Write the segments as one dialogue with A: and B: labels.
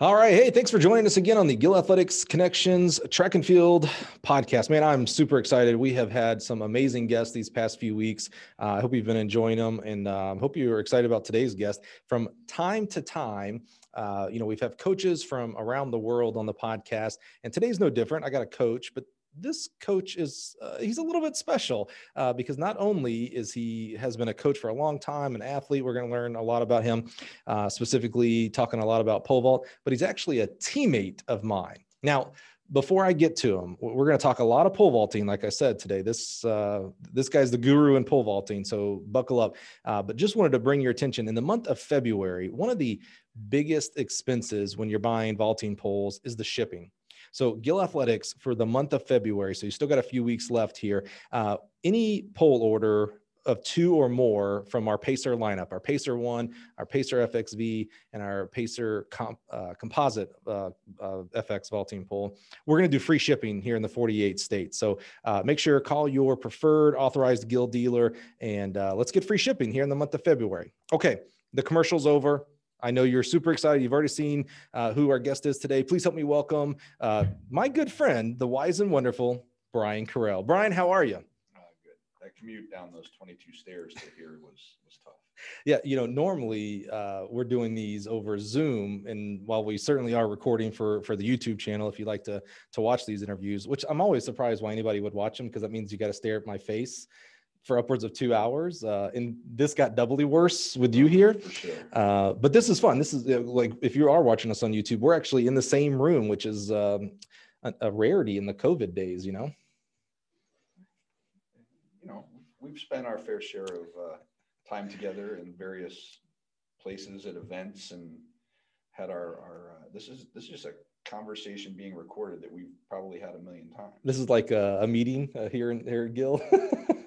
A: All right. Hey, thanks for joining us again on the Gill Athletics Connections Track and Field podcast. Man, I'm super excited. We have had some amazing guests these past few weeks. Uh, I hope you've been enjoying them and I um, hope you're excited about today's guest. From time to time, uh, you know, we've had coaches from around the world on the podcast, and today's no different. I got a coach, but this coach is uh, he's a little bit special uh, because not only is he has been a coach for a long time an athlete we're going to learn a lot about him uh, specifically talking a lot about pole vault but he's actually a teammate of mine now before I get to him, we're going to talk a lot of pole vaulting. Like I said today, this uh, this guy's the guru in pole vaulting, so buckle up. Uh, but just wanted to bring your attention in the month of February. One of the biggest expenses when you're buying vaulting poles is the shipping. So Gill Athletics for the month of February, so you still got a few weeks left here. Uh, any pole order of two or more from our Pacer lineup, our Pacer One, our Pacer FXV, and our Pacer comp, uh, Composite uh, uh, FX vaulting pole. We're going to do free shipping here in the 48 states. So uh, make sure call your preferred authorized Gill dealer, and uh, let's get free shipping here in the month of February. Okay, the commercial's over. I know you're super excited. You've already seen uh, who our guest is today. Please help me welcome uh, my good friend, the wise and wonderful Bryan Carrel. Bryan, how are you? Uh,
B: good. That commute down those 22 stairs to here was was tough.
A: Yeah, you know, normally uh, we're doing these over Zoom, and while we certainly are recording for for the YouTube channel, if you'd like to to watch these interviews, which I'm always surprised why anybody would watch them because that means you got to stare at my face for upwards of two hours. Uh, and this got doubly worse with you here.
B: Sure.
A: Uh, but this is fun. This is uh, like if you are watching us on YouTube, we're actually in the same room, which is um, a, a, rarity in the COVID days. You know.
B: You know, we've spent our fair share of uh, time together in various places at events and had our our. Uh, this is this is just a conversation being recorded that we've probably had a million times.
A: This is like a, a meeting uh, here in here at Gill.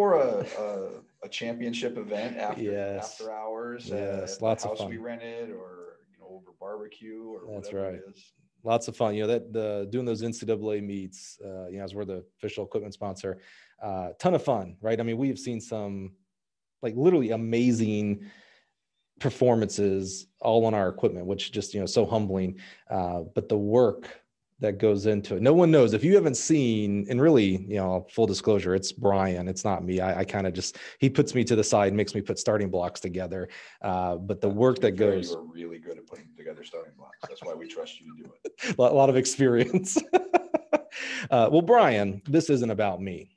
B: or, a, a, a championship event after
A: yes.
B: after hours.
A: Yes, lots
B: of
A: fun.
B: we rented, or you know, over barbecue, or
A: that's
B: right.
A: It is. Lots of fun. You know that the doing those NCAA meets. Uh, you know, as we're the official equipment sponsor, uh, ton of fun, right? I mean, we have seen some like literally amazing performances all on our equipment, which just you know so humbling. Uh, but the work that goes into it. No one knows if you haven't seen, and really, you know, full disclosure, it's Bryan. It's not me. I, I kind of just he puts me to the side, makes me put starting blocks together. Uh, but the work that goes,
B: you are really good at putting together starting blocks. That's why we trust you to do
A: it. a lot of experience. uh, well, Bryan, this isn't about me.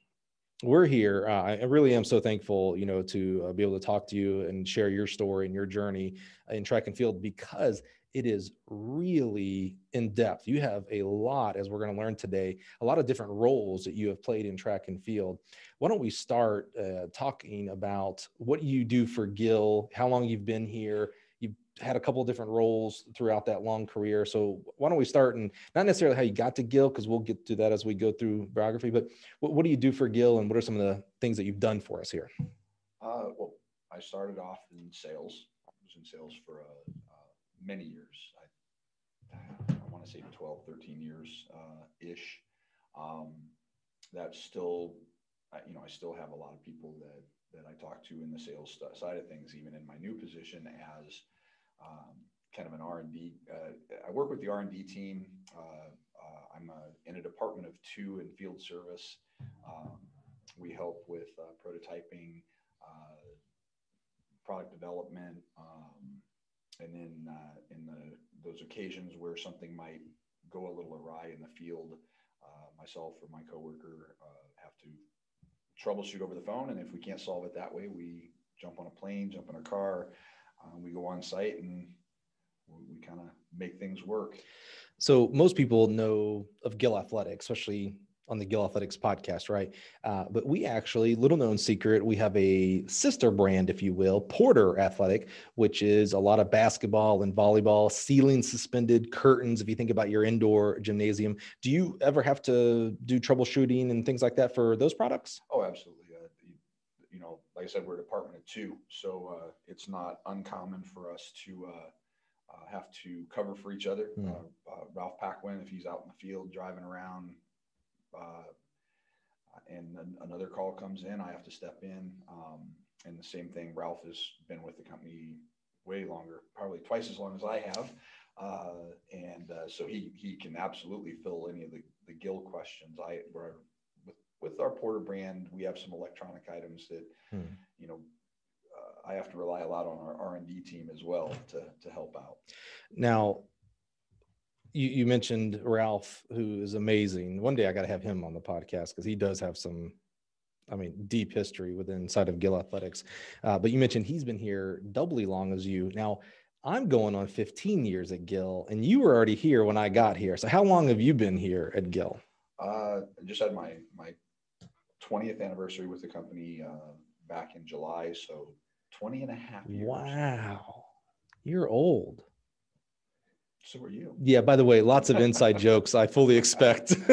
A: We're here. Uh, I really am so thankful, you know, to uh, be able to talk to you and share your story and your journey in track and field because it is really in depth. You have a lot, as we're going to learn today, a lot of different roles that you have played in track and field. Why don't we start uh, talking about what you do for Gill, how long you've been here? You've had a couple of different roles throughout that long career. So why don't we start and not necessarily how you got to Gill, because we'll get to that as we go through biography, but what, what, do you do for Gill and what are some of the things that you've done for us here?
B: Uh, well, I started off in sales. I was in sales for a many years. I, I want to say 12, 13 years uh, ish. Um, that's still, you know, I still have a lot of people that, that I talk to in the sales side of things, even in my new position as um, kind of an R&D. Uh, I work with the R&D team. Uh, uh, I'm a, in a department of two in field service. Um, we help with uh, prototyping, uh, product development, um, and then uh, in the those occasions where something might go a little awry in the field, uh, myself or my coworker uh, have to troubleshoot over the phone, and if we can't solve it that way, we jump on a plane, jump in a car, uh, we go on site, and we, we kind of make things work.
A: So most people know of Gill Athletics, especially on the Gill Athletics podcast, right? Uh, but we actually, little known secret, we have a sister brand, if you will, Porter Athletic, which is a lot of basketball and volleyball, ceiling suspended curtains. If you think about your indoor gymnasium, do you ever have to do troubleshooting and things like that for those products?
B: Oh, absolutely. Uh, you, you, know, like I said, we're a department of two, so uh, it's not uncommon for us to. Uh, uh, have to cover for each other. Mm. Ralph Paquin, if he's out in the field driving around, uh, and another call comes in, I have to step in. Um, and the same thing, Ralph has been with the company way longer, probably twice as long as I have. Uh, and uh, so he he can absolutely fill any of the, the Gill questions. I where with with our Porter brand, we have some electronic items that hmm. you know uh, I have to rely a lot on our R and D team as well to to help out.
A: Now, you, you mentioned Ralph, who is amazing. One day I got to have him on the podcast because he does have some, I mean, deep history within inside of Gill Athletics. Uh, but you mentioned he's been here doubly long as you. Now, I'm going on 15 years at Gill, and you were already here when I got here. So how long have you been here at Gill?
B: Uh, I just had my my 20th anniversary with the company uh, back in July, so 20 and a half years.
A: Wow, you're old.
B: So are you.
A: Yeah, by the way, lots of inside jokes. I fully expect.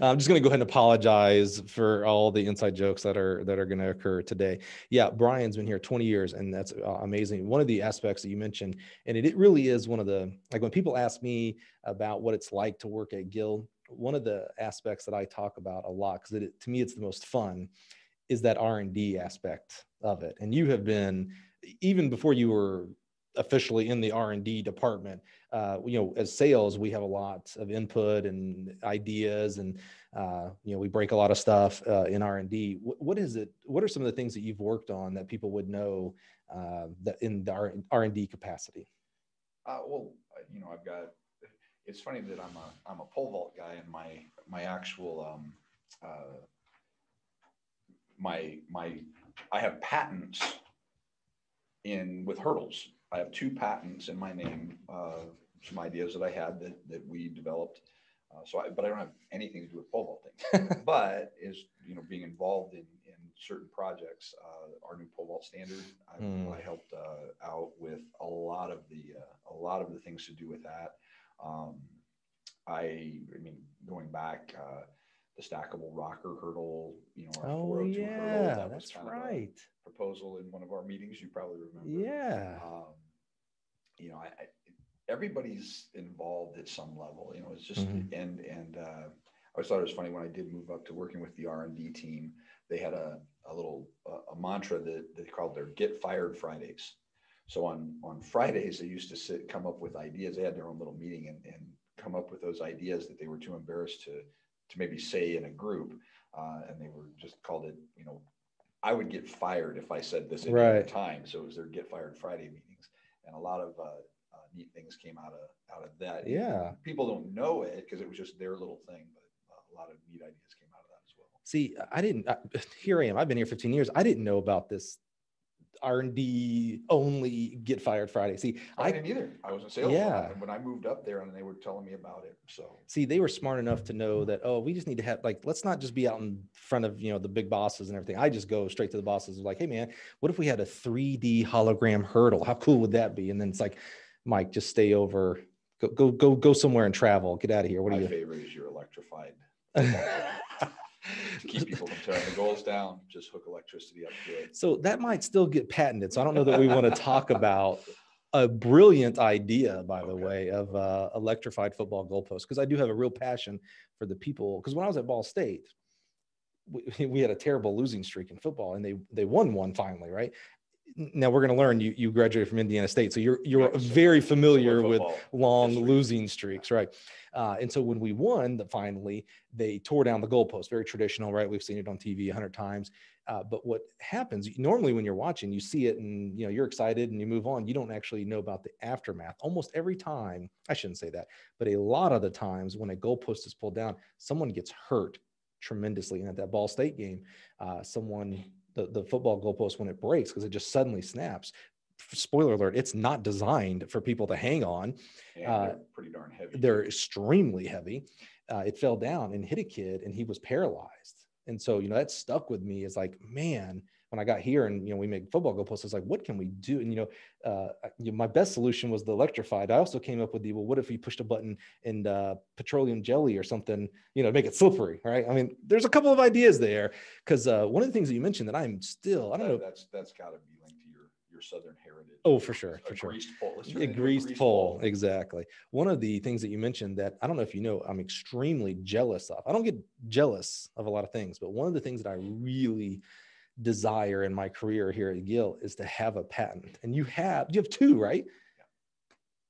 A: I'm just going to go ahead and apologize for all the inside jokes that are that are going to occur today. Yeah, Bryan's been here 20 years and that's uh, amazing. One of the aspects that you mentioned and it, it really is one of the like when people ask me about what it's like to work at Gill, one of the aspects that I talk about a lot cuz to me it's the most fun is that R&D aspect of it. And you have been even before you were officially in the R&D department. Uh, you know, as sales, we have a lot of input and ideas, and uh, you know, we break a lot of stuff uh, in R&D. What, what is it? What are some of the things that you've worked on that people would know uh, that in the R&D capacity?
B: Uh, well, you know, I've got. It's funny that I'm a I'm a pole vault guy, and my my actual um, uh, my my I have patents in with hurdles I have two patents in my name, uh, some ideas that I had that, that we developed. Uh, so, I, but I don't have anything to do with pole vaulting. but is you know being involved in, in certain projects. Uh, our new pole vault standard, I, mm. I helped uh, out with a lot of the uh, a lot of the things to do with that. Um, I, I mean, going back, uh, the stackable rocker hurdle, you know,
A: our oh, 402 yeah, hurdle. That that's right.
B: proposal in one of our meetings. You probably remember.
A: Yeah. Um,
B: you know, I, I, everybody's involved at some level. You know, it's just mm-hmm. and and uh, I always thought it was funny when I did move up to working with the R and D team. They had a a little uh, a mantra that they called their "Get Fired Fridays." So on on Fridays, they used to sit come up with ideas. They had their own little meeting and, and come up with those ideas that they were too embarrassed to to maybe say in a group, uh, and they were just called it. You know, I would get fired if I said this at right. time. So it was their "Get Fired Friday" meetings and a lot of uh, neat things came out of out of that.
A: Yeah,
B: people don't know it because it was just their little thing, but a lot of neat ideas came out of that as well.
A: See, I didn't. I, here I am. I've been here 15 years. I didn't know about this R&D only get fired Friday. See,
B: I, I didn't either. I was in sales. Yeah. When I moved up there and they were telling me about it. So
A: see, they were smart enough to know that, oh, we just need to have like, let's not just be out in front of, you know, the big bosses and everything. I just go straight to the bosses like, Hey man, what if we had a 3D hologram hurdle? How cool would that be? And then it's like, Mike, just stay over, go, go, go, go somewhere and travel. Get out of here. What
B: My
A: are you?
B: My favorite is your electrified. to keep people from tearing the goals down, just hook electricity up to it.
A: So that might still get patented. So I don't know that we want to talk about a brilliant idea, by the okay. way, of uh, electrified football goalposts because I do have a real passion for the people. Because when I was at Ball State, we, we had a terrible losing streak in football, and they they won one finally, right? Now we're going to learn you you graduated from Indiana State, so you're you're very familiar with long losing streaks, right? Uh, and so when we won, the finally they tore down the goalpost. Very traditional, right? We've seen it on TV a hundred times. Uh, but what happens normally when you're watching, you see it and you know you're excited and you move on. You don't actually know about the aftermath. Almost every time, I shouldn't say that, but a lot of the times when a goalpost is pulled down, someone gets hurt tremendously. And at that Ball State game, uh, someone the, the football goalpost when it breaks because it just suddenly snaps. Spoiler alert, it's not designed for people to hang on.
B: Yeah, uh, pretty darn heavy.
A: They're extremely heavy. Uh, it fell down and hit a kid and he was paralyzed. And so, you know, that stuck with me is like, man, when I got here and you know we make football goalposts, it's like, what can we do? And you know, uh, you know, my best solution was the electrified. I also came up with the well, what if we pushed a button and uh, petroleum jelly or something, you know, make it slippery, right? I mean, there's a couple of ideas there because uh, one of the things that you mentioned that I'm still, I don't
B: that,
A: know,
B: that's that's got to be linked to your your southern heritage.
A: Oh, for sure, for sure.
B: Greased pole.
A: A greased, greased pole, pole, exactly. One of the things that you mentioned that I don't know if you know, I'm extremely jealous of. I don't get jealous of a lot of things, but one of the things that I really desire in my career here at Gill is to have a patent. And you have you have two, right? Yeah.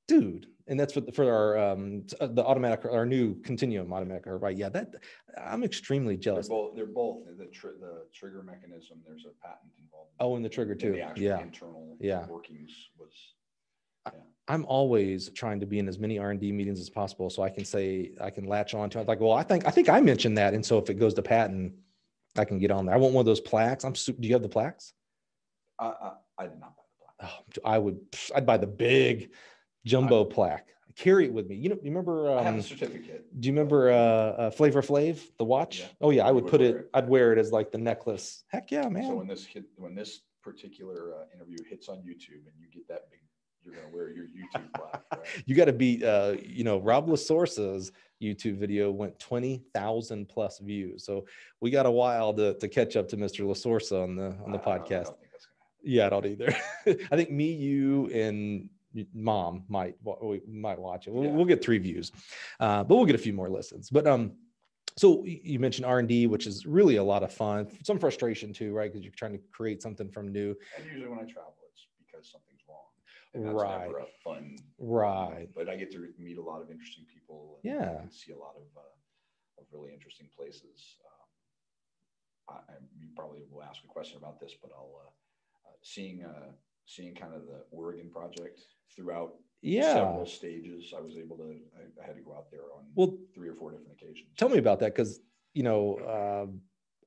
A: dude and that's for, the, for our um uh, the automatic our new continuum automatic right yeah that i'm extremely jealous
B: they're both they're both the tr- the trigger mechanism there's a patent involved
A: oh and the trigger too
B: the actual
A: yeah
B: internal
A: yeah
B: workings was
A: yeah. i'm always trying to be in as many r&d meetings as possible so i can say i can latch on to it like well i think i think i mentioned that and so if it goes to patent i can get on there i want one of those plaques i'm super, do you have the plaques
B: I, I, I did not buy the plaque
A: oh, i would i'd buy the big jumbo I, plaque. Carry it with me. You know, you remember?
B: Um, I have a um, certificate.
A: Do you remember uh, uh, Flavor Flav, the watch? Yeah. Oh yeah, I would, would put it, it, I'd wear it as like the necklace. Heck yeah, man.
B: So when this hit, when this particular uh, interview hits on YouTube and you get that big, you're gonna wear your YouTube plaque. Right?
A: you got to beat, uh, you know, Rob LaSorsa's YouTube video went twenty thousand plus views. So we got a while to to catch up to Mr. LaSorsa on the on the I, podcast. I yeah, I don't either. I think me, you, and mom might we might watch it. We'll, yeah. we'll get three views, uh, but we'll get a few more listens. But um, so you mentioned R and D, which is really a lot of fun. Some frustration too, right? Because you're trying to create something from new.
B: And usually when I travel, it's because something's wrong.
A: right.
B: Never a fun.
A: Right.
B: But I get to meet a lot of interesting people.
A: yeah.
B: And see a lot of uh, of really interesting places. Um, I, you probably will ask a question about this, but I'll uh, uh, seeing uh, seeing kind of the Oregon project throughout
A: yeah.
B: several stages. I was able to, I, I, had to go out there on
A: well,
B: three or four different occasions.
A: Tell me about that because, you know, uh,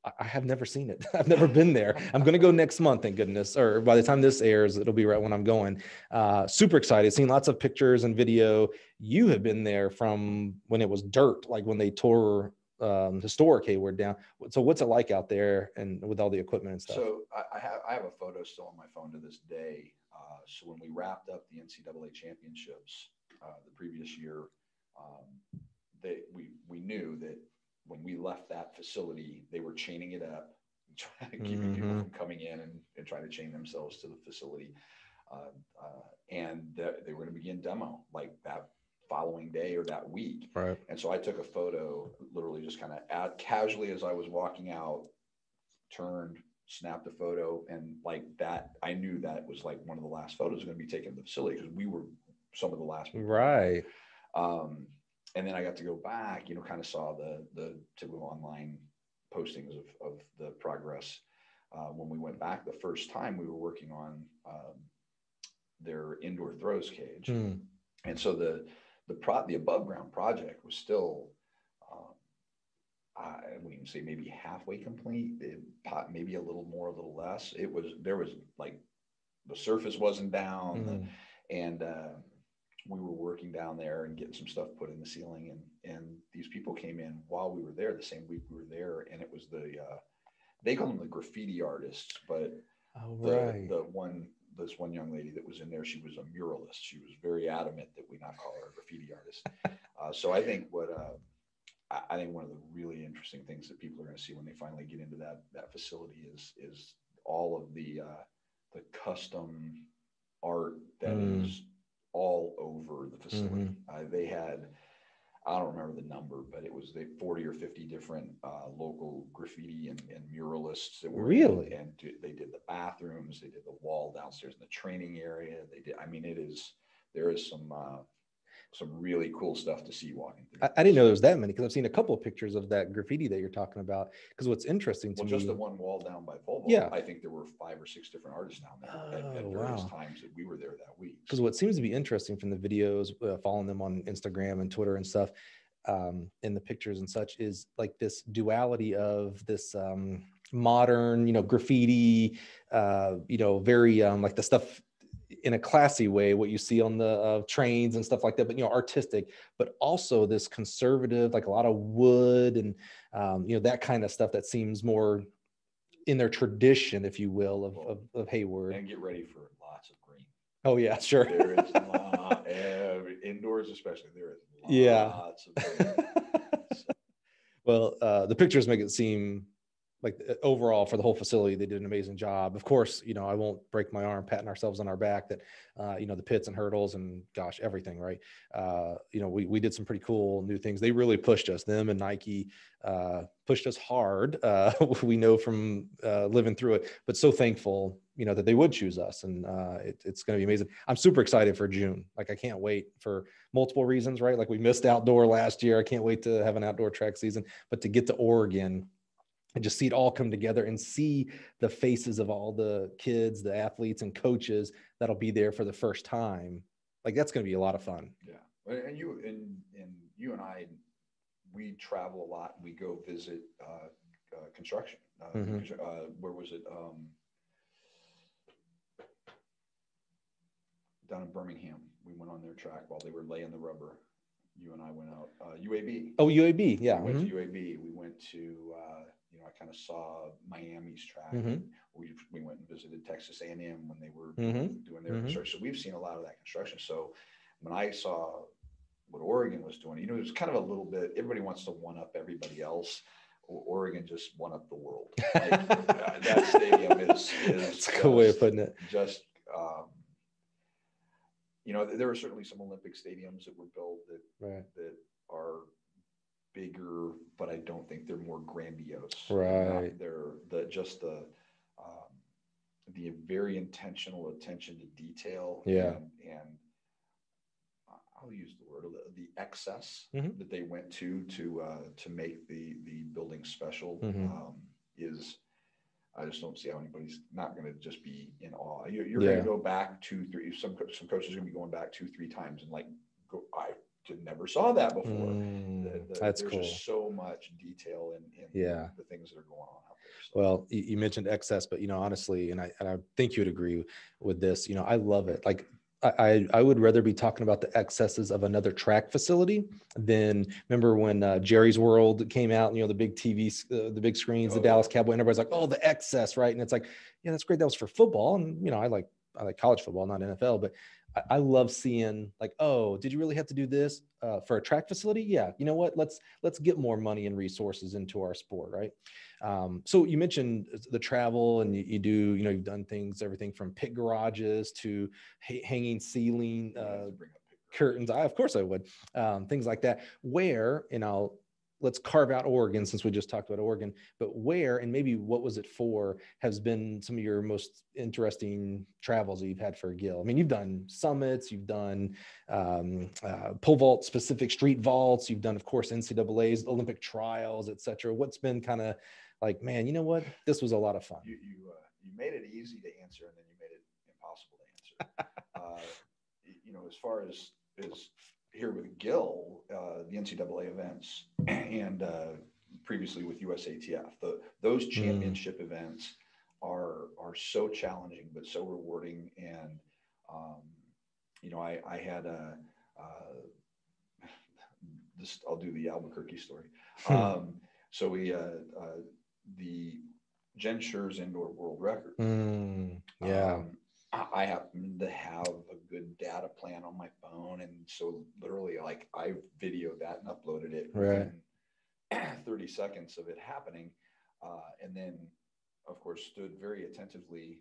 A: I have never seen it. I've never been there. I'm going to go next month, thank goodness. Or by the time this airs, it'll be right when I'm going. Uh, super excited. Seen lots of pictures and video. You have been there from when it was dirt, like when they tore um, historic Hayward down. So what's it like out there and with all the equipment and stuff?
B: So I, have I have a photo still on my phone to this day. Uh, so when we wrapped up the NCAA championships uh, the previous year, um, they, we we knew that when we left that facility, they were chaining it up, keeping mm-hmm. people from coming in and, and trying to chain themselves to the facility. Uh, uh, and they were going to begin demo like that following day or that week.
A: Right.
B: And so I took a photo, literally just kind of casually as I was walking out, turned, snapped a photo, and like that, I knew that was like one of the last photos going to be taken in the facility because we were some of the last.
A: People. Right.
B: Um, and then I got to go back, you know, kind of saw the the typical online postings of, of the progress. Uh, when we went back the first time, we were working on um, their indoor throws cage, mm. and so the the pro the above ground project was still um, I wouldn't even say maybe halfway complete, it, maybe a little more, a little less. It was there was like the surface wasn't down, mm-hmm. and uh, we were working down there and getting some stuff put in the ceiling. And and these people came in while we were there, the same week we were there, and it was the uh, they call them the graffiti artists, but
A: oh,
B: the,
A: right.
B: the one this one young lady that was in there, she was a muralist. She was very adamant that we not call her a graffiti artist. Uh, so I think what uh, I, I think one of the really interesting things that people are going to see when they finally get into that that facility is is all of the uh, the custom art that mm. is all over the facility. Mm-hmm. Uh, they had I don't remember the number, but it was the 40 or 50 different uh, local graffiti and, and, muralists that were
A: really,
B: and they did the bathrooms, they did the wall downstairs in the training area. They did, I mean, it is, there is some, uh, some really cool stuff to see walking
A: through. I, I didn't know there was that many because I've seen a couple of pictures of that graffiti that you're talking about. Because what's interesting to
B: well,
A: me,
B: just the one wall down by Volvo.
A: Yeah,
B: I think there were five or six different artists down there oh, at, at, oh, various wow. times that we were there that week.
A: Because what seems to be interesting from the videos, uh, following them on Instagram and Twitter and stuff, um, in the pictures and such, is like this duality of this. Um, modern you know graffiti uh you know very um like the stuff in a classy way what you see on the uh, trains and stuff like that but you know artistic but also this conservative like a lot of wood and um, you know that kind of stuff that seems more in their tradition if you will of, of, of hayward.
B: And get ready for lots of green.
A: Oh yeah sure.
B: There is lot, indoors especially there is lots
A: yeah
B: of green.
A: well uh, the pictures make it seem like uh, overall for the whole facility, they did an amazing job. Of course, you know, I won't break my arm patting ourselves on our back that, uh, you know, the pits and hurdles and gosh, everything, right? Uh, you know, we, we did some pretty cool new things. They really pushed us, them and Nike uh, pushed us hard. Uh, we know from uh, living through it, but so thankful, you know, that they would choose us and it, it's going to be amazing. I'm super excited for June. Like I can't wait for multiple reasons, right? Like we missed outdoor last year. I can't wait to have an outdoor track season, but to get to Oregon, and just see it all come together and see the faces of all the kids, the athletes and coaches that'll be there for the first time. Like that's going to be a lot of fun.
B: Yeah. And you, and, and you and I, we travel a lot. We go visit uh, uh, construction. Uh,
A: Mhm.
B: uh, where was it? Um, down in Birmingham. We went on their track while they were laying the rubber. You and I went out. Uh, UAB.
A: Oh, UAB. Yeah.
B: We went
A: mhm.
B: to UAB. We went to, uh, you know, I kind of saw Miami's track.
A: Mhm.
B: We, we went and visited Texas A&M when they were
A: Mhm.
B: doing their
A: Mhm.
B: construction. So we've seen a lot of that construction. So when I saw what Oregon was doing, you know, it was kind of a little bit, everybody wants to one up everybody else. Oregon just one up the world. Like, uh, that stadium is, is
A: That's a good way of putting it.
B: just um, you know there are certainly some olympic stadiums that were built that
A: Right.
B: that are bigger but i don't think they're more grandiose
A: Right.
B: they're the just the um, the very intentional attention to detail
A: Yeah.
B: and, and I- I'll use the word the, excess
A: Mhm.
B: that they went to to uh, to make the the building special
A: Mhm.
B: um, is I just don't see how anybody's not going to just be in awe. You're, you're
A: Yeah.
B: going to go back two, three. Some some coaches are going to be going back two, three times and like, go. I never saw that before.
A: Mm,
B: The- the-
A: that's cool.
B: just so much detail in, in
A: Yeah.
B: the things that are going on there. So,
A: Well, you, you mentioned excess, but you know, honestly, and I and I think you would agree with this. You know, I love it. Like I I, would rather be talking about the excesses of another track facility than remember when uh, Jerry's World came out. and, You know, the big TV, uh, the big screens, the
B: Oh, yeah.
A: Dallas Cowboy, and everybody's like, "Oh, the excess," right? And it's like, yeah, that's great. That was for football, and you know, I like I like college football, not NFL, but I, I love seeing like, oh, did you really have to do this uh, for a track facility? Yeah, you know what? Let's let's get more money and resources into our sport, right? Um, so you mentioned the travel, and you, you do, you know, you've done things, everything from pit garages to ha- hanging ceiling uh,
B: to bring up pictures.
A: curtains. I, of course, I would. Um, things like that. Where, and I'll let's carve out Oregon since we just talked about Oregon. But where, and maybe what was it for, has been some of your most interesting travels that you've had for Gill. I mean, you've done summits, you've done um, uh, pole vault specific street vaults, you've done, of course, NCAA's Olympic trials, et cetera. What's been kind of like, man, you know what? This was a lot of fun.
B: You you uh, you made it easy to answer, and then you made it impossible to answer. uh, you know, as far as as here with Gill, uh, the NCAA events, and uh, previously with USATF, the, those
A: Mm.
B: championship events are are so challenging but so rewarding. And um, you know, I I had a. Uh, this, I'll do the Albuquerque story.
A: Hmm.
B: Um, so we, uh, uh, the Jen Suhr's indoor world record.
A: Mm, yeah.
B: Um, I, happen to have a good data plan on my phone, and so literally, like I videoed that and uploaded it
A: Right.
B: within 30 seconds of it happening, uh, and then, of course, stood very attentively,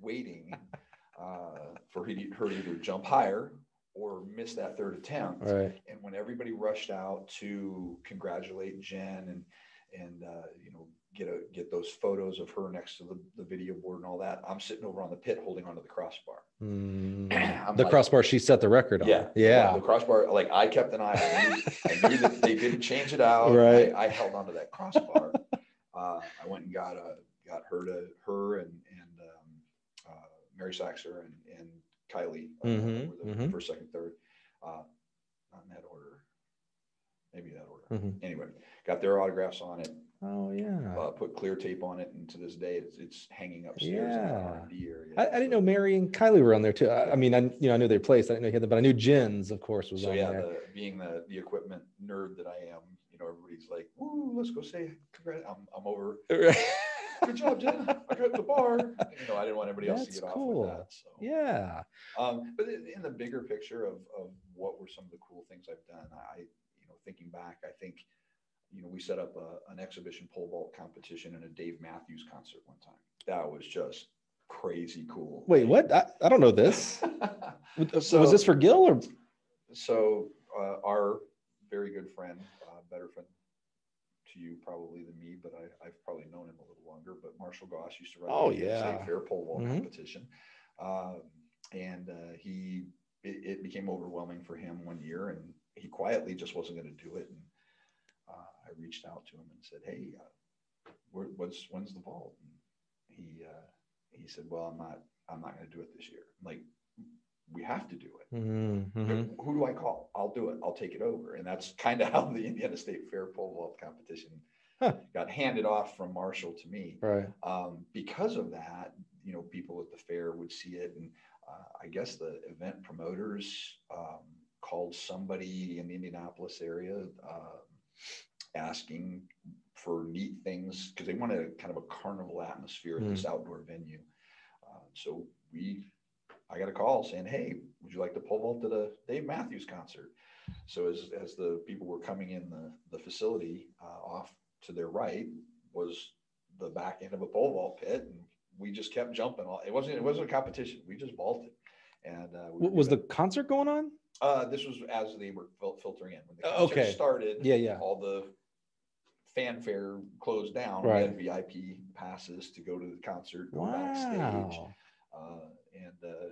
B: waiting uh, for he, her to either jump higher or miss that third attempt.
A: right.
B: And when everybody rushed out to congratulate Jen and and uh, you know get a get those photos of her next to the, the video board and all that, I'm sitting over on the pit holding onto the crossbar.
A: Mm, the
B: like-
A: crossbar she set the record on.
B: Yeah,
A: Yeah.
B: The crossbar, like I kept an eye. Knew, I knew that they didn't change it out.
A: Right.
B: I, I held onto that crossbar. uh, I went and got a got her to her and and um, uh, Mary Saxer and and Kylie uh,
A: Mhm,
B: were the
A: mhm.
B: first, second, third. Uh, not in that order. Maybe that order.
A: Mhm.
B: Anyway, got their autographs on it.
A: Oh yeah.
B: Uh, put clear tape on it, and to this day, it's, it's hanging upstairs in the
A: Yeah.
B: R and D area.
A: I, I didn't know Mary and Kylie were on there too. I, I mean, I you know I knew their place. I didn't know he had them, but I knew Jen's, of course, was on there.
B: so
A: on
B: yeah,
A: there.
B: the, being the the equipment nerd that I am, you know, everybody's like, "Woo, let's go say congrats." I'm, I'm over. Good job, Jen. I got the bar. You know, I didn't want everybody else
A: That's
B: to get off
A: cool.
B: with that. So
A: yeah.
B: Um, but in, in the bigger picture of of what were some of the cool things I've done, I you know thinking back, I think you know, we set up a, an exhibition pole vault competition and a Dave Matthews concert one time. That was just crazy cool.
A: Wait, what? I, I don't know this.
B: So-
A: was this for Gill or?
B: So uh, our very good friend, uh, better friend to you probably than me, but I, I've probably known him a little longer. But Marshall Goss used to run
A: Oh,
B: the State
A: yeah.
B: fair pole vault
A: Mhm.
B: competition, um, and uh, he it, it became overwhelming for him one year, and he quietly just wasn't going to do it. And uh, I reached out to him and said, "Hey, uh, where, what's when's the vault?" And he uh, he said, "Well, I'm not I'm not going to do it this year." I'm like, we have to do it.
A: Mhm.
B: Who do I call? I'll do it. I'll take it over. And that's kind of how the Indiana State Fair pole vault competition
A: Huh.
B: got handed off from Marshall to me.
A: Right.
B: Um, because of that, you know, people at the fair would see it. And uh, I guess the event promoters um, called somebody in the Indianapolis area um, asking for neat things because they wanted a kind of a carnival atmosphere at this outdoor venue. Uh, so we, I got a call saying, "Hey, would you like to pole vault at a Dave Matthews concert?" So as as the people were coming in the the facility, uh, off to their right was the back end of a pole vault pit, and we just kept jumping. All it wasn't it wasn't a competition. We just vaulted, and uh, we
A: Was the concert going on?
B: uh, this was as they were filtering in when the
A: Uh,
B: concert
A: okay.
B: started.
A: Yeah, yeah.
B: All the fanfare closed down.
A: Right.
B: We had VIP passes to go to the concert, go backstage, uh, and uh,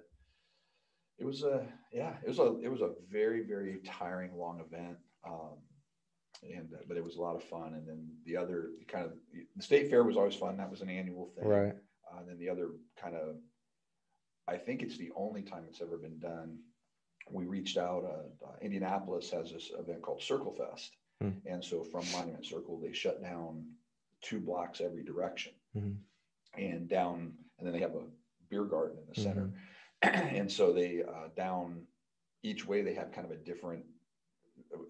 B: it was a yeah, it was a it was a very very tiring long event. Um, and uh, but it was a lot of fun. And then the other kind of the state fair was always fun. That was an annual thing.
A: Right.
B: Uh, and then the other kind of, I think it's the only time it's ever been done. We reached out. Uh, uh, Indianapolis has this event called Circle Fest,
A: Hmm.
B: and so from Monument Circle they shut down two blocks every direction,
A: Mhm.
B: and down, and then they have a beer garden in the center,
A: Mm-hmm.
B: and so they uh, down each way they have kind of a different.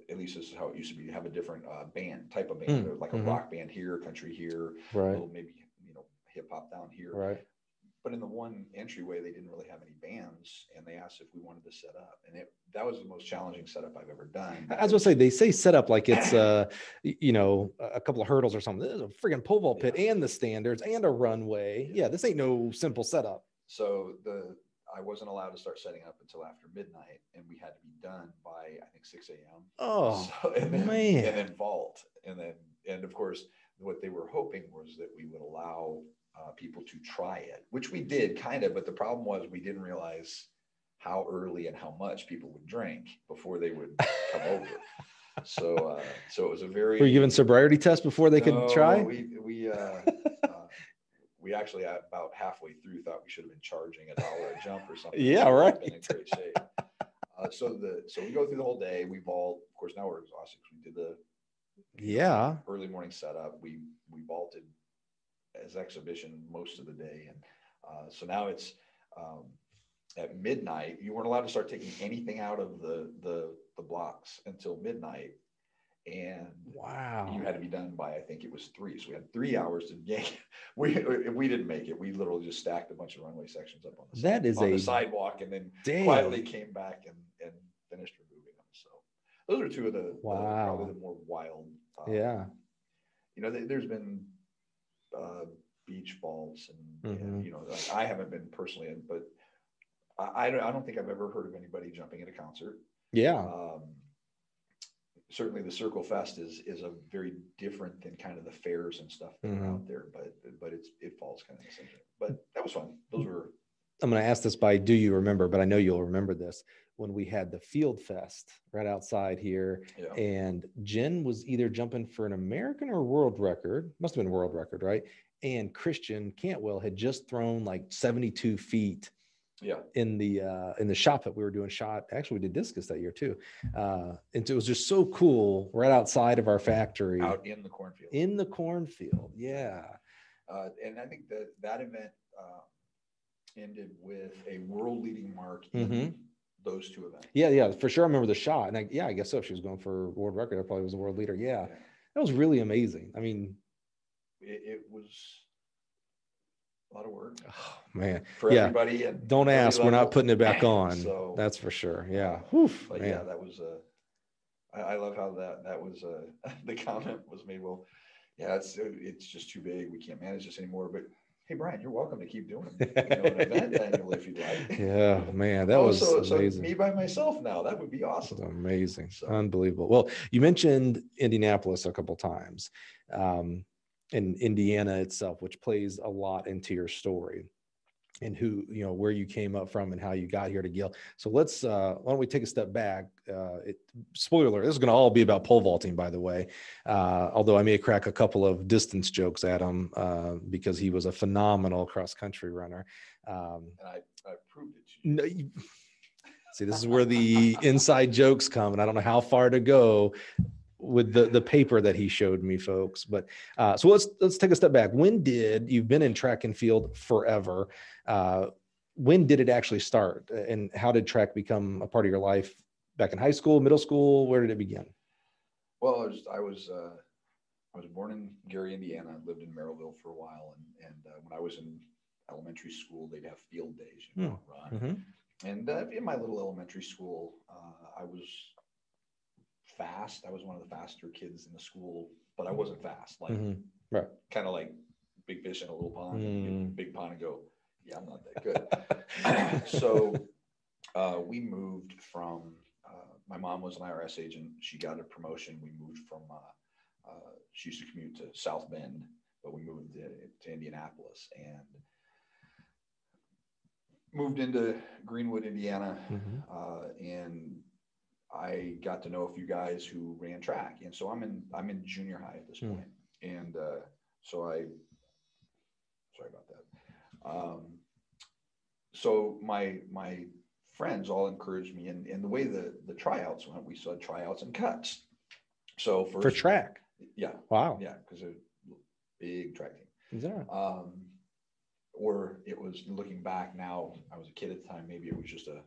B: At least this is how it used to be. You have a different uh, band type of band,
A: Hmm.
B: Like a
A: Mhm.
B: rock band here, country here,
A: Right.
B: maybe you know hip hop down here.
A: Right.
B: But in the one entryway, they didn't really have any bands, and they asked if we wanted to set up, and it that was the most challenging setup I've ever done.
A: As I was gonna say they say set up like it's uh you know a couple of hurdles or something. This is a freaking pole vault pit and the standards and a runway.
B: Yeah.
A: Yeah, this ain't no simple setup.
B: So the I wasn't allowed to start setting up until after midnight, and we had to be done by I think six a.m.
A: Oh
B: So- and then,
A: man.
B: and then vault, and then and of course what they were hoping was that we would allow uh, people to try it, which we did kind of, but the problem was we didn't realize how early and how much people would drink before they would come over. So uh, so it was a very
A: Were you giving sobriety tests before they could try?
B: We we uh, uh, we actually uh, about halfway through thought we should have been charging a dollar a jump or something.
A: Yeah,
B: We would've been
A: right.
B: In great shape. Uh, so the so we go through the whole day. We vault. Of course, now we're exhausted. 'cause We did the
A: Yeah.
B: early morning setup. We we vaulted as exhibition most of the day, and uh, so now it's um, at midnight. You weren't allowed to start taking anything out of the the the blocks until midnight, and
A: Wow.
B: you had to be done by I think it was three. So we had three hours to get. We we didn't make it. We literally just stacked a bunch of runway sections up on the
A: That is
B: on
A: a
B: the sidewalk and then
A: Damn.
B: quietly came back and and finished removing them. So those are two of the,
A: Wow.
B: probably the more wild. uh,
A: Yeah.
B: You know, there- there's been uh, beach balls and, and,
A: Mhm.
B: you know like, I haven't been personally in, but I I don't, I don't think I've ever heard of anybody jumping at a concert
A: Yeah.
B: um, certainly the Circle Fest is is a very different than kind of the fairs and stuff that are
A: Mhm.
B: out there, but but it's it falls kind of the same. But that was fun. Those were
A: I'm going to ask this by do you remember, but I know you'll remember this when we had the Field Fest right outside here.
B: yeah
A: And Jen was either jumping for an American or world record, must have been world record, right? And Christian Cantwell had just thrown like 72 feet
B: yeah
A: in the uh in the shop that we were doing shot actually we did discus that year too uh and it was just so cool right outside of our factory
B: out in the cornfield.
A: in the cornfield yeah
B: Uh, and I think that that event uh, ended with a world leading mark
A: Mhm.
B: Those two events.
A: yeah yeah for sure i remember the shot and I, yeah i guess so if she was going for world record I probably was a world leader yeah that was really amazing i mean
B: It, it was a lot of work
A: oh, man
B: for
A: Yeah.
B: everybody. And
A: don't ask we're not putting it back on
B: So-
A: that's for sure yeah Whew,
B: But
A: man.
B: yeah, that was a I, I love how that that was uh, the comment was made. Well, yeah, it's it's just too big. We can't manage this anymore. But hey, Bryan, you're welcome to keep doing you know, an event annual if you'd like.
A: Yeah, man, that
B: Oh,
A: was
B: so,
A: amazing.
B: So me by myself now. That would be awesome.
A: amazing,
B: So-
A: unbelievable. Well, you mentioned Indianapolis a couple times, um, and Indiana itself, which plays a lot into your story, and who you know where you came up from and how you got here to Gill. So let's uh, why don't we take a step back? Uh, it, spoiler: this is going to all be about pole vaulting, by the way. Uh, although I may crack a couple of distance jokes at him uh, because he was a phenomenal cross country runner. Um,
B: And I, I proved it
A: no, you, see, this is where the inside jokes come, and I don't know how far to go with the the paper that he showed me, folks. But uh, so let's let's take a step back. When did you've been in track and field forever? Uh, when did it actually start, and how did track become a part of your life? Back in high school, middle school, where did it begin?
B: Well, I was I was uh, I was born in Gary, Indiana. I Lived in Merrillville for a while, and and uh, when I was in elementary school, they'd have field days, you know, run.
A: Mm-hmm.
B: And uh, in my little elementary school, uh, I was fast. I was one of the faster kids in the school, but I wasn't fast. Like
A: Mhm. Right.
B: kind of like big fish in a little pond,
A: Mm.
B: you get in a big pond and go, yeah, I'm not that good. so uh, we moved from. Uh, my mom was an IRS agent. She got a promotion. We moved from. Uh, uh, she used to commute to South Bend, but we moved to, to Indianapolis and moved into Greenwood, Indiana,
A: Mhm.
B: uh, and I got to know a few guys who ran track, and so I'm in I'm in junior high at this point. and uh, so I sorry about that. Um, so my my friends all encouraged me, and, and the way the the tryouts went, we saw tryouts and cuts. So first,
A: For track.
B: yeah,
A: Wow.
B: yeah, because a big track team.
A: Is that?
B: Um, or it was looking back now, I was a kid at the time, maybe it was just a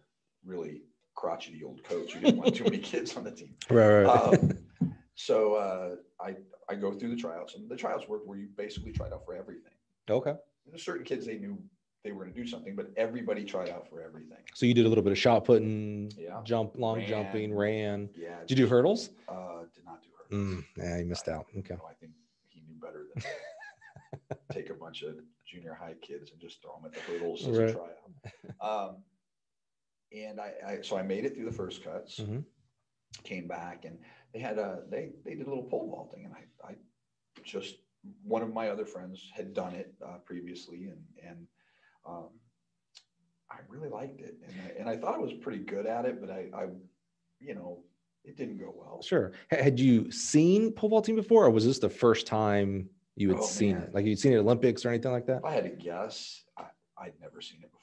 B: really crotchety old coach who didn't want too many kids on the team.
A: Right. Right.
B: Um, so uh, I, I go through the tryouts and the tryouts worked where you basically tried out for everything.
A: okay.
B: There's certain kids, they knew they were going to do something, but everybody tried out for everything.
A: So you did a little bit of shot putting,
B: Yeah.
A: jump, long
B: Ran.
A: jumping, ran.
B: Yeah.
A: Did you do hurdles?
B: Uh, did not do her.
A: Mm, yeah, you missed out. Okay.
B: I think he knew better than take a bunch of junior high kids and just throw them at the hurdles as a tryout. Um, and I, I, so I made it through the first cuts,
A: Mhm.
B: came back, and they had a they they did a little pole vaulting, and I I just one of my other friends had done it uh, previously, and and um, I really liked it, and I, and I thought I was pretty good at it, but I I you know it didn't go well.
A: Sure. Had you seen pole vaulting before, or was this the first time you had
B: Oh,
A: seen
B: man.
A: it? Like you'd seen it at Olympics or anything like that?
B: If I had to guess, I, I'd never seen it before in my life.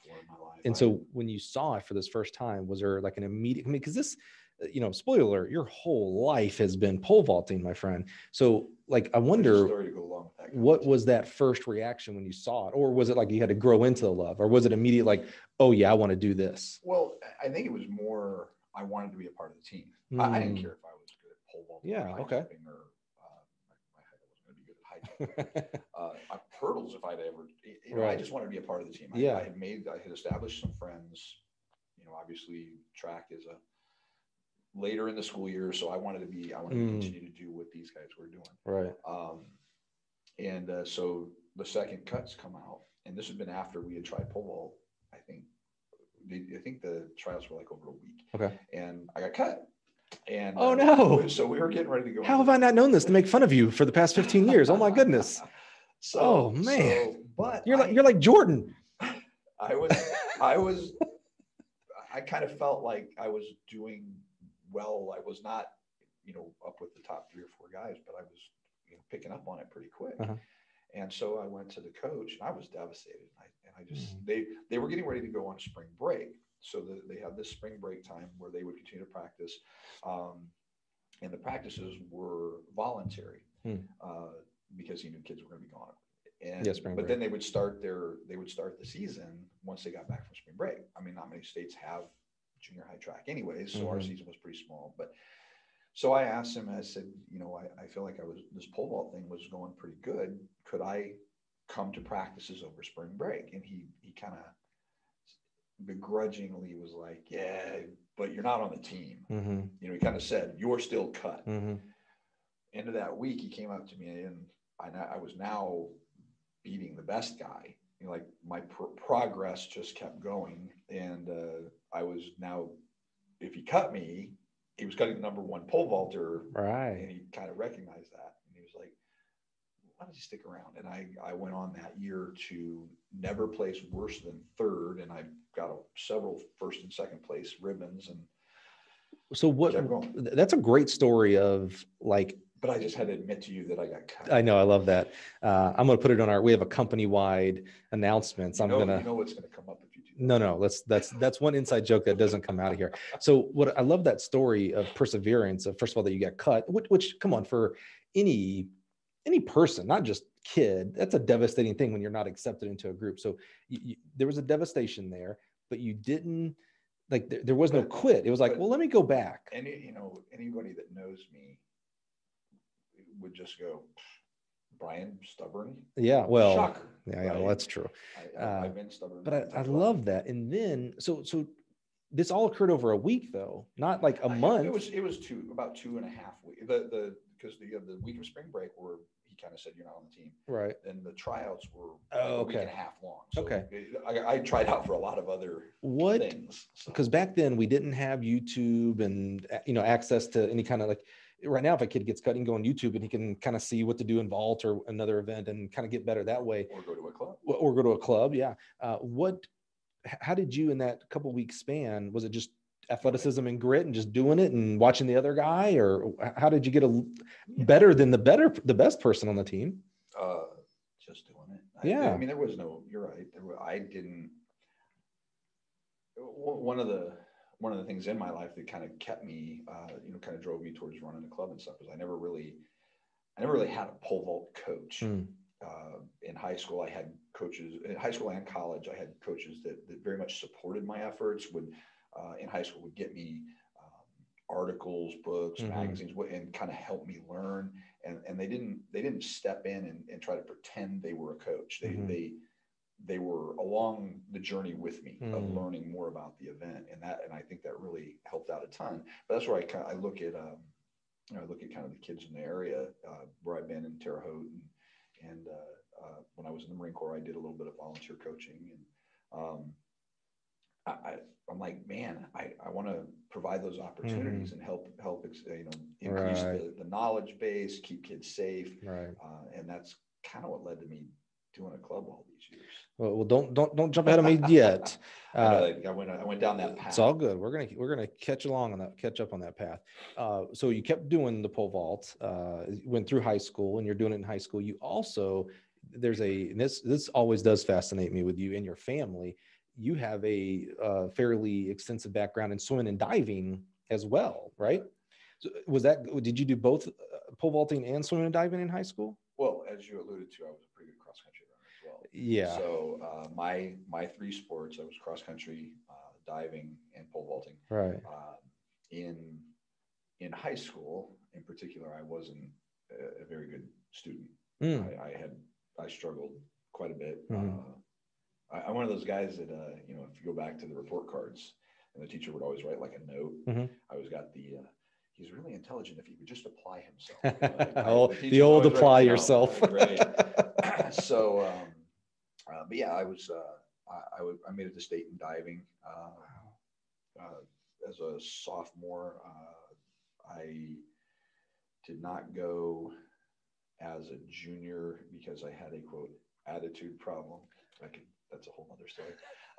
A: And so when you saw it for this first time, was there like an immediate, I mean, because this, uh, you know, spoiler alert, your whole life has been pole vaulting, my friend. So like, I wonder
B: story to go along with that.
A: what was that first reaction when you saw it? Or was it like you had to grow into the love? Or was it immediate like, oh yeah, I want to do this?
B: Well, I think it was more I wanted to be a part of the team. I, I didn't
A: Mm.
B: care if I was good at pole vaulting,
A: Yeah,
B: or
A: okay.
B: or uh, my, my height, I wasn't going to be good at high jumping. uh, hurdles, if I'd ever, you know, I just wanted to be a part of the team. I,
A: Yeah.
B: I had made, I had established some friends. You know, obviously, track is a later in the school year, so I wanted to be, I wanted to
A: Mm.
B: continue to do what these guys were doing.
A: right.
B: Um, and uh, so the second cuts come out, and this had been after we had tried pole vault. I think, they, I think the trials were like over a week.
A: Okay.
B: And I got cut. And
A: Oh,
B: uh,
A: no.
B: So we were getting ready to go.
A: How have I not known this to make fun of you for the past 15 years? Oh my goodness.
B: So,
A: Oh, man.
B: so- but
A: You're
B: I,
A: like, you're like Jordan.
B: I was, I was, I kind of felt like I was doing well. I was not, you know, up with the top three or four guys, but I was, you know, picking up on it pretty quick.
A: Uh-huh.
B: And so I went to the coach and I was devastated. I, and I just,
A: Mhm.
B: they, they were getting ready to go on spring break. So the, they had this spring break time where they would continue to practice. Um, and the practices were voluntary
A: Hmm.
B: uh, because he knew kids were going to be gone. And,
A: Yeah,
B: but
A: break.
B: then they would start their, they would start the season once they got back from spring break. I mean, not many states have junior high track anyways, so our
A: Mhm.
B: season was pretty small, but so I asked him, I said, you know, I, I feel like I was, this pole vault thing was going pretty good. Could I come to practices over spring break? And he, he kind of begrudgingly was like, yeah, but you're not on the team.
A: Mm-hmm.
B: You know, he kind of said, you're still cut.
A: Mm-hmm.
B: End of that week, he came up to me and I, I was now beating the best guy. You know, like my pr- progress just kept going. And uh, I was now, if he cut me, he was cutting the number one pole vaulter.
A: Right.
B: And he kind of recognized that. And he was like, why don't you stick around? And I, I went on that year to never place worse than third. And I got a, several first and second place ribbons. And
A: So what? That's a great story of like
B: but I just had to admit to you that I got cut.
A: I know I love that. Uh, I'm gonna put it on our. We have a company wide announcements.
B: You
A: I'm
B: know,
A: gonna.
B: you know what's going to come up if you do. that.
A: No, no, let's that's that's one inside joke that doesn't come out of here. So what I love that story of perseverance of first of all that you got cut, which, which come on for any any person, not just kid, that's a devastating thing when you're not accepted into a group. So you, you, there was a devastation there, but you didn't like there, there was no quit. It was like, well, let me go back.
B: Any, you know, anybody that knows me would just go, Bryan, stubborn.
A: Yeah, well,
B: Shocker.
A: yeah, yeah, well, that's true.
B: I,
A: uh,
B: I, I've been stubborn.
A: But I, I love that. And then so so this all occurred over a week though, not like a
B: I-
A: month.
B: It was, it was two, about two and a half weeks. The, the, because the, the week of spring break where he kind of said, you're not on the team.
A: right.
B: And the tryouts were
A: Oh,
B: a week and
A: okay.
B: a half long. So
A: Okay.
B: I, I tried out for a lot of other
A: What
B: things. so.
A: because back then we didn't have YouTube and uh, you know access to any kind of like right now if a kid gets cut, he can go on YouTube and he can kind of see what to do in vault or another event and kind of get better that way,
B: Or go to a club.
A: or, or go to a club. Yeah. Uh, what? How did you in that couple week span? Was it just athleticism and grit and just doing it and watching the other guy, or how did you get a better than the better the best person on the team?
B: Uh, just doing it. I-
A: Yeah.
B: I mean, there was no, you're right. There were, I didn't. one of the, one of the things in my life that kind of kept me, uh, you know, kind of drove me towards running a club and stuff is I never really, I never really had a pole vault coach.
A: Mm,
B: Uh, in high school, I had coaches, in high school and college, I had coaches that, that very much supported my efforts, would, uh, in high school, would get me um, articles, books,
A: Mhm.
B: magazines, and kind of help me learn. And, and they didn't, they didn't step in and, and try to pretend they were a coach. They,
A: Mhm.
B: they, they were along the journey with me of
A: Mm.
B: learning more about the event. And that, and I think that really helped out a ton. But that's where I kind of, I look at, um, you know, I look at kind of the kids in the area uh, where I've been in Terre Haute and, and uh, uh, when I was in the Marine Corps, I did a little bit of volunteer coaching and um, I, I, I'm like, man, I, I want to provide those opportunities and help, help, ex- you know, increase.
A: Right.
B: the, the knowledge base, keep kids safe.
A: right.
B: Uh, and that's kind of what led to me doing a club all these years.
A: Well, well, don't don't don't jump ahead of me yet.
B: I,
A: Uh,
B: I went, I went down that path.
A: It's all good. We're gonna we're gonna catch along on that, catch up on that path. Uh, so you kept doing the pole vault, uh, went through high school, and you're doing it in high school. You also there's a and this this always does fascinate me with you and your family. You have a uh, fairly extensive background in swimming and diving as well, right? So was that did you do both uh, pole vaulting and swimming and diving in high school?
B: Well, as you alluded to, I was a pretty good cross country runner as well.
A: Yeah.
B: So uh, my my three sports, I was cross country, uh, diving, and pole vaulting.
A: Right.
B: Um, in in high school, in particular, I wasn't a, a very good student.
A: Mm,
B: I, I had I struggled quite a bit.
A: Mhm.
B: Uh, I, I'm one of those guys that uh, you know, if you go back to the report cards, and the teacher would always write like a note.
A: Mhm.
B: I always got the. Uh, He's really intelligent if he would just apply himself. You know, like,
A: Oh,
B: teacher
A: the old apply yourself.
B: So, um, uh, but yeah, I was, uh, I, I made it to state in diving. Uh, uh, as a sophomore, uh, I did not go as a junior because I had a quote attitude problem. I could, that's a whole other story.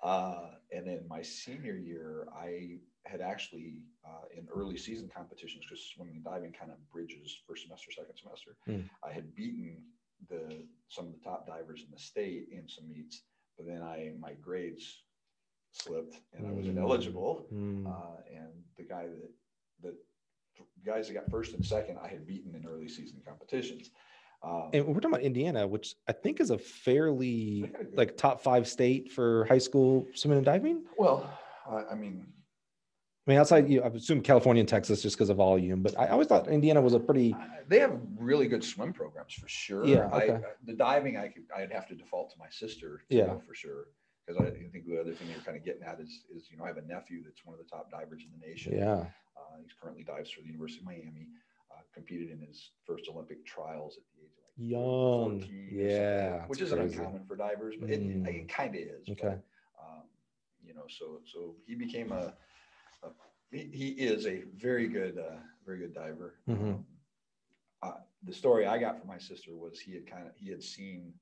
B: Uh, and then my senior year, I had actually uh, in early season competitions, because swimming and diving kind of bridges first semester, second semester.
A: Mm.
B: I had beaten the some of the top divers in the state in some meets, but then I my grades slipped and I was
A: Mm.
B: ineligible.
A: Mm.
B: Uh, and the guy that that guys that got first and second, I had beaten in early season competitions. Um,
A: And we're talking about Indiana, which I think is a fairly
B: They got a good-
A: like top five state for high school swimming and diving.
B: well, I, I mean,
A: I mean, outside you, I assume California and Texas just because of volume, but I always thought Indiana was a pretty
B: they have really good swim programs for sure.
A: Yeah,
B: I,
A: okay.
B: the diving, I could, I'd have to default to my sister, to
A: Yeah.
B: for sure. because I think the other thing you're kind of getting at is, is, you know, I have a nephew that's one of the top divers in the nation.
A: Yeah.
B: Uh, he's currently dives for the University of Miami, competed in his first Olympic trials at the age of like
A: Young.
B: 14
A: Yeah.
B: which isn't
A: crazy.
B: uncommon for divers, but it,
A: Mm.
B: it, kind of is. but,
A: Okay.
B: um, you know, so so he became a, a he, he is a very good uh, very good diver.
A: Mhm.
B: Um, uh, the story I got from my sister was he had kind of he had seen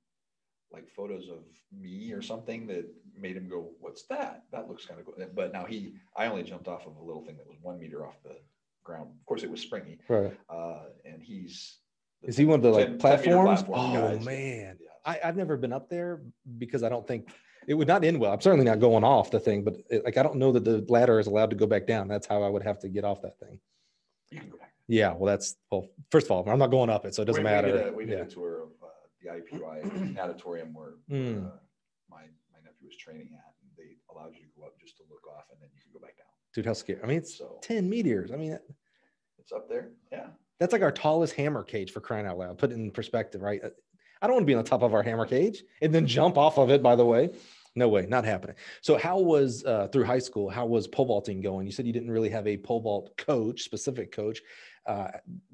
B: like photos of me or something that made him go, "What's that? That looks kind of cool." But now he, I only jumped off of a little thing that was one meter off the ground. Of course, it was springy,
A: Right.
B: uh, and he's
A: is he one of the like
B: 10 meter
A: platforms?
B: platform
A: Oh
B: guys.
A: man.
B: Yeah.
A: I, I've never been up there because I don't think it would not end well. I'm certainly not going off the thing, but it, like I don't know that the ladder is allowed to go back down. That's how I would have to get off that thing.
B: You can go back.
A: Yeah, well, that's well. First of all, I'm not going up it, so it doesn't
B: we,
A: matter.
B: We did, a, we did
A: yeah.
B: a tour of uh, the IPY auditorium where, where,
A: Mm.
B: uh, my my nephew was training at, and they allowed you to go up just to look off, and then you could go back down.
A: Dude, how scary! I mean, it's
B: So
A: 10 meters. I mean,
B: it's up there. Yeah.
A: that's like our tallest hammer cage for crying out loud. Put it in perspective, right? I don't want to be on the top of our hammer cage and then jump off of it. By the way, no way, not happening. So, how was uh, through high school? How was pole vaulting going? You said you didn't really have a pole vault coach, specific coach. Uh,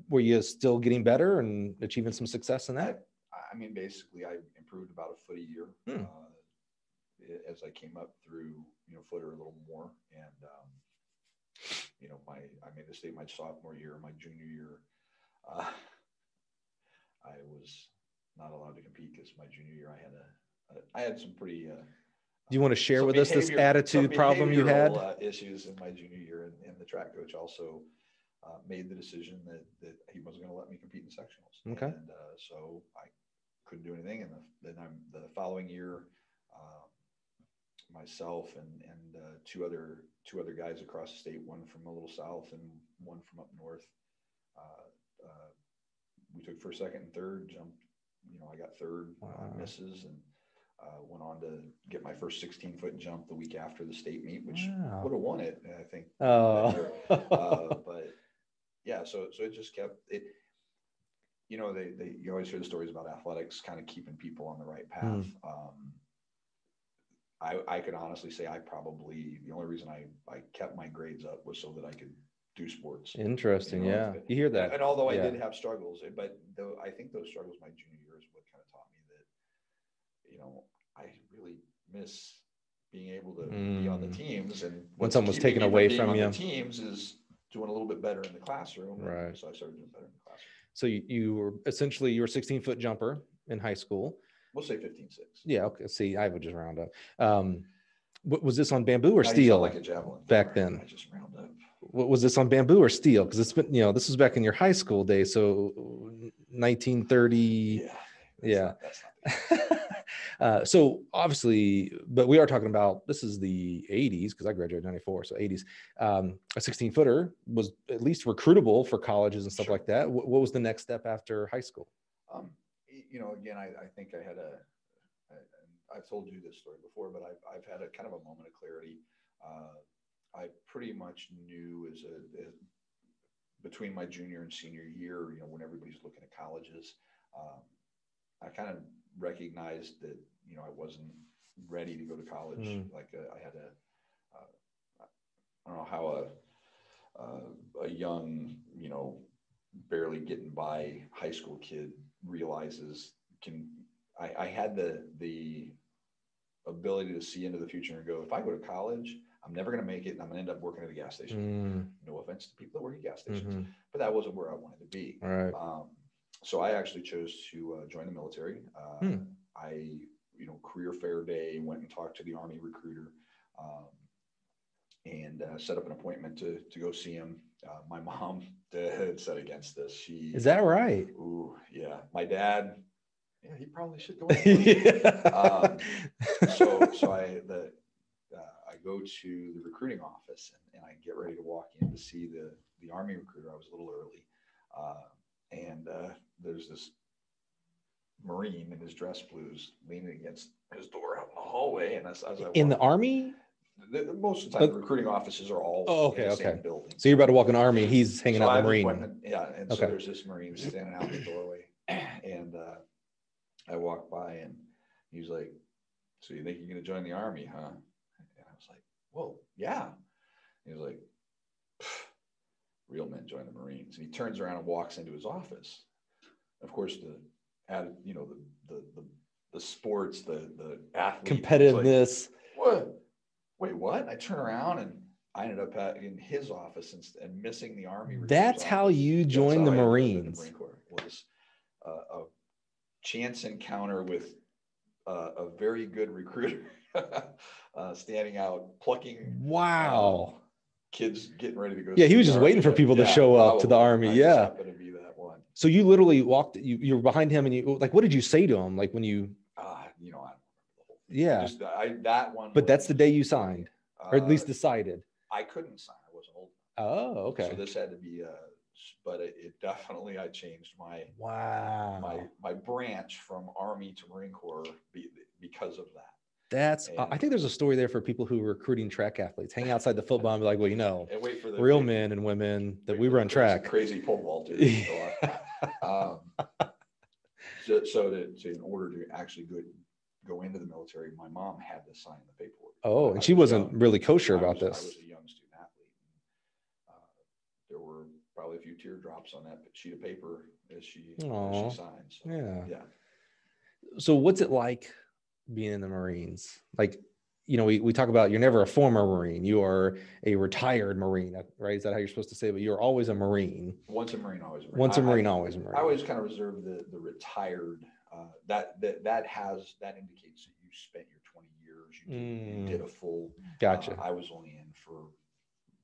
A: were you still getting better and achieving some success in that?
B: I mean, basically, I improved about a foot a year
A: Hmm.
B: uh, as I came up through, you know, footer a little more, and um, you know, my I made the state my sophomore year, my junior year, uh, I was not allowed to compete because my junior year I had a I had some pretty. Uh,
A: Do you want to share with us this attitude problem you had?
B: uh, issues in my junior year, and, and the track coach also uh, made the decision that that he wasn't going to let me compete in sectionals.
A: Okay.
B: And uh, so I couldn't do anything, and the, then I'm the following year. Uh, myself and and uh, two other two other guys across the state, one from a little south and one from up north. Uh, uh, we took first, second, and third. Jumped, you know, I got third
A: Wow.
B: on misses and uh, went on to get my first 16 foot jump the week after the state meet, which
A: Wow.
B: would have won it, I think.
A: Oh,
B: Uh, but yeah, so so it just kept it. You know, they they you always hear the stories about athletics kind of keeping people on the right path.
A: Mm.
B: Um, I I could honestly say I probably the only reason I I kept my grades up was so that I could do sports.
A: interesting.
B: You know,
A: Yeah, you hear that?
B: And although I
A: Yeah.
B: did have struggles, eh, but though I think those struggles my junior year is what kind of taught me that, you know, I really miss being able to be on the
A: Mm.
B: teams and
A: When someone's taken away from you.
B: Teams is doing a little bit better in the classroom.
A: Right.
B: So I started doing better in the classroom.
A: So you, you were essentially you were a 16 foot jumper in high school.
B: We'll say 15, 6.
A: Yeah. Okay. See, I would just round up. Um, what was this on bamboo or steel?
B: Like a javelin.
A: back then?
B: I just round up.
A: what was this on bamboo or steel? Because it's been, you know, this was back in your high school day. So 1930.
B: Yeah.
A: Yeah.
B: not- that's not
A: uh, so obviously, but we are talking about this is the 80s because I graduated 94, so 80s. Um, a 16 footer was at least recruitable for colleges and stuff
B: Sure.
A: like that. What, what was the next step after high school?
B: Um, you know, again, I, I think I had a, I- I've told you this story before, but I've, I've had a kind of a moment of clarity. Uh, I pretty much knew as a, as between my junior and senior year, you know, when everybody's looking at colleges, um, I kind of recognized that, you know, I wasn't ready to go to college.
A: Mm.
B: Like uh, I had a, uh, I don't know how a, uh, a young, you know, barely getting by high school kid realizes can I, I had the the ability to see into the future and go if I go to college I'm never going to make it and I'm going to end up working at a gas station
A: Mm,
B: no offense to people that work at gas stations
A: mhm.
B: but that wasn't where I wanted to be
A: right.
B: um, so I actually chose to uh, join the military uh,
A: Hmm.
B: I you know career fair day went and talked to the army recruiter um, and uh, set up an appointment to to go see him. Uh, my mom dead set against this. She
A: Is that right?
B: Ooh, yeah. My dad, yeah, he probably should go. Um, so so I the uh, I go to the recruiting office and, and I get ready to walk in to see the the army recruiter. I was a little early, uh, and uh, there's this marine in his dress blues leaning against his door out in the hallway, and as, as I
A: in the army?
B: The, the- most of the time, the recruiting offices are all
A: Oh,
B: in
A: okay,
B: the same
A: okay.
B: building.
A: So you're about to walk in the army. He's hanging
B: So
A: out in the
B: an
A: marine.
B: appointment, Yeah, and so
A: Okay.
B: there's this Marine standing out in the doorway, and uh, I walk by, and he's like, so you think you're going to join the army, huh? And I was like, whoa, yeah. He was like, real men join the Marines. And he turns around and walks into his office. Of course, the added, you know, the the the, the sports, the the athlete
A: competitiveness.
B: Like, what? Wait, what? I turn around and I ended up at, in his office and, and missing the army.
A: That's how you joined the Marines.
B: The Marine Corps was uh, a chance encounter with uh, a very good recruiter uh, standing out, plucking.
A: Wow.
B: Um, kids getting ready to go.
A: Yeah, he was just waiting for people to show up to the army.
B: I
A: yeah.
B: to be that one.
A: So you literally walked. You you were behind him, and you like, what did you say to him? Like when you.
B: Uh, you know, I
A: yeah.
B: Just, I, that one.
A: But was, that's the day you signed, or at least uh, decided.
B: I couldn't sign. I wasn't old.
A: Oh, okay.
B: So this had to be. Uh, but it, it definitely I changed my
A: wow
B: my my branch from Army to Marine Corps be, because of that.
A: That's and, I think there's a story there for people who are recruiting track athletes. Hang outside the football and be like, well, you know,
B: and wait for the
A: real men and women that we run track.
B: Crazy pole vaulters. um, so, so to, to, in order to actually go go into the military, my mom had to sign the paperwork.
A: Oh, and I she was wasn't young. really kosher about
B: was,
A: this.
B: I was a young student athlete. Uh, there were probably a few teardrops on that sheet of paper as she, as she signed. So,
A: yeah.
B: Yeah.
A: So what's it like being in the Marines? Like, you know, we, we talk about you're never a former Marine, you are a retired Marine, right? Is that how you're supposed to say? But you're always a Marine.
B: Once a Marine, always a Marine.
A: Once a Marine,
B: I,
A: always a Marine.
B: I always kind of reserve the the retired. Uh, that that that has that indicates that you spent your 20 years. You did, mm. you did a full.
A: Gotcha.
B: Uh, I was only in for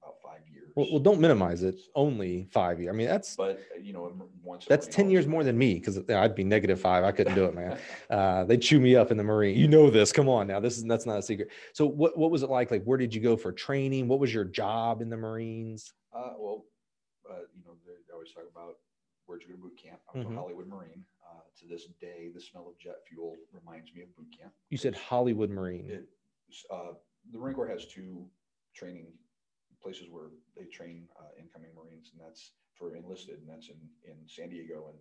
B: about five years.
A: Well, well, don't minimize it. Only five years. I mean, that's.
B: But you know, once.
A: That's ten years more than me because I'd be negative five. I couldn't do it, man. uh, they chew me up in the Marine. You know this. Come on now. This is that's not a secret. So what what was it like? Like, where did you go for training? What was your job in the Marines?
B: Uh, well, uh, you know, they always talk about where'd you go to boot camp? I was mm-hmm. a Hollywood Marine. To this day, the smell of jet fuel reminds me of boot camp.
A: You said Hollywood Marine.
B: It, uh, the Marine Corps has two training places where they train uh, incoming Marines, and that's for enlisted, and that's in in San Diego and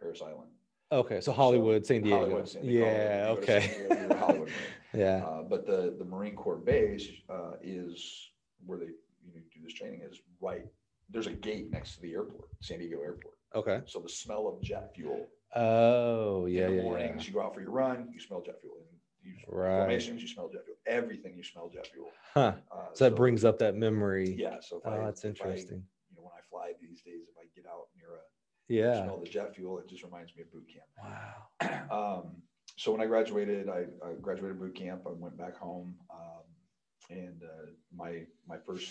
B: Parris Island.
A: Okay, so Hollywood, so, San Diego.
B: Hollywood, San Diego.
A: Yeah. Okay.
B: Diego,
A: yeah.
B: Uh, but the the Marine Corps base uh, is where they you know, do this training is right. There's a gate next to the airport, San Diego Airport.
A: Okay.
B: So the smell of jet fuel.
A: Oh yeah,
B: in
A: the
B: yeah. Mornings,
A: yeah.
B: you go out for your run, you smell jet fuel. You
A: right.
B: formations, you smell jet fuel. Everything you smell jet fuel.
A: Huh. Uh, so that brings up that memory.
B: Yeah. So
A: oh,
B: I,
A: that's interesting.
B: I, you know, when I fly these days, if I get out near a
A: yeah
B: smell the jet fuel, it just reminds me of boot camp.
A: Wow.
B: um, so when I graduated, I, I, graduated boot camp. I went back home, um, and uh, my my first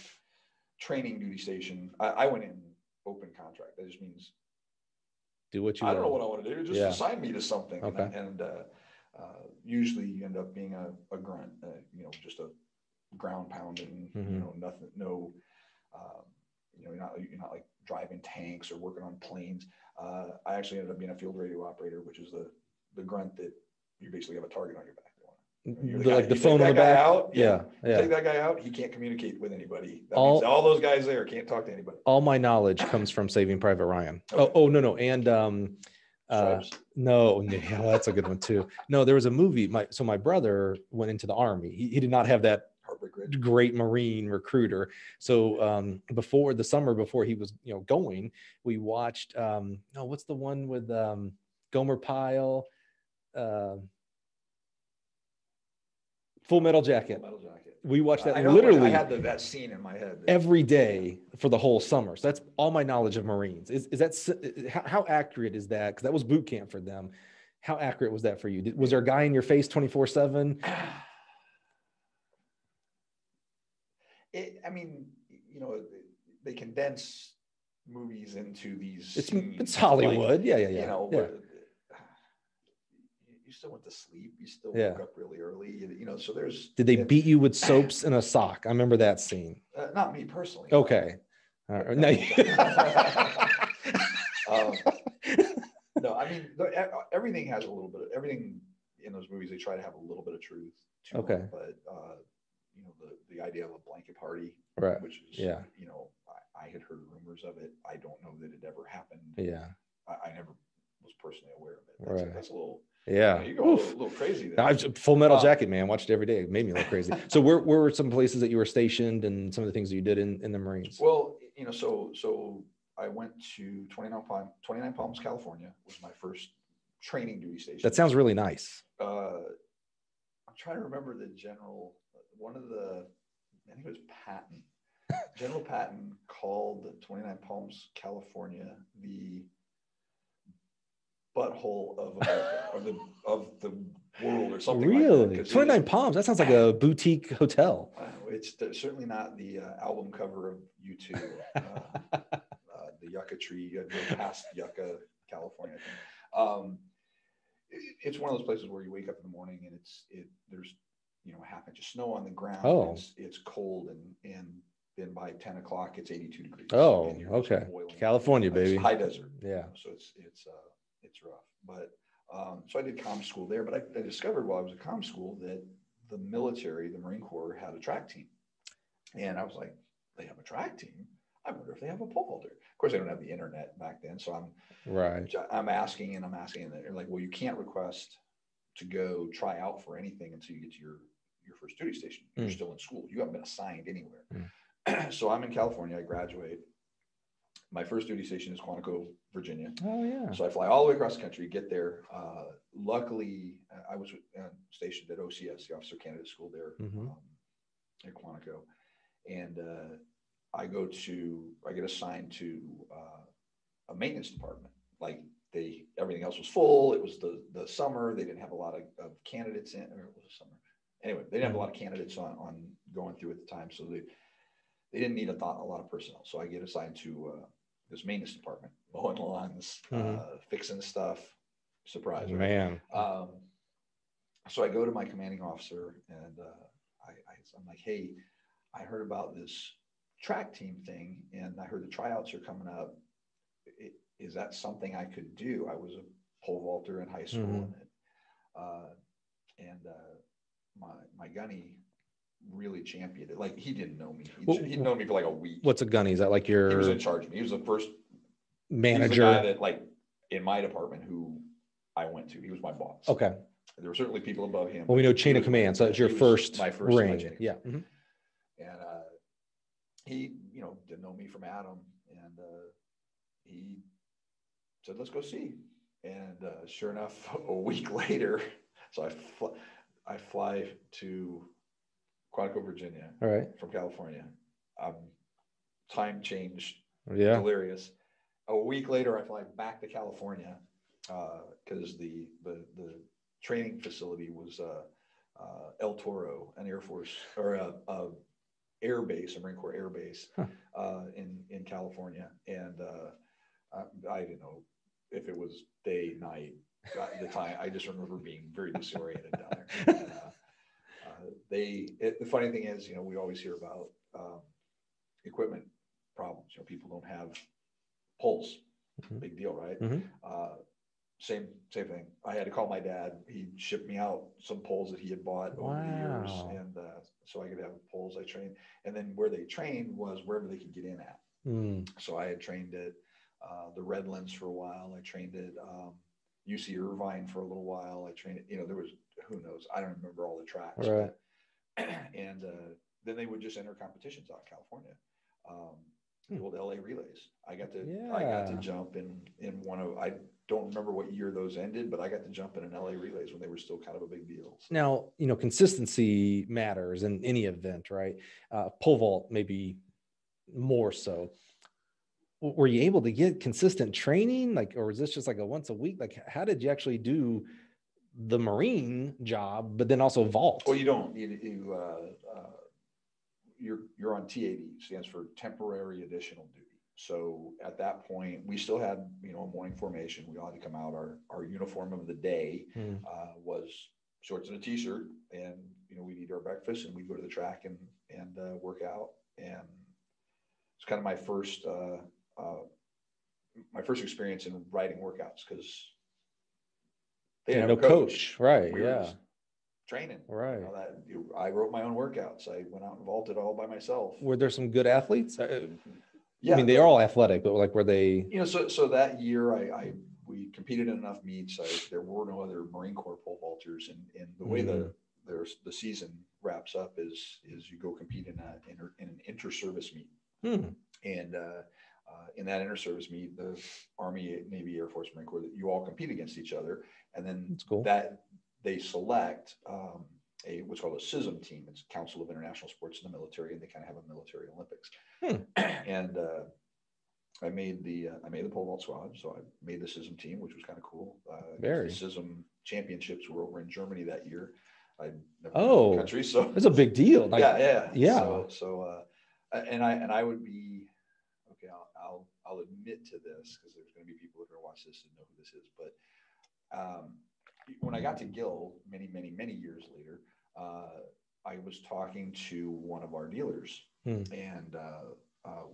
B: training duty station. I, I, went in open contract. That just means
A: do what you.
B: I don't know what I want to do. Just
A: yeah.
B: assign me to something.
A: Okay.
B: And, and uh, uh, usually you end up being a, a grunt, uh, you know, just a ground pounding,
A: mm-hmm.
B: you know, nothing, no, um, you know, you're not, you're not like driving tanks or working on planes. Uh, I actually ended up being a field radio operator, which is the, the grunt that you basically have a target on your back.
A: The, guy, like the phone in the back.
B: Out,
A: yeah,
B: yeah. Take that guy out. He can't communicate with anybody. That all, all those guys there can't talk to anybody.
A: All my knowledge comes from Saving Private Ryan. Okay. Oh, oh no, no, and um, uh, no, yeah, that's a good one too. No, there was a movie. My so my brother went into the army. He, he did not have that great Marine recruiter. So um, before the summer, before he was you know going, we watched. Um, no, what's the one with um, Gomer Pyle? Uh, Full Metal Jacket.
B: Full Metal Jacket
A: we watched that
B: I
A: literally. I
B: had the, that scene in my head
A: every day for the whole summer. So that's all my knowledge of Marines. Is, is that how, how accurate is that? Because that was boot camp for them. How accurate was that for you? Did, was there a guy in your face twenty four seven?
B: I mean, you know, they condense movies into these.
A: It's it's Hollywood, like, yeah, yeah, yeah.
B: You know,
A: yeah
B: you still went to sleep. You still
A: yeah.
B: woke up really early. You, you know, so there's.
A: Did they beat you with soaps and a sock? I remember that scene.
B: Uh, not me personally.
A: Okay. All right. No.
B: um, no, I mean everything has a little bit. Of, everything in those movies they try to have a little bit of truth. To
A: okay.
B: But uh, you know the the idea of a blanket party,
A: right?
B: Which is
A: yeah.
B: You know, I, I had heard rumors of it. I don't know that it ever happened.
A: Yeah.
B: I, I never was personally aware of it. That's,
A: right.
B: That's a little
A: Yeah.
B: You go a little, little crazy. there.
A: I was- Full Metal
B: Uh,
A: Jacket, man. Watched it every day. It made me look crazy. so, where, where were some places that you were stationed, and some of the things that you did in, in the Marines?
B: Well, you know, so so I went to 29 Palm, 29 Palms, California was my first training duty station.
A: That sounds really nice.
B: uh, I'm trying to remember the general, one of the, I think it was Patton. General Patton called 29 Palms, California, the butthole of America, of the of the world, or something. like
A: really?
B: 'cause it
A: 29 Palms. That sounds like a boutique hotel.
B: it's certainly not the uh, album cover of U2, uh, uh, the Yucca Tree, uh, past Yucca, California. Um, it- it's one of those places where you wake up in the morning and it's it there's you know half inch of snow on the ground.
A: Oh.
B: it's, it's cold and and then by 10 o'clock it's 82 degrees.
A: Oh,
B: and you're just
A: okay. California, baby.
B: high desert.
A: Yeah.
B: so it's it's uh it's rough. But um, so I did comm school there, but I, I discovered while I was at comm school that the military, the Marine Corps, had a track team, and I was like, they have a track team. I wonder if they have a pole vaulter. Of course, they don't have the internet back then, so I'm
A: Right.
B: I'm asking and I'm asking, and they're like, well, you can't request to go try out for anything until you get to your your first duty station. You're
A: Mm.
B: still in school. You haven't been assigned anywhere. so I'm in California. I graduate. My first duty station is Quantico, Virginia.
A: Oh, yeah.
B: So I fly all the way across the country, get there. Uh, luckily, uh, I was uh, stationed at OCS, the Officer Candidate School there
A: Mhm.
B: um, at Quantico, and uh, I go to I get assigned to uh, a maintenance department. Like they everything else was full. It was the the summer. They didn't have a lot of, of candidates in, or it was summer. Anyway, they didn't have a lot of candidates on on going through at the time, so they they didn't need a, thought, a lot of personnel. So I get assigned to uh, this maintenance department, mowing lawns,
A: Mhm.
B: uh, fixing stuff. Surprise, right?
A: Man.
B: Um, so I go to my commanding officer and uh, I, I, I'm like, hey, I heard about this track team thing and I heard the tryouts are coming up. I- Is that something I could do? I was a pole vaulter in high school
A: Mhm.
B: and, uh, and uh, my, my gunny really championed it. Like he didn't know me. He'd,
A: Well,
B: he'd known me for like a week.
A: What's a gunny? Is that like your?
B: he was in charge of me. He was the first the
A: manager?
B: guy that like in my department who I went to. He was my boss.
A: Okay.
B: There were certainly people above him.
A: Well, we know chain of command. So that's your first,
B: my first in
A: ring. Yeah. Mhm.
B: And uh, he, you know, didn't know me from Adam, and uh, he said, "Let's go see." And uh, sure enough, a week later, so I fl- I fly to Quantico, Virginia,
A: All right.
B: from California. Um, time change
A: Yeah.
B: delirious. A week later, I fly back to California because the, the the training facility was uh, uh, El Toro, an Air Force or a, a air base, a Marine Corps air base
A: Huh.
B: uh, in in California, and uh, I, I didn't know if it was day, night, the time. I just remember being very disoriented down there. And, uh, uh, they, it, the funny thing is, you know, we always hear about um, equipment problems. You know, people don't have poles.
A: Mhm.
B: Big deal, right?
A: Mhm.
B: Uh, same same thing. I had to call my dad. He shipped me out some poles that he had bought over the years,
A: Wow.
B: and uh, so I could have poles I trained. And then where they trained was wherever they could get in at.
A: Mm.
B: So I had trained at uh, the Redlands for a while. I trained at um, UC Irvine for a little while. I trained at, you know, there was, who knows, I don't remember all the tracks.
A: Right.
B: but- and uh, then they would just enter competitions out in California. Um, the
A: Hmm.
B: old LA relays. I got to, I got to jump in, in one of, I don't remember what year those ended, but I got to jump in an LA relays when they were still kind of a big deal. So-
A: Now, you know, consistency matters in any event, right? Uh, pole vault maybe more so. W- Were you able to get consistent training? Like, or was this just like a once a week? Like, how did you actually do the Marine job, but then also vault?
B: Well, you don't. You, you uh, uh, you're you're on TAD, stands for temporary additional duty. So at that point, we still had you know a morning formation. We all had to come out. Our our uniform of the day
A: Hmm.
B: uh, was shorts and a t-shirt, and you know we'd eat our breakfast and we'd go to the track and and uh, work out. And it's kind of my first uh, uh, my first experience in writing workouts because they
A: Yeah, no
B: a
A: coach, right?
B: We
A: Yeah,
B: training.
A: right.
B: You know, that you- I wrote my own workouts. I went out and vaulted all by myself.
A: Were there some good athletes? Uh,
B: Yeah,
A: I mean, they are all athletic, but like, were they?
B: You know, so so that year I, I we competed in enough meets. I, there were no other Marine Corps pole vaulters, and, and the way the there's the season wraps up is is you go compete in a in, in an inter-service meet,
A: Hmm.
B: and uh, uh, in that inter-service meet, the Army, Navy, Air Force, Marine Corps, you all compete against each other, and then
A: cool.
B: that they select um, a what's called a CISM team. It's Council of International Sports in the military, and they kind of have a military Olympics.
A: Hmm.
B: and uh, I made the uh, I made the pole vault squad, so I made the CISM team, which was kind of cool. Uh,
A: Very.
B: The CISM championships were over in Germany that year. I never
A: Oh,
B: country, so
A: That's a big deal. Like,
B: yeah, yeah,
A: yeah.
B: So, so uh, and I and I would be I'll, admit to this because there's going to be people that are going to watch this and know who this is. But um, when I got to Gill many, many, many years later, uh, I was talking to one of our dealers,
A: Hmm.
B: and uh, uh,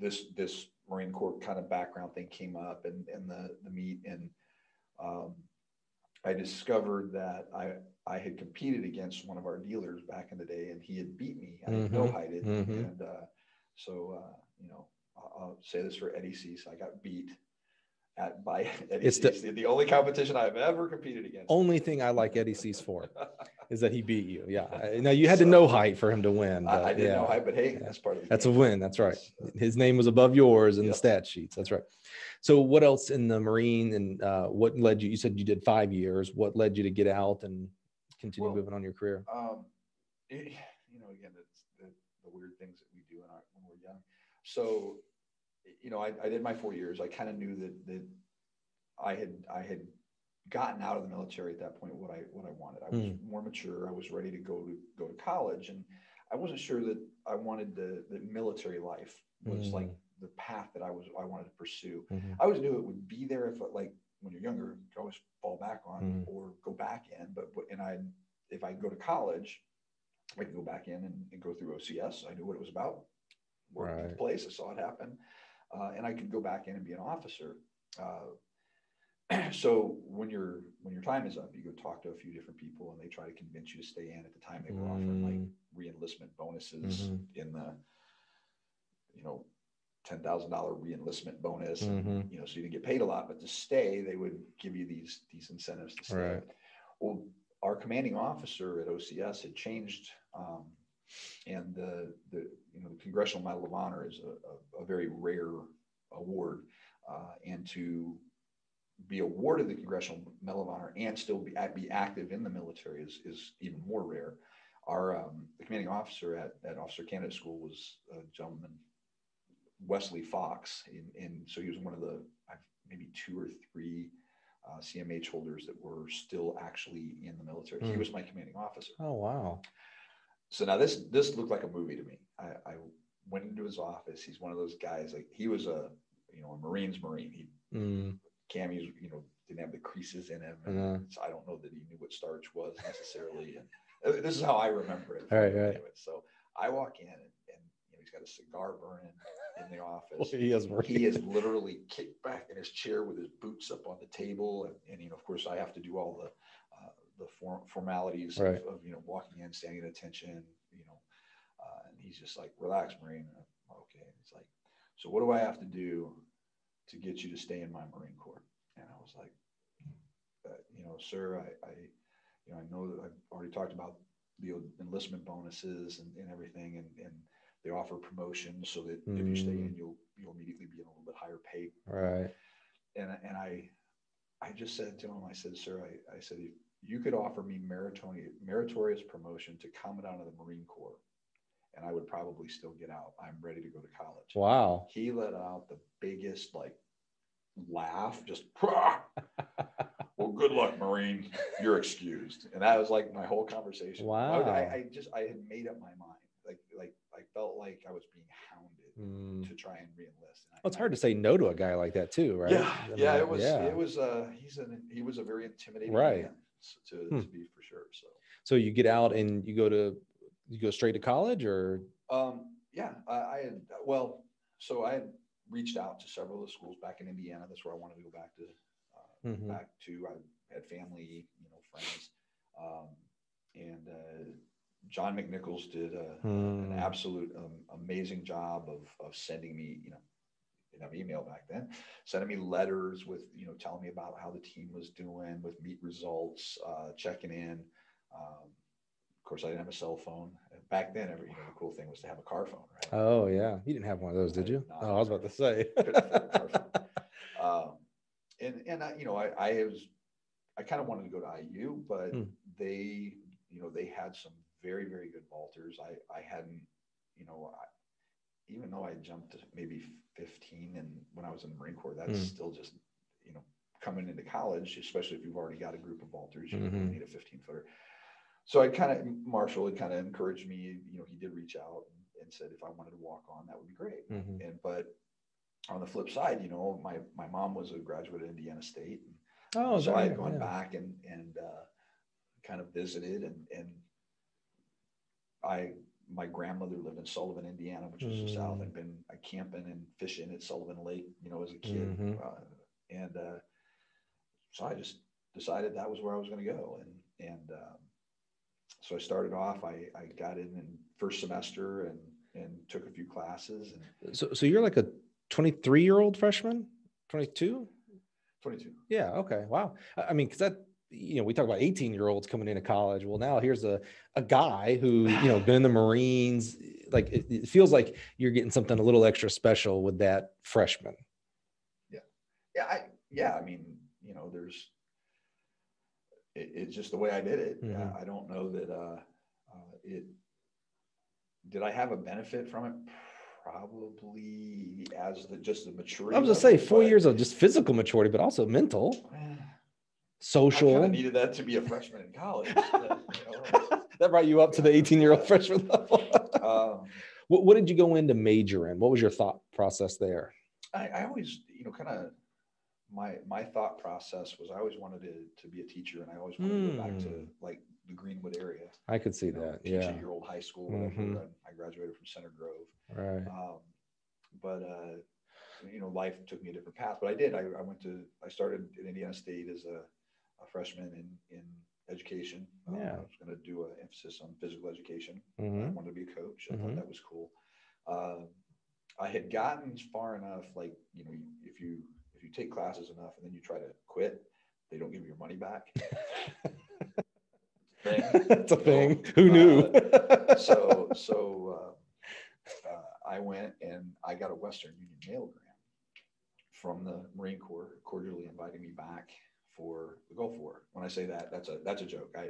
B: this this Marine Corps kind of background thing came up, and and the the meet, and um, I discovered that I I had competed against one of our dealers back in the day, and he had beat me. I had no
A: Mhm,
B: heighted,
A: mhm.
B: and uh, so uh, you know I'll, say this for Eddie Cease. I got beat at by Eddie
A: It's the-
B: Cease, the, the only competition I've ever competed against.
A: Only thing I like Eddie Cease for is that he beat you. Yeah. Now you had to know height for him to win.
B: I, I didn't
A: yeah.
B: know height, but hey, that's part of
A: That's a win. That's right. His name was above yours in the stat sheets. That's right. So what else in the Marine and uh, what led you? You said you did five years. What led you to get out and continue
B: Well,
A: moving on your career?
B: um, it- you know, again, it's the, the weird things that we do in our, when we're young. So, you know, I, I did my four years. I kind of knew that, that I had, I had gotten out of the military at that point, what I, what I wanted. I was
A: Mm.
B: more mature. I was ready to go to, go to college. And I wasn't sure that I wanted the, the military life was like
A: Mm.
B: the path that I was, I wanted to pursue.
A: Mhm.
B: I always knew it would be there if like when you're younger, you can always fall back on
A: Mhm.
B: or go back in. But but- and I if I go to college, I can go back in and, and go through OCS. I knew what it was about. Worked at the
A: Right.
B: place, I saw it happen, uh, and I could go back in and be an officer. Uh, so when your when your time is up, you go talk to a few different people, and they try to convince you to stay in. At the time, they were offering like
A: Mm.
B: re-enlistment bonuses
A: Mhm.
B: in the you know ten thousand dollar re-enlistment bonus,
A: Mhm.
B: and, you know, so you didn't get paid a lot, but to stay, they would give you these these incentives to stay.
A: Right.
B: Well, our commanding officer at OCS had changed, um, and the the you know the Congressional Medal of Honor is a, a, a very rare award, uh, and to be awarded the Congressional Medal of Honor and still be be active in the military is is even more rare. Our um, the commanding officer at, at Officer Candidate School was a gentleman, Wesley Fox, and, and so he was one of the maybe two or three uh, CMH holders that were still actually in the military. He
A: Hmm.
B: was my commanding officer.
A: Oh wow.
B: So now this this looked like a movie to me. I, I went into his office. He's one of those guys like he was a you know a Marines Marine. He
A: Mm,
B: camis you know didn't have the creases in him. And
A: Uh-huh.
B: so I don't know that he knew what starch was necessarily. and uh, this is how I remember it.
A: All right, right.
B: Anyway, So I walk in and, and you know he's got a cigar burning in the office
A: he has
B: he is literally kicked back in his chair with his boots up on the table and, and you know of course i have to do all the the form, formalities
A: Right.
B: of, of you know walking in standing at attention you know uh, and he's just like relax marine I'm, okay and he's like so what do i have to do to get you to stay in my marine corps and i was like uh, you know sir I, I you know i know that i've already talked about the enlistment bonuses and, and everything and, and they offer promotions so that if you stay in, you'll you'll immediately be in a little bit higher pay.
A: right.
B: And and I I just said to him, I said, sir, I, I said, if you could offer me meritorious meritorious promotion to commandant of the Marine Corps, and I would probably still get out. I'm ready to go to college.
A: Wow.
B: He let out the biggest like laugh, just well, good luck, Marine. You're excused. And that was like my whole conversation.
A: Wow.
B: I, I just I had made up my mind. Like like I felt like I was being hounded
A: Mm.
B: to try and reenlist. And
A: Well, it's hard to say no to a guy like that too, right?
B: Yeah,
A: I
B: yeah, it was.
A: yeah.
B: It was. Uh, he's an. He was a very intimidating
A: Right.
B: man to,
A: Hmm.
B: to be for sure. So,
A: So you get out and you go to you go straight to college or
B: um, yeah, I, I had. Well, so I had reached out to several of the schools back in Indiana. That's where I wanted to go back to. Uh,
A: Mhm.
B: Back to. I had family, you know, friends, um, and uh, John McNichols did a, an
A: Hmm.
B: absolute um, amazing job of of sending me, you know, didn't have email back then, sending me letters with, you know, telling me about how the team was doing with meet results, uh, checking in. Um, of course, I didn't have a cell phone. Back then, every, you know, the cool thing was to have a car phone, right?
A: Oh yeah, you didn't have one of those, did you?
B: not.
A: Oh, I was about to say.
B: Couldn't afford a car phone. Um, and and I, you know, I, I was, I kind of wanted to go to IU, but
A: Hmm.
B: they, you know, they had some very, very good vaulters. I, I hadn't, you know, I, even though I jumped maybe 15 and when I was in the Marine Corps, that's
A: Hmm.
B: still just, you know, coming into college, especially if you've already got a group of vaulters, you
A: Mhm.
B: need a 15 footer. So I kind of, Marshall had kind of encouraged me, you know, he did reach out and, and said if I wanted to walk on, that would be great.
A: Mhm.
B: And, but on the flip side, you know, my, my mom was a graduate of Indiana State. And
A: Oh,
B: so I had gone
A: yeah.
B: back and, and, uh, kind of visited and, and I, my grandmother lived in Sullivan, Indiana, which is just south.
A: Mm.
B: I'd been uh, camping and fishing at Sullivan Lake, you know, as a kid.
A: Mhm.
B: Uh, and, uh, so I just decided that was where I was going to go. And, and, um, so I started off, I, I got in in first semester and, and took a few classes and
A: So, so you're like a 23 year old freshman, 22?
B: 22.
A: Yeah. Okay. Wow. I I mean, because that, you know, we talk about 18 year olds coming into college. Well, now here's a, a guy who, you know, been in the Marines. Like it, it feels like you're getting something a little extra special with that freshman.
B: Yeah, yeah I yeah, I mean, you know, there's it, it's just the way I did it.
A: Mhm.
B: Uh, I don't know that uh, uh, it did I have a benefit from it? Probably as the just the maturity.
A: I was gonna say four years of just physical maturity, but also mental,
B: eh, I
A: social.
B: needed that to be a freshman in college. you know.
A: that brought you up to the 18 year old freshman level.
B: Um,
A: what, what did you go into major in? What was your thought process there?
B: I, I always, you know, kind of my my thought process was I always wanted to to be a teacher, and I always wanted to go back to
A: Hmm.
B: like the Greenwood area.
A: I could see
B: you know,
A: that. Yeah.
B: at your old high school.
A: Mhm.
B: I graduated from Center Grove.
A: Right.
B: Um, but uh, you know, life took me a different path. But I did. I, I went to. I started at Indiana State as a, a freshman in in education. Um,
A: Yeah.
B: I was going to do an emphasis on physical education. I
A: Mhm.
B: wanted to be a coach. I
A: Mhm.
B: thought that was cool. Um, I had gotten far enough, like you know, if you if you take classes enough and then you try to quit, they don't give you your money back. Thing.
A: It's a thing. Who knew?
B: uh, so so uh, uh, I went and I got a Western Union mailgram from the Marine Corps, cordially inviting me back for the Gulf War. When I say that, that's a that's a joke. I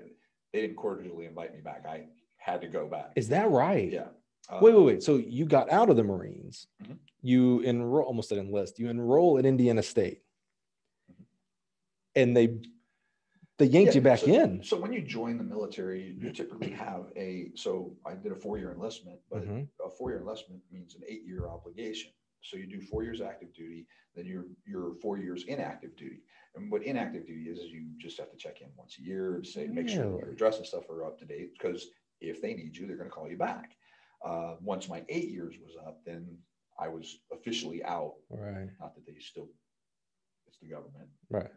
B: they didn't cordially invite me back. I had to go back.
A: Is that right?
B: Yeah. Uh,
A: Wait, wait, wait. So you got out of the Marines.
B: Mhm.
A: You enroll almost said enlist. You enroll at Indiana State,
B: Mhm.
A: and they they yanked
B: Yeah,
A: you back
B: so-
A: in.
B: So when you join the military, you typically have a. So I did a four-year enlistment, but
A: Mhm.
B: a four-year enlistment means an eight-year obligation. So you do four years active duty, then you're you're four years inactive duty. And what inactive duty is is you just have to check in once a year to say make sure your address and stuff are up to date. Because if they need you, they're going to call you back. Uh, once my eight years was up, then I was officially out.
A: Right.
B: Not that they still, it's the government
A: Right.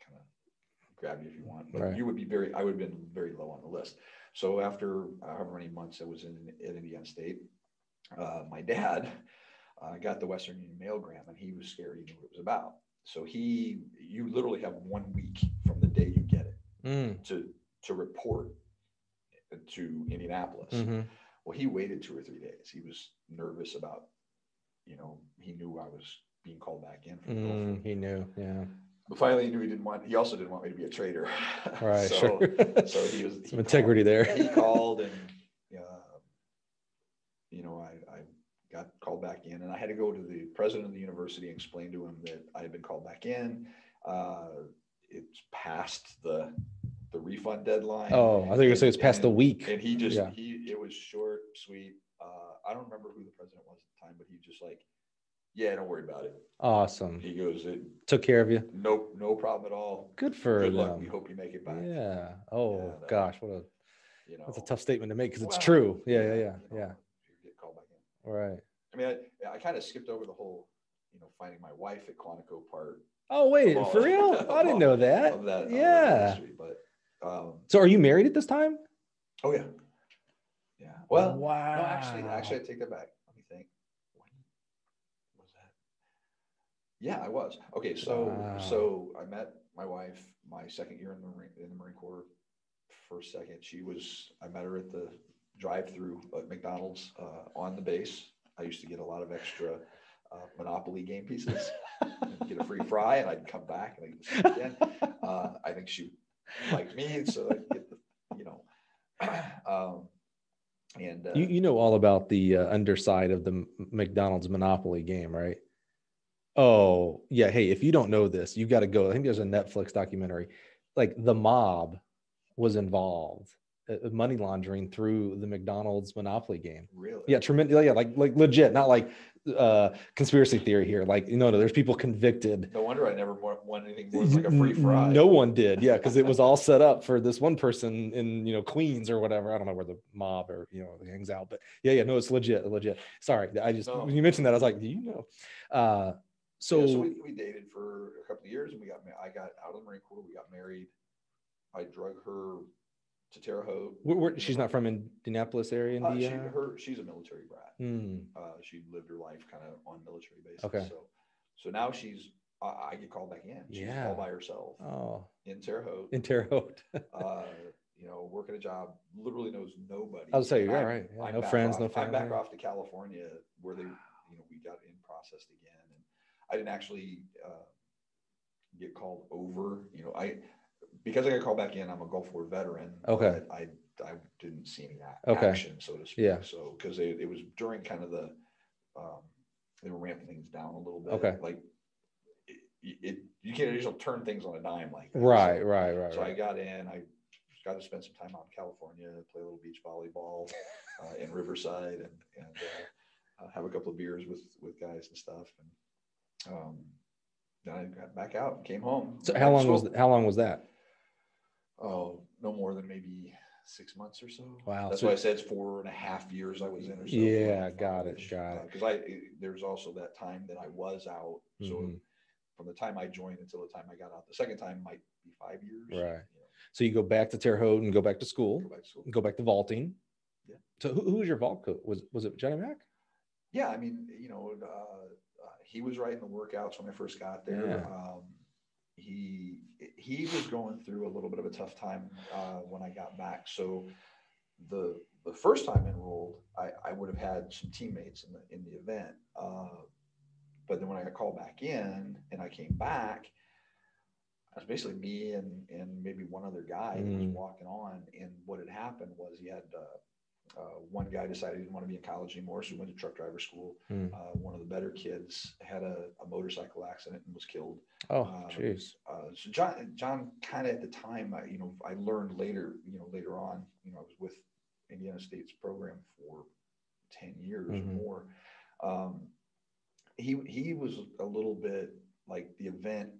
B: kind of grab you if you want, but
A: Right.
B: you would be very, I would have been very low on the list. So after however many months I was in, at Indiana State, uh, my dad uh, got the Western Union mailgram and he was scared. He knew what it was about. So he, you literally have one week from the day you get it
A: Mm,
B: to, to report to Indianapolis.
A: mhm.
B: Well, he waited two or three days. He was nervous about, you know, he knew I was being called back in from the Gulf War.
A: Mm, he knew. Yeah.
B: But finally, he knew he didn't want. He also didn't want me to be a traitor.
A: Right.
B: so,
A: sure.
B: so he was
A: Some integrity there.
B: He called and, uh, you know, I, I got called back in, and I had to go to the president of the university and explain to him that I had been called back in. Uh, it's past the the refund deadline.
A: Oh, I think you were say it's past the week.
B: And he just
A: Yeah.
B: he it was short, sweet. Uh, I don't remember who the president was at the time, but he just like, yeah, don't worry about it.
A: Awesome.
B: He goes, it,
A: Took care of you.
B: no, no problem at all.
A: Good for
B: Good luck. We hope you make it back.
A: Yeah. Oh
B: Yeah, that-
A: gosh, what a
B: You know,
A: that's a tough statement to make because it's
B: Well,
A: true. Yeah, yeah, yeah,
B: you know,
A: yeah.
B: you Get called back in.
A: Right.
B: I mean, I, I kind of skipped over the whole, you know, finding my wife at Quantico part
A: Oh wait,
B: all-
A: for real?
B: of
A: I didn't know that.
B: of that. of that
A: Yeah.
B: history, But, um,
A: So are you married at this time?
B: oh yeah, yeah. Well,
A: wow.
B: no, actually, actually, I take that back. Let me think. When was that? Yeah, I was. Okay, so
A: Wow.
B: so I met my wife my second year in the Marine in the Marine Corps. First second, she was. I met her at the drive-through at McDonald's uh, on the base. I used to get a lot of extra uh, Monopoly game pieces, get a free fry, and I'd come back and I'd her again. Uh, I think she liked me, so I'd get the, you know, um, and uh,
A: You, you know all about the uh, underside of the McDonald's Monopoly game, right? Oh, yeah. Hey, if you don't know this, you got to go. I think there's a Netflix documentary. Like the mob was involved, money laundering through the McDonald's Monopoly game.
B: really,
A: Yeah, tremendous. Yeah, like like legit, not like uh conspiracy theory here. Like no, no, there's people convicted.
B: No wonder I never won, won anything more like a free fry.
A: No one did. Yeah, because it was all set up for this one person in you know Queens or whatever. I don't know where the mob or you know hangs out, but yeah, yeah, no, it's legit, legit. Sorry, I just
B: No.
A: when you mentioned that, I was like, do you know? Uh, so,
B: Yeah, so we, we dated for a couple of years and we got, I got out of the Marine Corps, we got married. I drug her to Terre Haute.
A: where, where- she's not from Indianapolis area,
B: Uh, she, her, she's a military brat.
A: Hmm,
B: Uh, she lived her life kind of on military basis.
A: Okay.
B: So, so now she's, I, I get called back in. She's
A: Yeah.
B: all by herself
A: Oh,
B: in Terre Haute.
A: in Terre Haute.
B: uh, you know, working a job, literally knows nobody. I'll
A: yeah,
B: I'm-
A: right. Yeah, no friends,
B: off-
A: no family.
B: I'm back off to California where they, you know, we got in processed again. And I didn't actually uh, get called over, you know, I, because I got called back in, I'm a Gulf War veteran.
A: Okay.
B: I, I didn't see any
A: Okay.
B: action, so to speak.
A: Yeah.
B: So, because it, it was during kind of the, um, they were ramping things down a little bit.
A: Okay.
B: Like, it, it you can't just turn things on a dime like that.
A: Right,
B: So-
A: right, right,
B: so I got in, I got to spend some time out in California, play a little beach volleyball uh, in Riverside and, and uh, uh, have a couple of beers with, with guys and stuff. And um, then I got back out came home.
A: So how long was how long was that?
B: Oh, no more than maybe six months or so.
A: Wow,
B: That's
A: so-
B: why I said it's four and a half years I was in or so.
A: Yeah, got it, got it.
B: Because I, there's also that time that I was out. So
A: Mhm.
B: from the time I joined until the time I got out, the second time might be five years.
A: Right.
B: you know,
A: So you go back to Terre Haute and go back to school,
B: go back to school.
A: go back to vaulting.
B: Yeah.
A: So who, who was your vault coach? Was was it Johnny Mack?
B: Yeah, I mean, you know, uh, uh, he was writing the workouts when I first got there.
A: Yeah.
B: Um, he he was going through a little bit of a tough time uh, when I got back. So the the first time enrolled, I, I would have had some teammates in the in the event. Uh, but then when I got called back in and I came back, it was basically me and and maybe one other guy that was
A: Mm.
B: walking on. And what had happened was he had uh, uh, one guy decided he didn't want to be in college anymore, so he went to truck driver school.
A: Hmm.
B: Uh, one of the better kids had a, a motorcycle accident and was killed.
A: Oh,
B: Uh,
A: jeez.
B: Uh, so John, John, kind of at the time, I, you know, I learned later, you know, later on, you know, I was with Indiana State's program for ten years
A: Mhm.
B: or more. Um, he he was a little bit like the event.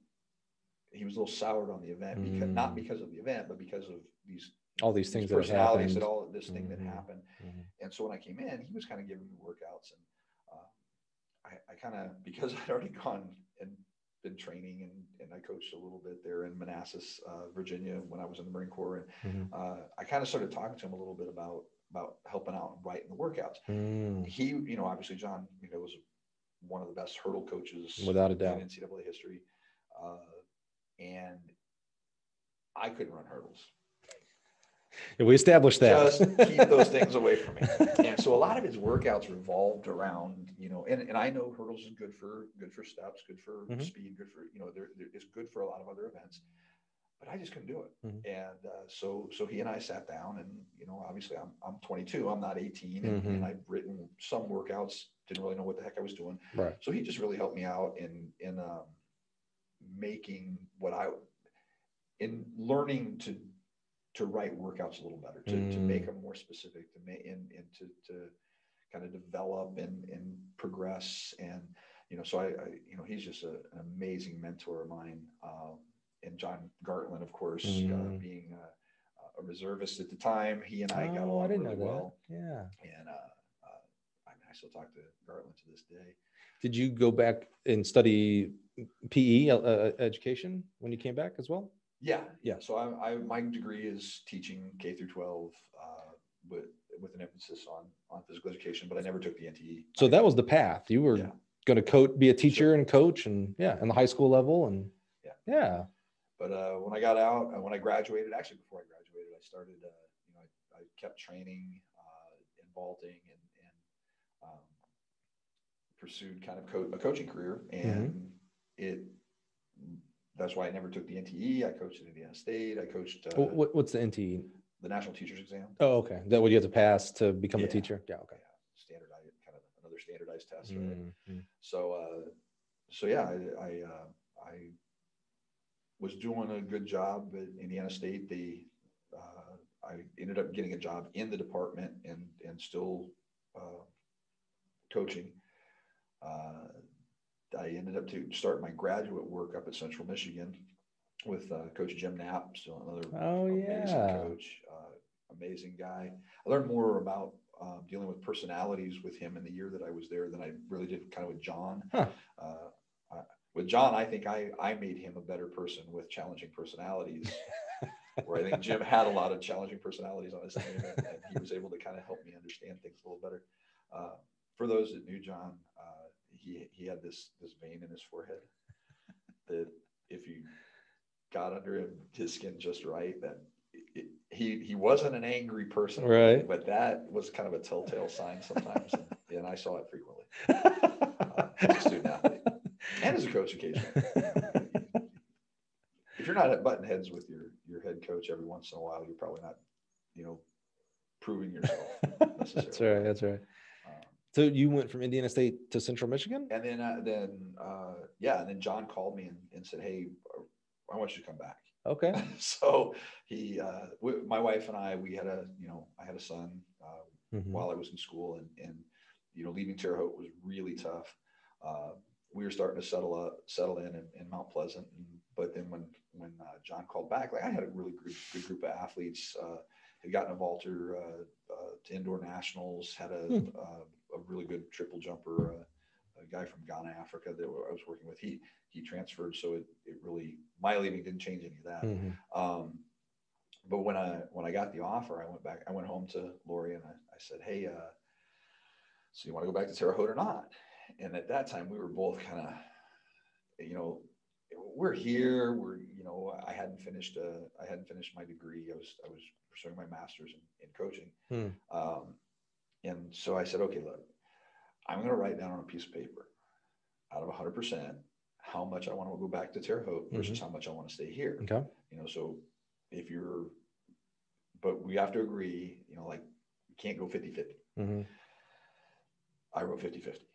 B: He was a little soured on the event because not
A: Mm.
B: because of the event, but because of these
A: All these things that have happened.
B: that all this thing
A: Mhm.
B: that happened.
A: Mhm.
B: And so when I came in, he was kind of giving me workouts, and uh, I, I kind of because I'd already gone and been training, and and I coached a little bit there in Manassas, uh, Virginia, when I was in the Marine Corps, and
A: Mhm.
B: uh, I kind of started talking to him a little bit about about helping out and writing the workouts.
A: Mm,
B: He, you know, obviously John, you know, was one of the best hurdle coaches
A: Without a doubt in.
B: NCAA history, uh, and I couldn't run hurdles
A: Yeah, we established that.
B: just keep those things away from me. And so a lot of his workouts revolved around, you know, and, and I know hurdles is good for good for steps, good for
A: Mhm.
B: speed, good for you know, there there- it's good for a lot of other events. But I just couldn't do it.
A: Mhm.
B: And uh, so so he and I sat down, and you know, obviously I'm I'm 22, I'm not 18, and,
A: Mhm.
B: and I've written some workouts, didn't really know what the heck I was doing.
A: right.
B: So he just really helped me out in in um, making what I in learning to to write workouts a little better, to, to make
A: Mm.
B: them more specific, to make and, and to to kind of develop and and progress and you know so I, I you know he's just a, an amazing mentor of mine um, and John Gartland of course uh,
A: Mm.
B: being a, a reservist at the time he and I got
A: oh, I
B: along
A: didn't
B: really
A: know that.
B: well
A: Yeah.
B: and uh, uh, I, mean, I still talk to Gartland to this day.
A: Did you go back and study PE uh, uh, education when you came back as well? Yeah,
B: Yeah. So I, I my degree is teaching K through 12 uh, with with an emphasis on on physical education, but I never took the NTE.
A: So that was the path. You were
B: Yeah.
A: going to coach, be a teacher and coach, and yeah, in the high school level, and
B: Yeah.
A: yeah,
B: But uh, when I got out, uh, when I graduated, actually before I graduated, I started, uh, you know, I, I kept training uh, in vaulting and, and um, pursued kind of co- a coaching career. And it, that's why I never took the NTE. I coached at Indiana State. I coached uh,
A: what, what's the NT?
B: the National Teachers Exam.
A: Oh, okay. That what you have to pass to become a teacher? Yeah. Okay.
B: Yeah, standardized, kind of another standardized test. Right?
A: Mhm.
B: So, uh, so yeah, I, I, uh, I was doing a good job at Indiana State. They, uh, I ended up getting a job in the department and, and still, uh, coaching. Uh, I ended up to start my graduate work up at Central Michigan with, uh, Coach Jim Knapp, still another
A: Oh
B: amazing
A: yeah.
B: coach, uh, amazing guy. I learned more about um, dealing with personalities with him in the year that I was there than I really did kind of with John.
A: Huh.
B: Uh, I- with John, I think I, I made him a better person with challenging personalities. where I think Jim had a lot of challenging personalities on his team, and, and he was able to kind of help me understand things a little better. Uh, for those that knew John, uh, he he had this this vein in his forehead that if you got under him, his skin just right, that it, he he wasn't an angry person,
A: Right.
B: But that was kind of a telltale sign sometimes, and, and I saw it frequently uh, as a student athlete and as a coach occasionally. if you're not at button heads with your your head coach every once in a while, you're probably not, you know, proving yourself.
A: that's right. That's right. So you went from Indiana State to Central Michigan?
B: and then uh, then uh, yeah, and then John called me and, and said, "Hey, I want you to come back."
A: Okay.
B: so he, uh, w- my wife and I, we had a, you know, I had a son uh,
A: Mhm.
B: while I was in school, and and you know, leaving Terre Haute was really tough. Uh, we were starting to settle up, settle in, in in Mount Pleasant, and, but then when when uh, John called back, like I had a really good, good group of athletes. Uh, had gotten a vaulter uh, uh, to indoor nationals, had a
A: Hmm.
B: A really good triple jumper, uh, a guy from Ghana, Africa that I was working with. He he transferred, so it it really my leaving didn't change any of that.
A: Mhm.
B: Um, but when I when I got the offer, I went back. I went home to Lori and I, I said, "Hey, uh, so you want to go back to Terre Haute or not?" And at that time, we were both kind of, you know, we're here. We're you know, I hadn't finished. Uh, I hadn't finished my degree. I was I was pursuing my master's in, in coaching.
A: Hmm.
B: Um, and so I said, "Okay, look, I'm going to write down on a piece of paper, out of 100 percent, how much I want to go back to Terre Haute versus how much I want to stay here."
A: Okay.
B: you know so if you're but we have to agree you know like you can't go 50 50
A: Mhm.
B: i wrote 50 50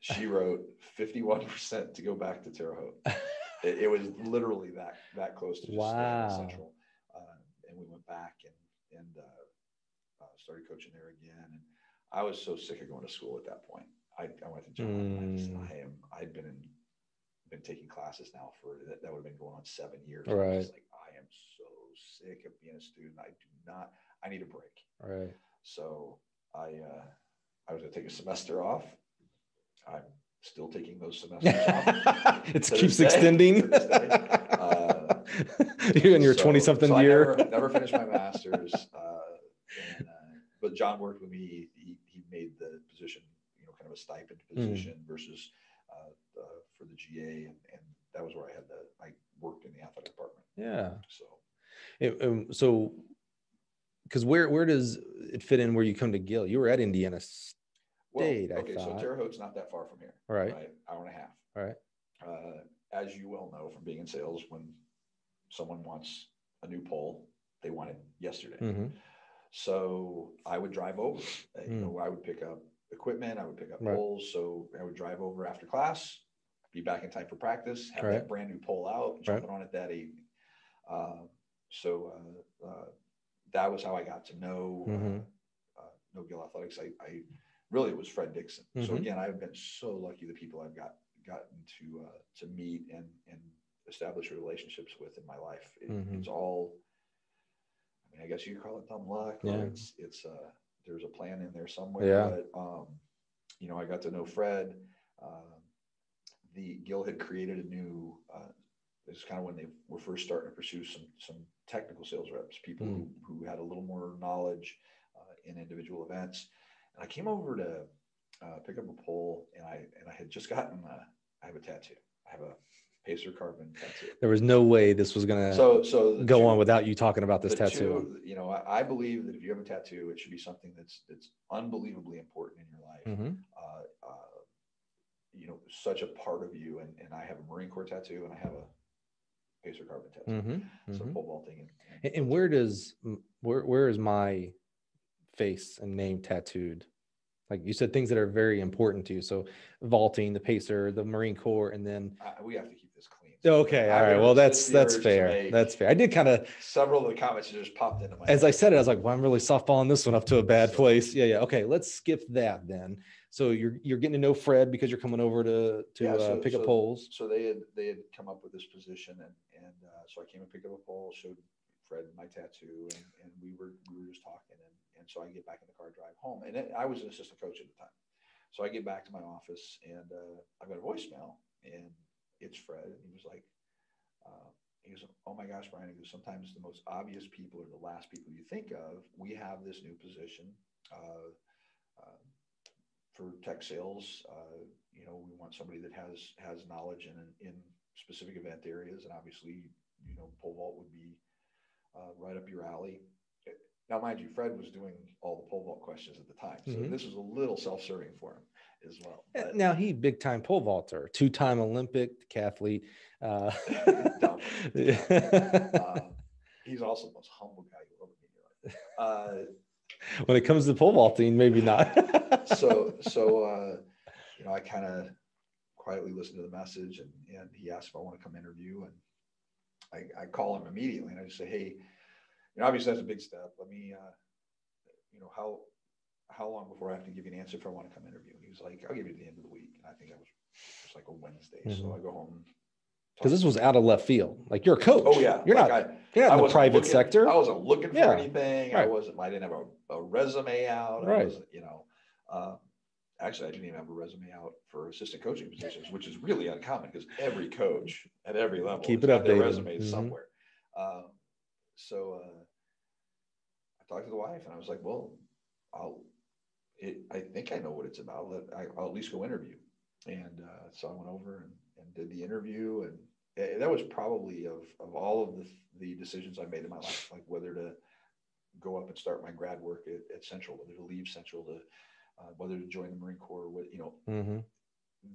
B: she wrote 51% to go back to terre haute it, it was literally that that close to just
A: Wow.
B: central uh, and we went back and and uh, started coaching there again and i was so sick of going to school at that point i, I went to john and I, just,
A: Mm.
B: I am i'd been in been taking classes now for that, that would have been going on seven years I
A: Right.
B: just like i am so sick of being a student i do not i need a break
A: right.
B: so I uh, I was going to take a semester off. I'm still taking those semesters off.
A: it keeps extending.
B: to this day. Uh,
A: You're in your
B: So-
A: 20 something
B: so I
A: year.
B: Never, never finished my master's. Uh, and, uh, but John worked with me. He, he made the position, you know, kind of a stipend
A: Mm.
B: position versus uh, uh, for the GA, and, and that was where I had the I worked in the athletic department.
A: yeah.
B: So
A: It- um, so, because where where does it fit in where you come to Gill? You were at Indiana. State.
B: well, okay, so. Terre Haute's not that far from here.
A: Right.
B: hour and a half.
A: All right.
B: uh, as you well know from being in sales, when someone wants a new pole, they want it yesterday.
A: Mhm.
B: So I would drive over. uh, You
A: Mm.
B: know, I would pick up equipment, I would pick up
A: Right.
B: poles. So I would drive over after class, be back in time for practice, have
A: Right.
B: that brand new pole out, jump
A: Right.
B: on it that evening. Uh, so uh, uh, that was how I got to know uh, uh, No Gill Athletics. I, I really it was Fred Dixon. So
A: Mhm.
B: again, I've been so lucky the people I've got gotten to uh, to meet and and establish relationships with in my life. It,
A: Mhm.
B: It's all. I mean, I guess you could call it dumb luck.
A: Yeah.
B: it's it's uh there's a plan in there somewhere.
A: Yeah.
B: But um, you know, I got to know Fred. Um, the Gill had created a new. Uh, this is kind of when they were first starting to pursue some some technical sales reps, people who, who had a little more knowledge uh, in individual events. And I came over to uh, pick up a pole, and I and I had just gotten uh, I have a tattoo. I have a Pacer carbon tattoo.
A: There was no way this was gonna
B: So so
A: go
B: two-
A: on without you talking about this tattoo.
B: two, you know, I, I believe that if you have a tattoo, it should be something that's that's unbelievably important in your life.
A: Mhm.
B: Uh, uh, you know, such a part of you. And, and I have a Marine Corps tattoo, and I have a Pacer carbon tattoo.
A: Mhm.
B: So
A: Mhm.
B: pole vaulting. And,
A: And, and where does where where is my face and name tattooed? Like you said, things that are very important to you. So vaulting, the pacer, the Marine Corps, and then
B: I, we have to keep.
A: Okay, all right. Well, that's that's fair. That's fair. I did kind of
B: Several of the comments just popped into my.
A: as I said it, I was like, well, I'm really softballing this one up to a bad
B: So-
A: place. Yeah, yeah. Okay, let's skip that then. So you're you're getting to know Fred because you're coming over to to
B: Yeah,
A: uh,
B: so-
A: pick up poles.
B: So they had they had come up with this position, and and uh, so I came and picked up a pole, showed Fred my tattoo, and, and we were we were just talking, and and so I get back in the car, drive home, and it, I was an assistant coach at the time, so I get back to my office, and uh, I got a voicemail, and it's Fred, and he was like, uh, he goes, oh my gosh, Bryan, he goes, sometimes the most obvious people are the last people you think of. We have this new position. Uh, uh, for tech sales, uh, you know, we want somebody that has has knowledge in in specific event areas, and obviously, you know, pole vault would be uh, right up your alley. Now, mind you, Fred was doing all the pole vault questions at the time, so
A: Mhm.
B: this was a little self-serving for him as well.
A: Uh,
B: But-
A: Now he big time pole vaulter, two time Olympic decathlete. Uh,
B: Dumb. uh, he's also the most humble guy you'll ever meet in your life. Uh,
A: when it comes to pole vaulting, maybe not.
B: so so uh, you know, I kind of quietly listened to the message, and and he asked if I want to come interview, and I, I call him immediately, and I just say, hey, you know, obviously that's a big step. Let me, uh, you know, how how long before I have to give you an answer if I want to come interview? And he was like, I'll give you the end of the week, and I think that was just like a Wednesday. So
A: Mhm.
B: I go home.
A: Because this was out of left field. Like you're a coach.
B: Oh yeah,
A: You're
B: like
A: not.
B: I,
A: you're not in the private
B: looking-
A: sector.
B: I wasn't looking for
A: Yeah,
B: anything. I wasn't. I didn't have a, a resume out. I
A: Right.
B: wasn't, you know, um, actually, I didn't even have a resume out for assistant coaching positions, which is really uncommon because every coach at every level
A: Keep it
B: up their resumes
A: Mhm.
B: somewhere. Um, so uh, I talked to the wife, and I was like, "Well, I'll. It, I think I know what it's about. Let I, I'll at least go interview." And uh, so I went over and, and did the interview, and eh, that was probably of of all of the the decisions I made in my life, like whether to go up and start my grad work at, at Central, whether to leave Central, to uh, whether to join the Marine Corps. With you know,
A: hmm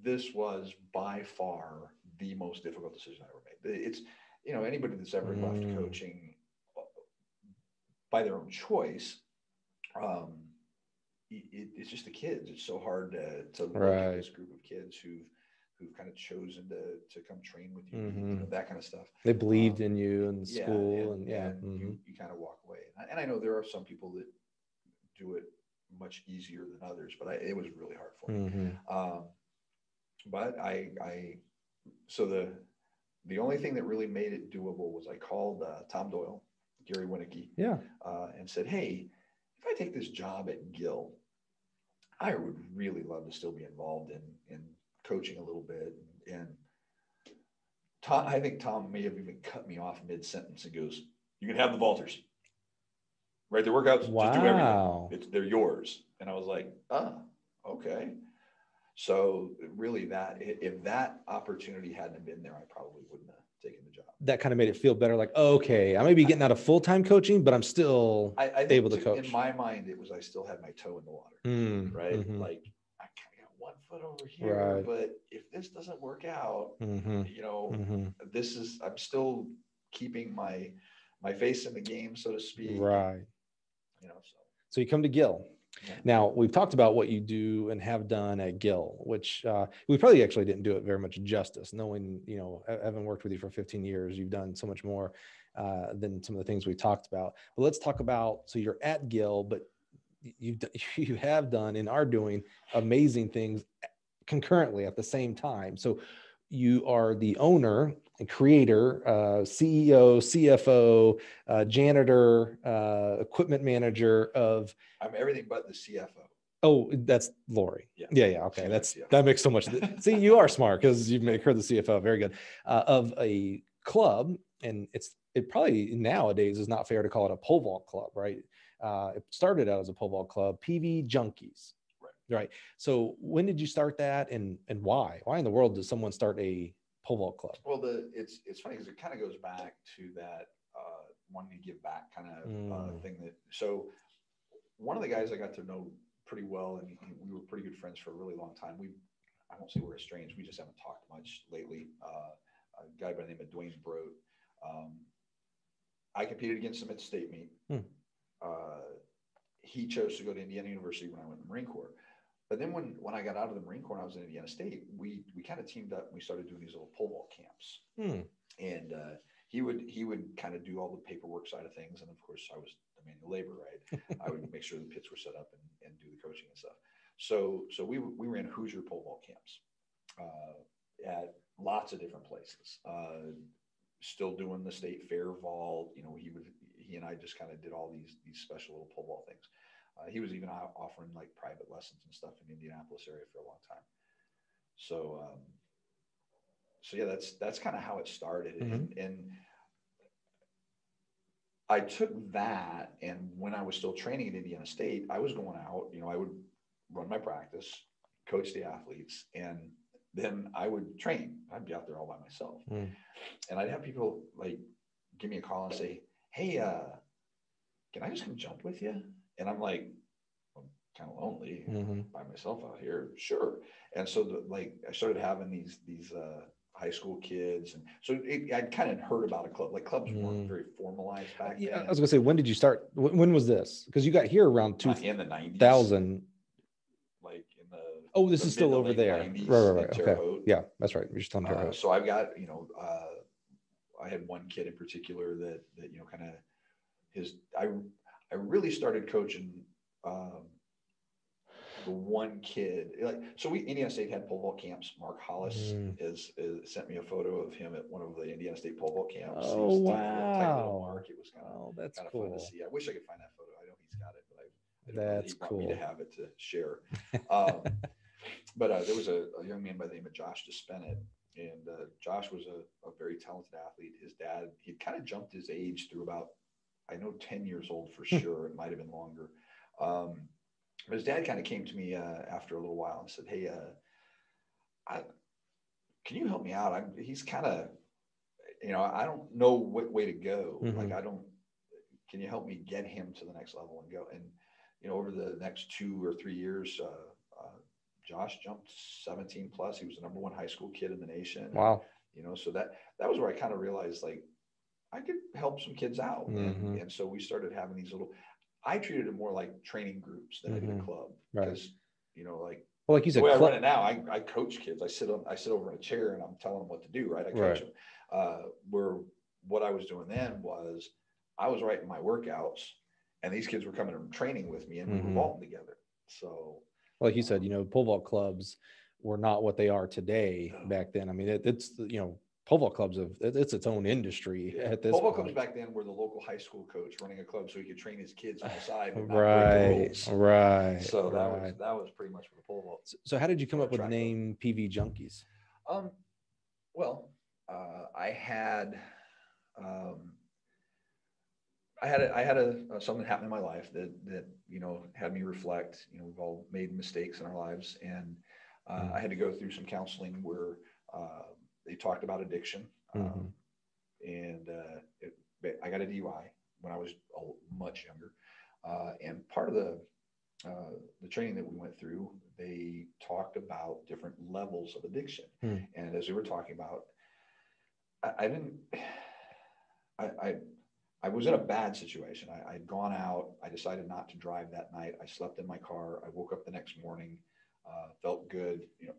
B: this was by far the most difficult decision I ever made. It's you know anybody that's ever left
A: Mm.
B: coaching uh, by their own choice. Um, it, it- it's just the kids. It's so hard to, to look
A: Right.
B: at this group of kids who've who've kind of chosen to to come train with you, you know,
A: Mhm.
B: that kind of stuff
A: They believed
B: Um,
A: in you in
B: yeah,
A: school, and, yeah. mhm.
B: you, you kind of walk away. And I, and I know there are some people that do it much easier than others, but I, it was really hard for me.
A: Mhm.
B: Um, but I, I, so the, the only thing that really made it doable was I called uh, Tom Doyle, Gary Winckler,
A: Yeah.
B: uh, and said, Hey, if I take this job at Gill, I would really love to still be involved in, in coaching a little bit. And Tom, I think Tom may have even cut me off mid sentence and goes, You can have the vaulters. Right, their workouts, just do everything. It's they're yours. And I was like, oh, okay. So really that if that opportunity hadn't been there, I probably wouldn't have taken the job.
A: That kind of made it feel better. Like, okay, I may be getting out of full time coaching, but I'm still.
B: I, I
A: Able to coach.
B: In my mind, it was I still had my toe in the water,
A: Mm,
B: right?
A: mhm,
B: Like I got one foot over here,
A: Right.
B: but if this doesn't work out,
A: mhm,
B: you know,
A: mhm.
B: this is I'm still keeping my my face in the game, so to speak.
A: Right.
B: You know, so
A: So you come to Gill. Now we've talked about what you do and have done at Gill, which uh, we probably actually didn't do it very much justice. Knowing you know, ha- having worked with you for 15 years, you've done so much more uh, than some of the things we talked about. But let's talk about. So you're at Gill, but you've you have done and are doing amazing things concurrently at the same time. So you are the owner creator, uh, CEO, CFO, uh, janitor, uh, equipment manager of.
B: I'm everything but the CFO.
A: Oh, that's Lori.
B: Yeah.
A: Yeah, yeah. Okay, that's
B: CFO.
A: that makes so much. Sense. See, you are smart because you've made her the CFO. Very good. Uh, of a club, and it's it probably nowadays is not fair to call it a pole vault club, right? Uh, it started out as a pole vault club, PV Junkies.
B: Right.
A: Right. So when did you start that and and why? Why in the world does someone start a pole vault club?
B: Well, the it's it's funny because it kind of goes back to that uh, wanting to give back kind of uh,
A: Mm.
B: thing that. So one of the guys I got to know pretty well, and, we were pretty good friends for a really long time. We I won't say we're estranged. We just haven't talked much lately. Uh, a guy by the name of Dwayne Broad. Um, I competed against him at state meet.
A: Hmm.
B: Uh, he chose to go to Indiana University when I went in the Marine Corps. But then when, when I got out of the Marine Corps and I was in Indiana State, we we kind of teamed up and we started doing these little pole vault camps.
A: Hmm.
B: And uh, he would he would kind of do all the paperwork side of things, and of course I was the manual labor, right? I would make sure the pits were set up and, and do the coaching and stuff. So so we we ran Hoosier pole vault camps uh, at lots of different places. Uh, still doing the state fair vault. You know, he would he and I just kind of did all these these special little pole vault things. Uh, he was even offering like private lessons and stuff in the Indianapolis area for a long time. So um, so yeah, that's that's kind of how it started. And, and I took that, and when I was still training at Indiana State, I was going out. You know, I would run my practice, coach the athletes, and then I would train. I'd be out there all by myself,
A: Mm.
B: and I'd have people like give me a call and say, "Hey, uh, can I just come jump with you?" And I'm like, I'm kind of lonely
A: hmm
B: by myself out here. Sure. And so the, like I started having these these uh, high school kids, and so it, I'd kind of heard about a club. Like clubs
A: Mm.
B: weren't very formalized back
A: Yeah,
B: then.
A: I was gonna say, when did you start? When, when was this? Because you got here around two
B: Not in the nineties,
A: thousand.
B: like in the
A: Oh, this
B: the
A: is still over there.
B: 90s
A: Right, right, right. Okay.
B: Haute.
A: Yeah, that's right. You're just telling
B: Uh, so I've got you know uh, I had one kid in particular that that you know kind of his I I really started coaching um, the one kid like so we Indiana State had pole vault camps. Mark Hollis
A: Mm.
B: is, is sent me a photo of him at one of the Indiana State pole vault camps.
A: Oh,
B: was tiny little- tiny little
A: wow.
B: Mark. It was kind of
A: Oh, that's
B: kind of fun to see. I wish I could find that photo. I know he's got it, but I, I don't know that
A: That's
B: cool. me to have it to share. Um, but uh, there was a, a young man by the name of Josh Despennett, and uh, Josh was a, a very talented athlete. His dad, he kind of jumped his age through about, I know, 10 years old for
A: Hmm.
B: sure. it might have been longer. Um, but his dad kind of came to me uh, after a little while and said, Hey, uh, I, can you help me out? I'm, he's kind of, you know, I don't know what way to go.
A: Mhm.
B: Like, I don't, can you help me get him to the next level and go? And, you know, over the next two or three years, uh, uh, Josh jumped 17 plus. He was the number one high school kid in the nation.
A: Wow.
B: You know, so that that was where I kind of realized like I could help some kids out.
A: Mhm.
B: And, and so we started having these little I treated it more like training groups than I did a
A: Mhm.
B: club.
A: Right.
B: Because, you know, like
A: Well, like you
B: the
A: said,
B: way I run it now, I, I coach kids. I sit on I sit over in a chair and I'm telling them what to do, right? I coach
A: Right.
B: them. Uh, where what I was doing then was I was writing my workouts and these kids were coming and training with me and we
A: Mhm.
B: were vaulting together. So
A: like you said, you know, pole vault clubs were not what they are today
B: No.
A: back then. I mean, it, it's you know, pole vault clubs of it's its own industry
B: Yeah.
A: at this
B: Pole
A: point.
B: clubs back then were the local high school coach running a club so he could train his kids on the side.
A: Right, right.
B: So that
A: right.
B: was that was pretty much what the pole vault.
A: So- So how did you come up with the
B: track club.
A: name PV Junkies?
B: Um, well, uh, I had um, I had a, I had a uh, something happen in my life that that you know had me reflect. You know, we've all made mistakes in our lives, and uh,
A: Mhm.
B: I had to go through some counseling where uh, they talked about addiction, um,
A: Mhm.
B: and uh, it, I got a DUI when I was much younger, uh, and part of the uh, the training that we went through, they talked about different levels of addiction,
A: Hmm.
B: and as we were talking about, I, I didn't, I, I, I was in a bad situation. I, I'd gone out. I decided not to drive that night. I slept in my car. I woke up the next morning, uh, felt good. You know,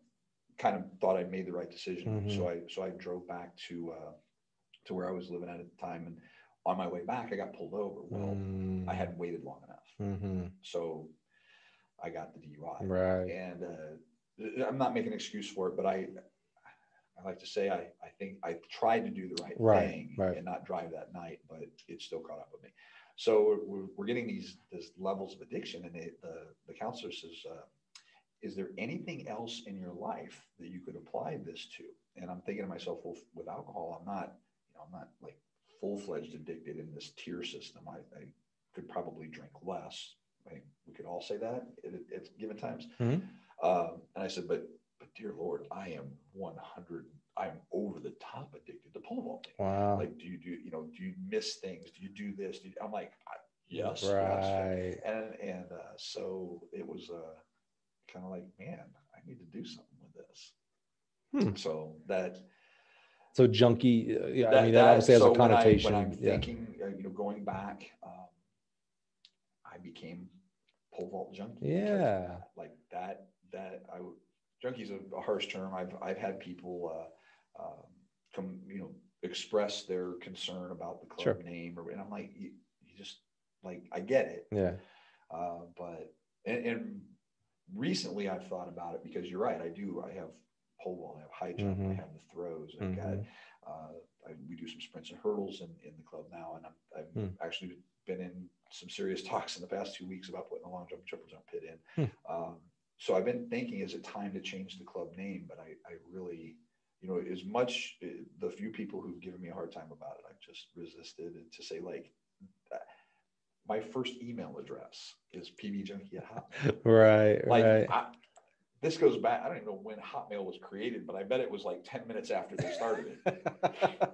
B: kind of thought I made the right decision. So I, so I drove back to, uh, to where I was living at at the time, and on my way back, I got pulled over. Well,
A: Mm,
B: I hadn't waited long enough,
A: mhm,
B: so I got the DUI
A: right.
B: and uh, I'm not making an excuse for it, but I I like to say I I think I tried to do the right,
A: Right,
B: thing
A: right.
B: and not drive that night, but it still caught up with me. So we're, we're getting these these levels of addiction, and they, the the counselor says, uh, "Is there anything else in your life that you could apply this to?" And I'm thinking to myself, well, with alcohol, I'm not you know I'm not like full fledged addicted in this tier system. I, I could probably drink less I think we could all say that at, at given times.
A: Mhm.
B: Um, and I said, but, but dear Lord, I am 100, I'm over the top addicted to pole vaulting.
A: Wow.
B: Like, do you do, you know, do you miss things? Do you do this? Do you, I'm like, I, yes, yes.
A: right.
B: And, and, uh, so it was, uh, kind of like, man, I need to do something with this.
A: Hmm.
B: So that,
A: So junkie, uh, yeah, I mean, that
B: that-
A: obviously has
B: so
A: a
B: when I-
A: connotation.
B: When I'm
A: yeah.
B: thinking, uh, you know, going back, um, I became pole vault junkie.
A: Yeah.
B: Like that, that I would, junkie's a, a harsh term. I've, I've had people, uh, um, come, you know, express their concern about the club
A: Sure.
B: name or, and I'm like, you, you just, like, I get it.
A: Yeah.
B: Uh, but and, and recently I've thought about it because you're right. I do. I have pole vault. I have high jump. I
A: Mhm.
B: have the throws. I've got.
A: Mhm.
B: Uh, I, we do some sprints and hurdles in, in the club now, and I'm, I've
A: Hmm.
B: actually been in some serious talks in the past two weeks about putting a long jump and triple jump pit in.
A: Hmm.
B: Um, so I've been thinking, is it time to change the club name? But I, I really, you know, as much uh, the few people who've given me a hard time about it, I've just resisted to say like, my first email address is pbjunkie at hotmail.
A: Right.
B: Like
A: right.
B: I, this goes back. I don't even know when Hotmail was created, but I bet it was like ten minutes after they started it.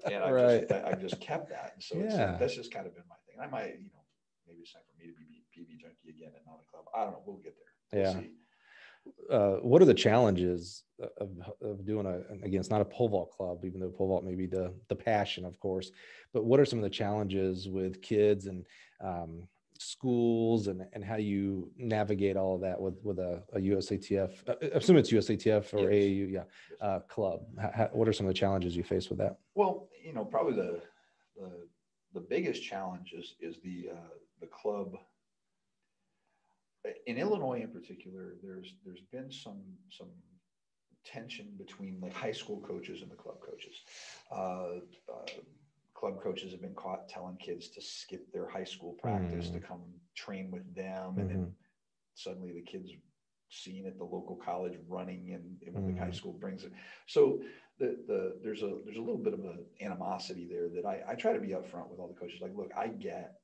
B: And I
A: right.
B: just I, I just kept that. And so it's,
A: Yeah.
B: that's just kind of been my thing. And I might, you know, maybe it's time for me to be PB junkie again and not a club. I don't know. We'll get there. We'll
A: Yeah.
B: see.
A: Uh, what are the challenges of, of doing a again it's not a pole vault club even though pole vault may be the the passion of course but what are some of the challenges with kids and um, schools and and how you navigate all of that with with a, a USATF uh, I assume it's USATF or
B: Yes.
A: AAU yeah uh, club How- how- what are some of the challenges you face with that
B: Well, you know, probably the the the biggest challenge is is the uh, the club. In Illinois, in particular, there's there's been some some tension between the high school coaches and the club coaches. Uh, uh, club coaches have been caught telling kids to skip their high school practice to come train with them, and then suddenly the kids seen at the local college running and, and when the high
A: Mhm.
B: school brings it. So the, the, there's a, there's a little bit of an animosity there that I, I try to be upfront with all the coaches. Like, look, I get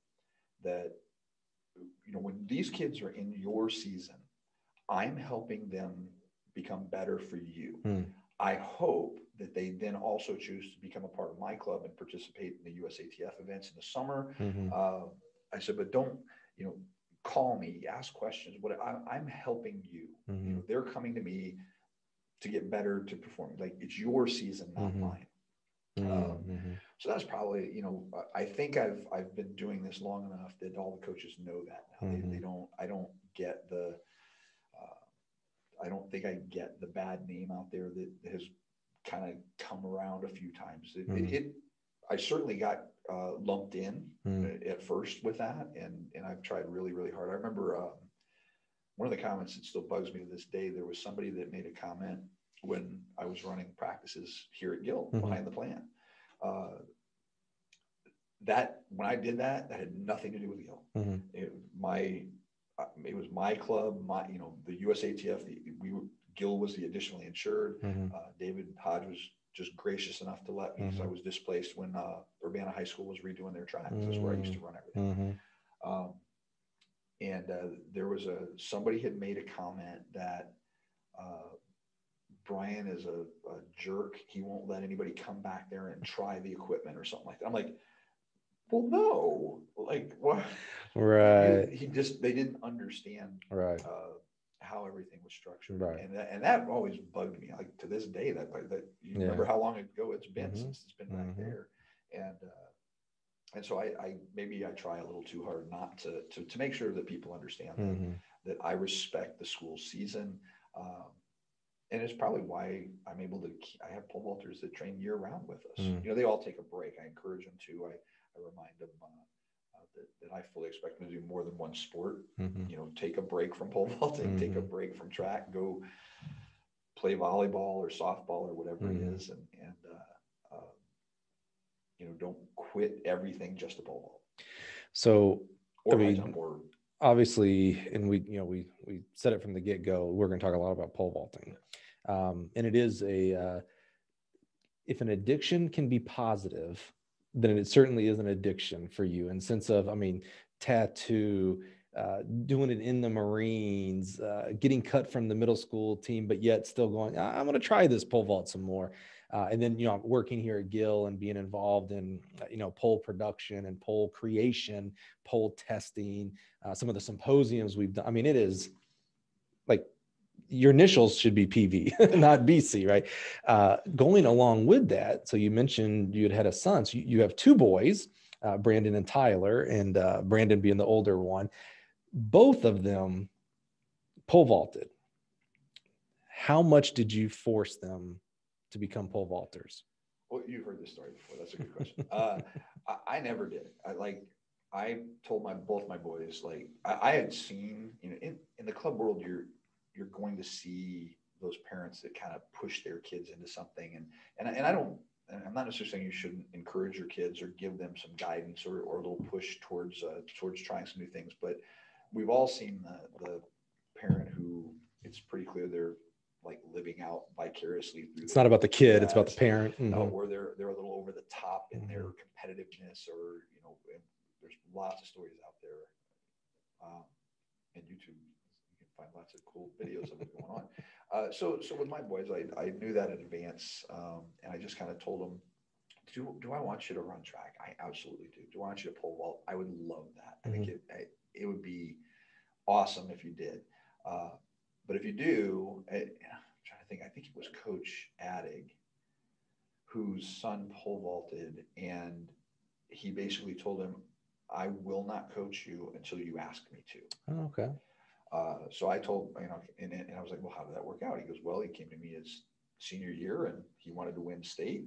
B: that, you know, when these kids are in your season, I'm helping them become better for you.
A: Hmm.
B: I hope that they then also choose to become a part of my club and participate in the USATF events in the summer
A: Mhm.
B: uh, I said, but don't, you know, call me, ask questions. What I, I'm helping you. You know, they're coming to me to get better to perform. Like it's your season, not
A: Mhm.
B: mine.
A: Mhm.
B: Um,
A: Mhm.
B: So that's probably, you know, I I think I've I've been doing this long enough that all the coaches know that now. They, they
A: Mhm.
B: don't. I don't get the. Uh, I don't think I get the bad name out there that has kind of come around a few times. It,
A: Mhm.
B: it, it I certainly got uh, lumped in
A: Mhm.
B: at first with that, and and I've tried really really hard. I remember um, one of the comments that still bugs me to this day. There was somebody that made a comment when I was running practices here at Gill
A: Mhm.
B: behind the plant. Uh, that when I did that, that had nothing to do with Gill.
A: Mhm.
B: It, my uh, it was my club, my you know the USATF. The, we were, Gill was the additionally insured.
A: Mhm.
B: Uh, David Hodge was just gracious enough to let me because I
A: Mhm.
B: was displaced when uh, Urbana High School was redoing their track. That's where I used to run everything.
A: Mhm.
B: Um, and uh, there was a somebody had made a comment that uh, Bryan is a, a jerk. He won't let anybody come back there and try the equipment or something like that. I'm like, well, no, like what?
A: right
B: He, he just they didn't understand
A: right
B: uh, how everything was structured,
A: Right.
B: and that, and that always bugged me. Like to this day, that that you
A: Yeah.
B: remember how long ago it's been
A: Mhm.
B: since it's been back
A: Mhm.
B: there, and uh, and so I, I maybe I try a little too hard not to to, to make sure that people understand that,
A: Mhm.
B: that I respect the school season. Um, and it's probably why I'm able to. I have pole vaulters that train year round with us.
A: Mm.
B: You know, they all take a break. I encourage them to. I, I remind them uh, uh, that, that I fully expect them to do more than one sport
A: Mhm.
B: you know, take a break from pole vaulting, take a
A: Mhm.
B: break from track, go play volleyball or softball or whatever
A: Mhm.
B: it is, and and uh, uh, you know, don't quit everything just to pole vault
A: so
B: or
A: I mean,
B: or
A: obviously, and we, you know, we we said it from the get go. We're going to talk a lot about pole vaulting, um, and it is a uh, if an addiction can be positive, then it certainly is an addiction for you. In sense of, I mean, tattoo, uh, doing it in the Marines, uh, getting cut from the middle school team, but yet still going, I'm going to try this pole vault some more. Uh, and then, you know, working here at Gill and being involved in, uh, you know, pole production and pole creation, pole testing, uh, some of the symposiums we've done. I mean, it is your initials should be PV, not BC, right? Uh, going along with that, so you mentioned you had had a son. So you, you have two boys, uh, Brandon and Tyler, and uh, Brandon being the older one. Both of them pole vaulted. How much did you force them to become pole vaulters?
B: Well, you've heard this story before. That's a good question. uh, I, I, never did. I like. I told my both my boys like I, I had seen you know in, in the club world you're you're going to see those parents that kind of push their kids into something. And and, and I don't I'm not necessarily saying you shouldn't encourage your kids or give them some guidance or, or a little push towards uh, towards trying some new things. But we've all seen the, the parent who it's pretty clear they're like living out vicariously through
A: it's not about the kid it's about the parent.
B: Mm-hmm. no, or they're they're a little over the top in mm-hmm. their competitiveness or you know there's lots of stories out there um, and youtube find lots of cool videos of it going on. Uh, so, so with my boys, I, I knew that in advance, um, and I just kind of told them, do, do I want you to run track? I absolutely do. Do I want you to pole vault? I would love that. I mm-hmm. think it, it would be awesome if you did. Uh, but if you do, I, am trying to think. I think it was Coach Attig whose son pole vaulted, and he basically told him, "I will not coach you until you ask me to."
A: Oh, okay.
B: Uh, so I told, you know, and, and I was like, well, how did that work out? He goes, well, he came to me his senior year and he wanted to win state.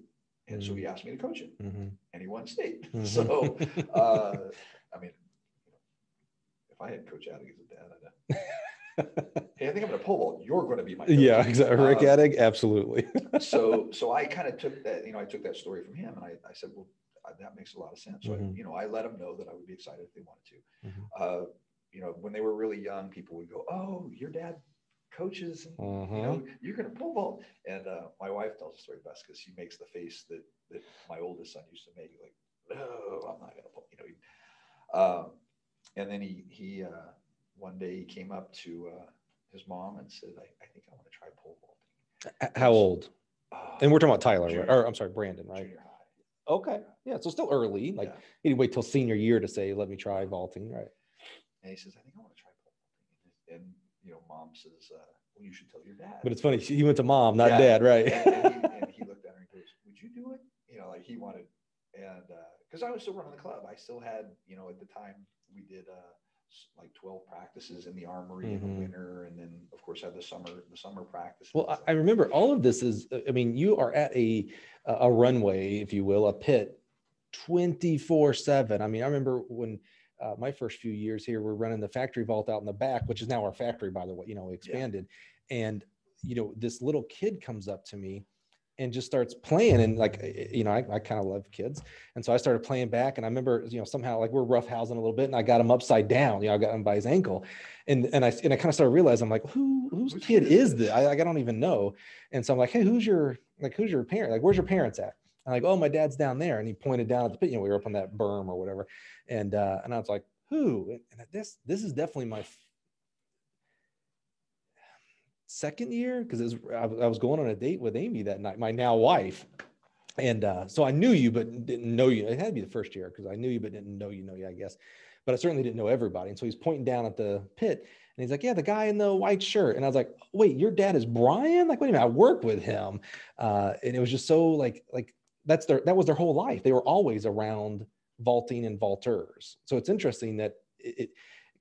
B: And mm-hmm. so he asked me to coach him mm-hmm. and he won state. Mm-hmm. So, uh, I mean, if I had Coach Attig as a dad, I'd, hey, I think I'm going to pole vault. You're going to be my coach.
A: Yeah, exactly. Rick um, Attig, absolutely.
B: so, so I kind of took that, you know, I took that story from him and I, I said, well, that makes a lot of sense. So, mm-hmm. you know, I let him know that I would be excited if they wanted to. Mm-hmm. Uh, you know, when they were really young, people would go, "Oh, your dad coaches, and uh-huh. you know, mm-hmm. you're going to pole vault." And uh, my wife tells the story best because she makes the face that that my oldest son used to make, like, "No, I'm not going to pole." You know, he, um, and then he he uh, one day he came up to uh, his mom and said, "I, I think I want to try pole vaulting."
A: How old? Uh, and we're talking about Tyler, right? or I'm sorry, Brandon, right? Okay, yeah, so still early. Like, yeah. wait till senior year to say, "Let me try vaulting," right?
B: And he says, I think I want to try pole. And, you know, mom says, uh, well, you should tell your dad.
A: But it's funny. He went to mom, not yeah. dad, right?
B: and, and, he, and, he, looked at her and goes, would you do it? You know, like he wanted, and because uh, I was still running the club, I still had, you know, at the time we did uh, like 12 practices in the armory mm-hmm. in the mm-hmm. winter. And then of course had the summer, the summer practice.
A: Well, I, I remember all of this is, I mean, you are at a, a runway, if you will, a pit 24 seven. I mean, I remember when, uh, my first few years here, we're running the factory vault out in the back, which is now our factory, by the way, you know, expanded. Yeah. And, you know, this little kid comes up to me and just starts playing. And like, eh, you know, I, I kind of love kids. And so I started playing back. And I remember, you know, somehow like we're roughhousing a little bit and I got him upside down, you know, I got him by his ankle. And, and I, and I kind of started realizing, I'm like, who, whose kid is this? I, like, I don't even know. And so I'm like, Hey, who's your, like, who's your parent? Like, where's your parents at? I'm like, oh, my dad's down there. And he pointed down at the pit. You know, we were up on that berm or whatever. And uh, and I was like, who? And this this is definitely my second year because I, I was going on a date with Amy that night, my now wife. And uh, so I knew you, but didn't know you. It had to be the first year because I knew you, but didn't know you, know you, I guess. But I certainly didn't know everybody. And so he's pointing down at the pit and he's like, Yeah, the guy in the white shirt. And I was like, Wait, your dad is Bryan? Like, wait a minute, I work with him. Uh, and it was just so like, like that's their that was their whole life. They were always around vaulting and vaulters. So it's interesting that it, it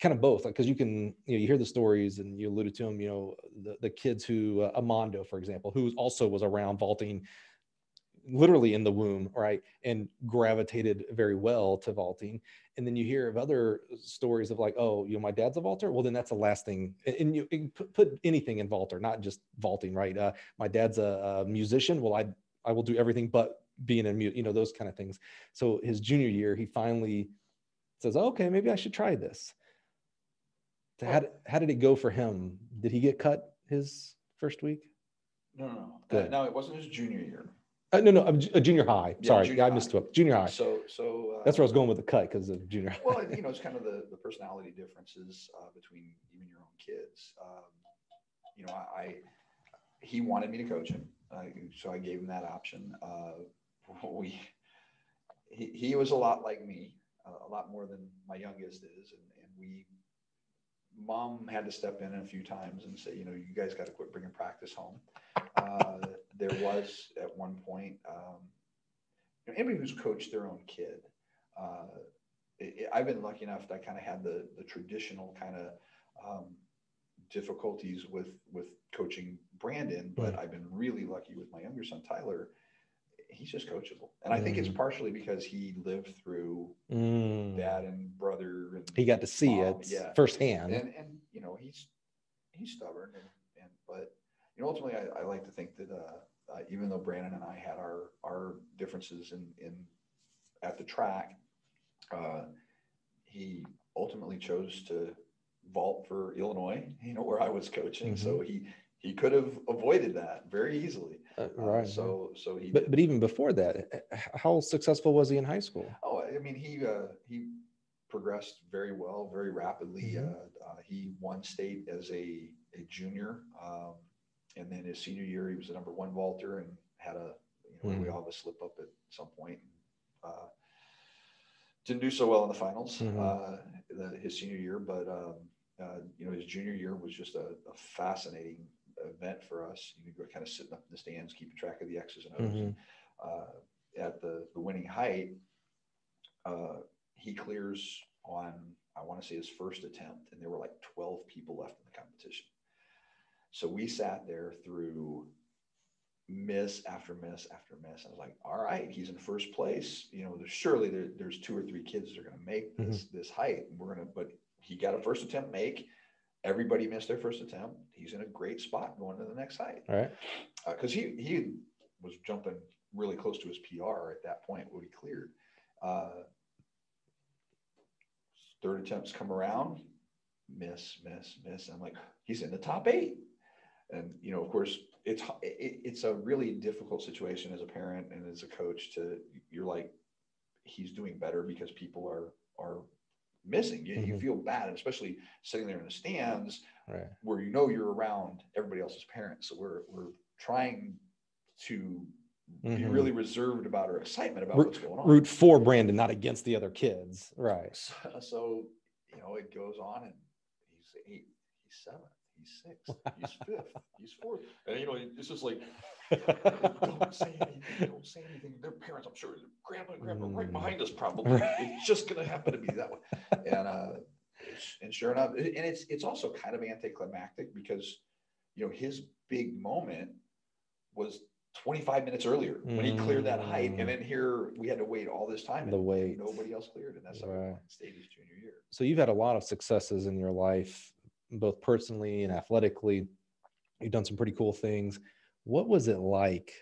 A: kind of both, because like, you can you know you hear the stories and you alluded to them. You know the the kids who uh, Amando, for example, who also was around vaulting literally in the womb, right, and gravitated very well to vaulting. And then you hear of other stories of like, oh, you know, my dad's a vaulter. Well, then that's the last thing. And you, you put, put, anything in vaulter, not just vaulting, right? Uh, my dad's a, a musician. Well, I I will do everything but being a mute, you know, those kind of things. So his junior year, he finally says, oh, okay, maybe I should try this. So how, did, how did it go for him? Did he get cut his first week?
B: No, no, no. Uh, no, it wasn't his junior year.
A: Uh, no, no, uh, junior high.
B: Yeah,
A: Sorry,
B: junior
A: I
B: high.
A: missed junior high.
B: So, so. uh,
A: That's where I was going with the cut because of junior high.
B: Well, you know, it's kind of the, the personality differences uh, between even your own kids. Um, you know, I, I he wanted me to coach him, uh, so I gave him that option. We he, he was a lot like me, uh, a lot more than my youngest is, and, and we mom had to step in a few times and say, you know, you guys got to quit bringing practice home. Uh, there was at one point, um, you know, anybody who's coached their own kid. Uh, it, I've been lucky enough that I kind of had the the traditional kind of um, difficulties with with coaching Brandon, but. I've been really lucky with my younger son Tyler. He's just coachable, and I think it's
A: Mm.
B: partially because he lived through
A: Mm.
B: dad and brother, and
A: He got to see
B: mom,
A: it
B: yeah,
A: firsthand.
B: and and you know he's he's stubborn, and, and but you know ultimately I, I like to think that uh, uh, even though Brandon and I had our our differences in in at the track, uh, he ultimately chose to vault for Illinois, you know, where I was coaching. So he he could have avoided that very easily.
A: Uh, right.
B: so so he
A: but
B: did.
A: but even before that, how successful was he in high school?
B: Oh, I mean, he uh, he progressed very well, very rapidly.
A: Mhm.
B: Uh, uh, he won state as a, a junior, um, and then his senior year, he was the number one vaulter and had a you know we
A: Mhm.
B: all have a slip up at some point. Uh, didn't do so well in the finals
A: Mhm.
B: uh, the, his senior year, but um, uh, you know his junior year was just a, a fascinating event for us. You were kind of sitting up in the stands, keeping track of the X's and O's.
A: Mhm.
B: Uh, at the, the winning height, uh, he clears on, I want to say his first attempt, and there were like 12 people left in the competition. So we sat there through miss after miss after miss. I was like, all right, he's in first place. You know, there's, surely there, there's two or three kids that are going to make this, this height. And we're going to, but he got a first attempt make. Everybody missed their first attempt. He's in a great spot going to the next site.
A: All right.
B: because he he was jumping really close to his PR at that point when he cleared. Uh, third attempts come around, miss, miss, miss. I'm like, he's in the top eight, and you know, of course, it's it, it's a really difficult situation as a parent and as a coach to you're like, he's doing better because people are are missing. You, you
A: Mhm.
B: feel bad, especially sitting there in the stands
A: Right.
B: where you know you're around everybody else's parents. So we're we're trying to be
A: Mhm.
B: really reserved about our excitement about
A: Root-
B: what's going on.
A: Root for Brandon, not against the other kids. Right.
B: So, so, you know, it goes on, and he's eight, he's seventh, he's sixth, he's fifth, he's fourth, and you know, it's just like don't say anything, don't say anything. Their parents, I'm sure, grandma and grandma right
A: Mm.
B: behind us, probably. It's just going to happen to be that way. And uh, and sure enough, and it's it's also kind of anticlimactic because you know his big moment was 25 minutes earlier when he cleared that height,
A: Mm.
B: and then here we had to wait all this time.
A: The
B: and
A: wait.
B: Nobody else cleared, and that's how
A: Right.
B: he stayed his junior year.
A: So you've had a lot of successes in your life, both personally and athletically. You've done some pretty cool things. What was it like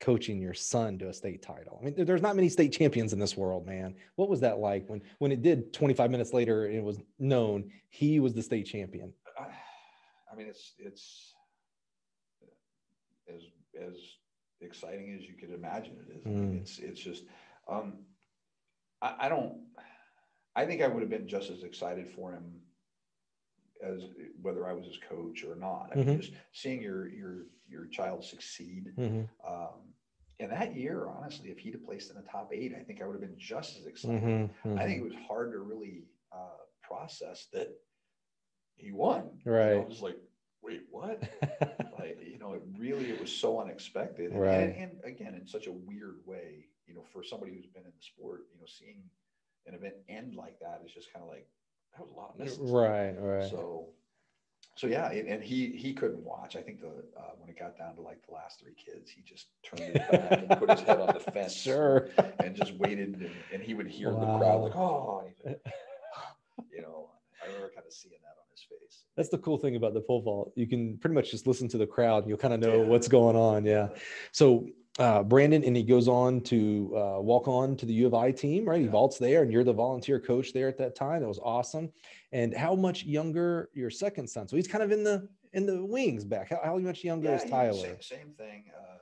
A: coaching your son to a state title? I mean, there's not many state champions in this world, man. What was that like when when it did 25 minutes later and it was known he was the state champion?
B: I, mean, it's it's as as exciting as you could imagine it is. I mean,
A: Mm.
B: it's it's just um, I, I don't. I think I would have been just as excited for him as whether I was his coach or not. I mean,
A: Mhm.
B: just seeing your your your child succeed.
A: Mhm,
B: Um, and that year, honestly, if he'd have placed in the top eight, I think I would have been just as excited.
A: mhm,
B: I think it was hard to really uh, process that he won. You know,
A: Right.
B: I was like, wait, what? like, you know, it really, it was so unexpected. And,
A: Right.
B: and, and again, in such a weird way, you know, for somebody who's been in the sport, you know, seeing an event end like that is just kind of like, that was a lot of misses.
A: right, right.
B: So, so yeah, and, and he he couldn't watch. I think the uh, when it got down to like the last three kids, he just turned his back and put his head on the fence
A: Sure.
B: and just waited, and, and he would hear the crowd like, oh, and he'd like, you know. I remember kind of seeing that on his face.
A: That's the cool thing about the pole vault. You can pretty much just listen to the crowd and you'll kind of know
B: Yeah.
A: what's going on. Yeah. So uh, Brandon, and he goes on to uh, walk on to the U of I team, right? He
B: Yeah.
A: vaults there, and you're the volunteer coach there at that time. That was awesome. And how much younger your second son? So he's kind of in the in the wings back. How, how much younger is Tyler?
B: Same, same thing. Uh,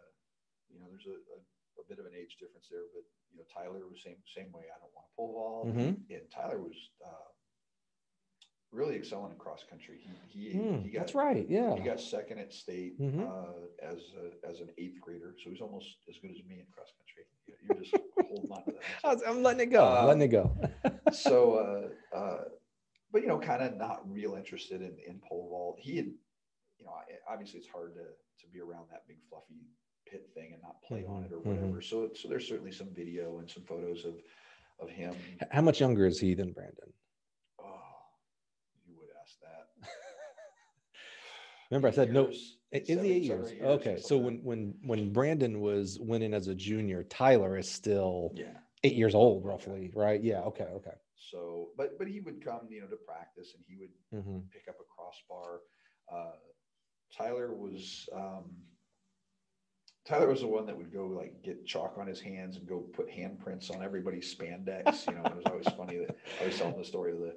B: you know, there's a, a, a bit of an age difference there, but you know, Tyler was same same way. I don't want to pole vault,
A: Mhm.
B: and Tyler was uh, really excelling in cross country. He he,
A: Hmm,
B: he got
A: that's right. Yeah.
B: he got second at state
A: Mhm.
B: uh, as a, as an eighth grader, so he's almost as good as me in cross country. You- You're just holding on to that.
A: I'm letting it go. I'm
B: Uh,
A: letting it go.
B: so, uh, uh, but you know, kind of not real interested in, in pole vault. He had, you know, obviously it's hard to to be around that big fluffy pit thing and not play on
A: Mhm,
B: it or
A: mhm.
B: whatever. So, so there's certainly some video and some photos of of him.
A: How much younger is he than Brandon?
B: Oh, you would ask that.
A: Remember, I said no.
B: Years,
A: i- Is he eight years?
B: or
A: Okay, so when when when Brandon was winning as a junior, Tyler is still
B: yeah.
A: eight years old,
B: Okay.
A: roughly, right? Yeah. Okay. Okay.
B: So, but but he would come, you know, to practice, and he would
A: hmm
B: pick up a crossbar. Uh, Tyler was um, Tyler was the one that would go like get chalk on his hands and go put handprints on everybody's spandex. You know, it was always funny that I was telling the story of the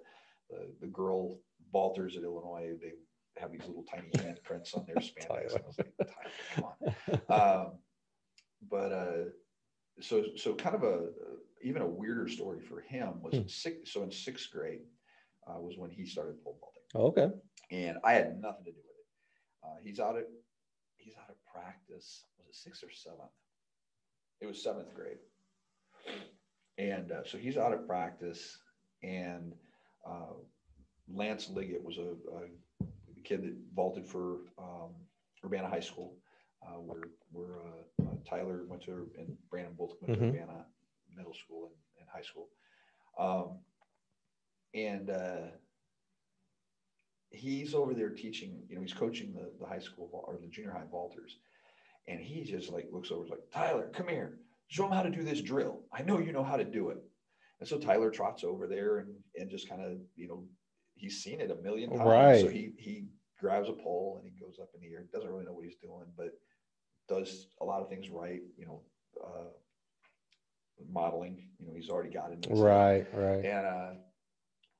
B: the, the girl vaulters at Illinois. They have these little tiny handprints on their spandex. And I was like, come on. Um, but uh, so so kind of a even a weirder story for him was
A: Hmm.
B: in sixth. So in sixth grade uh, was when he started pole vaulting
A: Okay.
B: and I had nothing to do with it. Uh, he's out of he's out of practice. Was it sixth or seventh? It was seventh grade, and uh, so he's out of practice. And uh, Lance Liggett was a, a kid that vaulted for um, Urbana High School, uh, where where uh, uh, Tyler went to and Brandon both went
A: Mhm.
B: to Urbana Middle School and, and High School. Um, and uh, he's over there teaching, you know, he's coaching the, the high school or the junior high vaulters. And he just like looks over, like, Tyler, come here, show him how to do this drill. I know you know how to do it. And so Tyler trots over there and, and just kind of, you know, he's seen it a million times. So
A: Right.
B: he, he grabs a pole and he goes up in the air, doesn't really know what he's doing, but does a lot of things right, you know, uh, modeling, you know, he's already got it. head.
A: Right. Right.
B: And uh,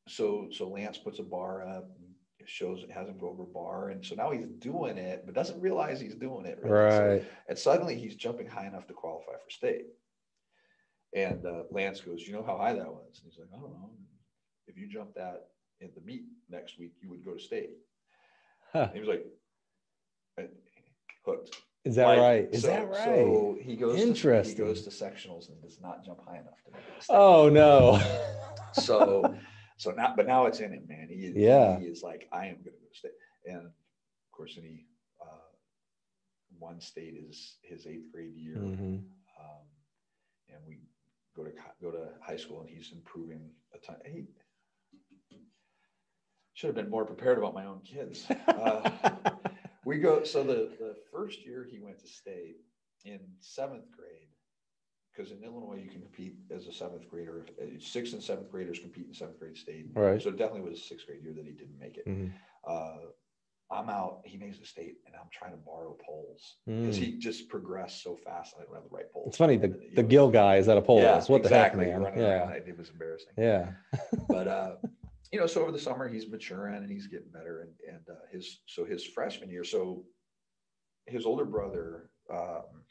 B: so so Lance puts a bar up, and shows it has him go over bar, and so now he's doing it, but doesn't realize he's doing it. really. So-
A: Right.
B: and suddenly he's jumping high enough to qualify for state. And uh, Lance goes, "You know how high that was?" And he's like, "I don't know. If you jump that at the meet next week, you would go to state."
A: Huh.
B: He was like, "Hooked."
A: Is that
B: Like,
A: right? Is
B: so-
A: that right?
B: So he goes. To, he goes to sectionals and does not jump high enough to make it state
A: oh no.
B: so so now but now it's in him man he is
A: Yeah.
B: he is like i am going to go to state and of course he uh won state is his eighth grade year
A: Mhm.
B: um and we go to go to high school and he's improving a ton he should have been more prepared about my own kids uh, we go so the the first year he went to state in seventh grade because in illinois you can compete as a seventh grader uh, sixth and seventh graders compete in seventh grade state
A: Right.
B: so it definitely was a sixth grade year that he didn't make it
A: Mhm.
B: uh, i'm out he makes the state and i'm trying to borrow poles because
A: Mm.
B: he just progressed so fast and i don't have the right poles
A: It's funny. The the
B: know.
A: Gill guy is at a pole.
B: Yeah,
A: what the heck, man? Yeah.
B: around, it was embarrassing
A: Yeah.
B: but uh, you know, so over the summer he's maturing and he's getting better, and and uh, his so his freshman year, so his older brother um,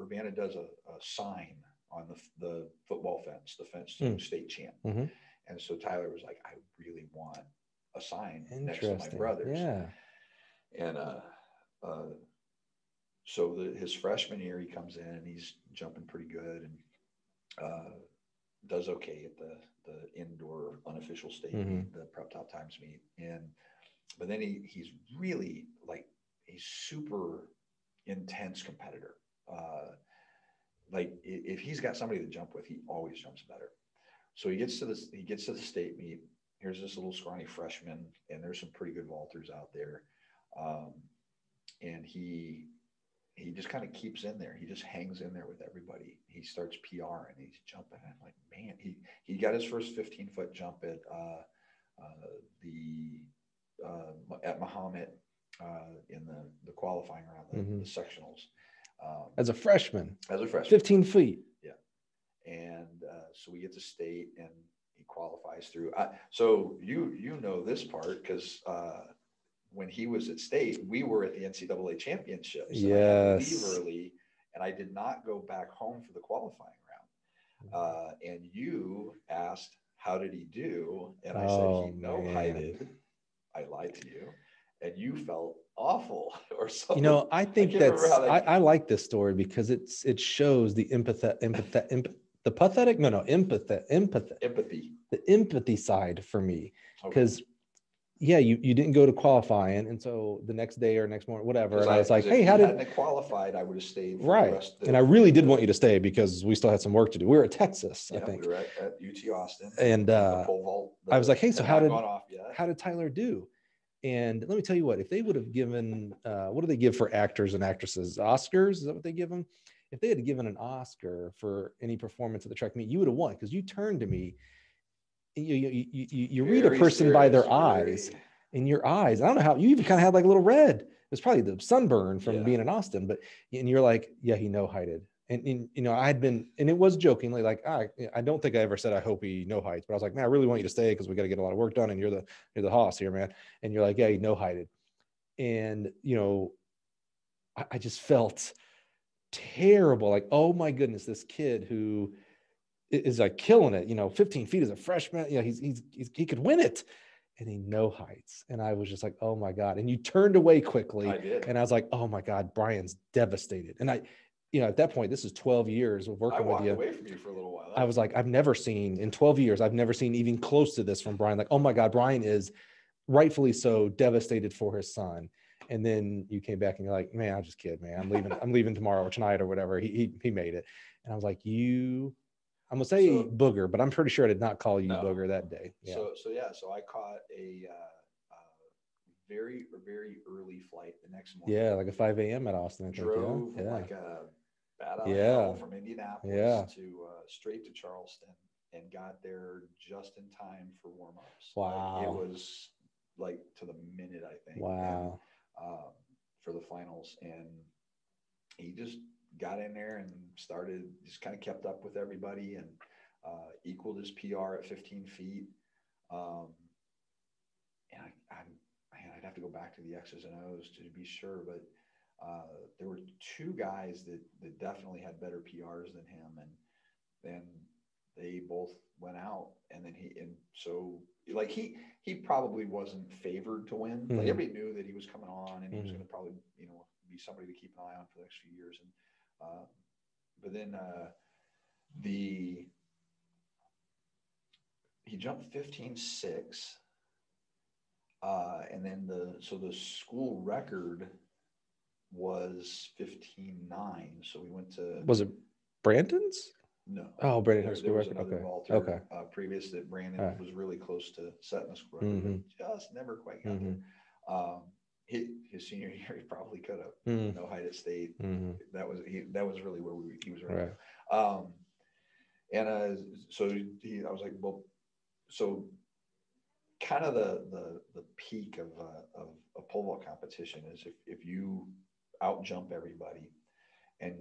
B: Urbana does a, a sign on the the football fence, the fence to
A: Hmm.
B: state champ,
A: Mhm.
B: and so Tyler was like, I really want a sign next to my brothers,
A: Yeah.
B: and uh, uh, so the, his freshman year he comes in and he's jumping pretty good and uh, does okay at the the indoor unofficial state
A: Mhm.
B: meet, the prep top times meet, and but then he he's really like he's super intense competitor. Uh, like if he's got somebody to jump with, he always jumps better. So he gets to this, he gets to the state meet. Here's this little scrawny freshman, and there's some pretty good vaulters out there. Um, and he he just kind of keeps in there. He just hangs in there with everybody. He starts PR and he's jumping. I'm like, man, he he got his first 15 foot jump at uh, uh, the uh, at Mahomet uh, in the the qualifying round, the,
A: Mhm.
B: the sectionals. Um,
A: As a freshman,
B: as a freshman,
A: 15 feet.
B: Yeah, and uh, so we get to state and he qualifies through I, so you you know this part because uh, when he was at state we were at the ncaa championships and I leave
A: Yes.
B: early and I did not go back home for the qualifying round. Uh, and you asked, "How did he do?" And I
A: Oh,
B: said, "He no
A: man.
B: heighted." I lied to you, and you felt awful or something.
A: You know, I think
B: can't
A: that's
B: that
A: I, I like this story because it's it shows the empathet empathet emp, the pathetic no no empathet empathet
B: empathy.
A: the empathy side for me
B: Okay.
A: Yeah you you didn't go to qualifying and so the next day or next morning whatever. and I was like, hey how did
B: hadn't qualified? I would have stayed. The
A: right
B: of
A: and I really did want you to stay because we still had some work to do we were at Texas I think
B: we were at, at UT Austin.
A: And,
B: the
A: uh,
B: vault,
A: I was like, hey, so how did- how did Tyler do? And let me tell you what, if they would have given, uh, what do they give for actors and actresses? Oscars? Is that what they give them? If they had given an Oscar for any performance at the track meet, you would have won because you turned to me. You, you, you, you, read a person by their eyes, in your eyes. I don't know how you even kind of had like a little red. It was probably the sunburn from
B: Yeah.
A: being in Austin, but and you're like, yeah, he no heighted. And, and you know, I had been, and it was jokingly like, I, I don't think I ever said I hope he no heights, but I was like, man, I really want you to stay because we got to get a lot of work done, and you're the you're the hoss here, man. And you're like, yeah, he no heighted, and you know, I, I just felt terrible. Like, oh my goodness, this kid who is like killing it. You know, 15 feet as a freshman. You know, he's he's, he's he could win it, and he no heights. And I was just like, oh my god. And you turned away quickly,
B: I did.
A: and I was like, oh my god, Brian's devastated. And I, you know, at that point, this is 12 years of working with you.
B: away from you for a little while.
A: I was like, I've never seen in 12 years, I've never seen even close to this from Brian. Like, oh my God, Brian is rightfully so devastated for his son. And then you came back and you're like, man, I'm just kidding, man. I'm leaving, I'm leaving tomorrow or tonight or whatever. He, he, he made it. And I was like, you, I'm gonna say
B: So-
A: booger, but I'm pretty sure I did not call you
B: No.
A: booger that day. Yeah.
B: So, so yeah, so I caught a, uh, uh, very, very early flight the next morning.
A: yeah. Like a 5 a.m. at Austin. I think,
B: Drove
A: yeah. yeah.
B: like a bat out
A: Yeah.
B: from Indianapolis
A: Yeah.
B: to, uh, straight to Charleston and got there just in time for warm-ups.
A: Wow.
B: Like, it was like to the minute, I think. and,
A: wow.
B: um, for the finals, and he just got in there and started, just kind of kept up with everybody and uh, equaled his PR at 15 feet. Um, and I, I'm, man, I'd have to go back to the X's and O's to be sure, but uh, there were two guys that, that definitely had better PRs than him, and then they both went out, and then he, and so like he, he probably wasn't favored to win.
A: Mhm.
B: Like everybody knew that he was coming on, and he was
A: Mhm.
B: going to probably, you know, be somebody to keep an eye on for the next few years. And uh, but then uh, the he jumped 15-6. Uh, and then the so the school record was 15-9. So we went to
A: Was it Brandon's?
B: no.
A: Oh, Brandon
B: There,
A: school record. Okay. Okay.
B: uh, previous that Brandon
A: Alright.
B: was really close to setting the school record,
A: Mhm.
B: just never quite got
A: Mhm.
B: there. Um, he, his senior year, he probably could have
A: Mm,
B: no height at state.
A: mhm.
B: That was he. That was really where we, he was right. Um, and uh, so he, I was like, well, so kind of the the the peak of uh, of a pole vault competition is if if you out jump everybody, and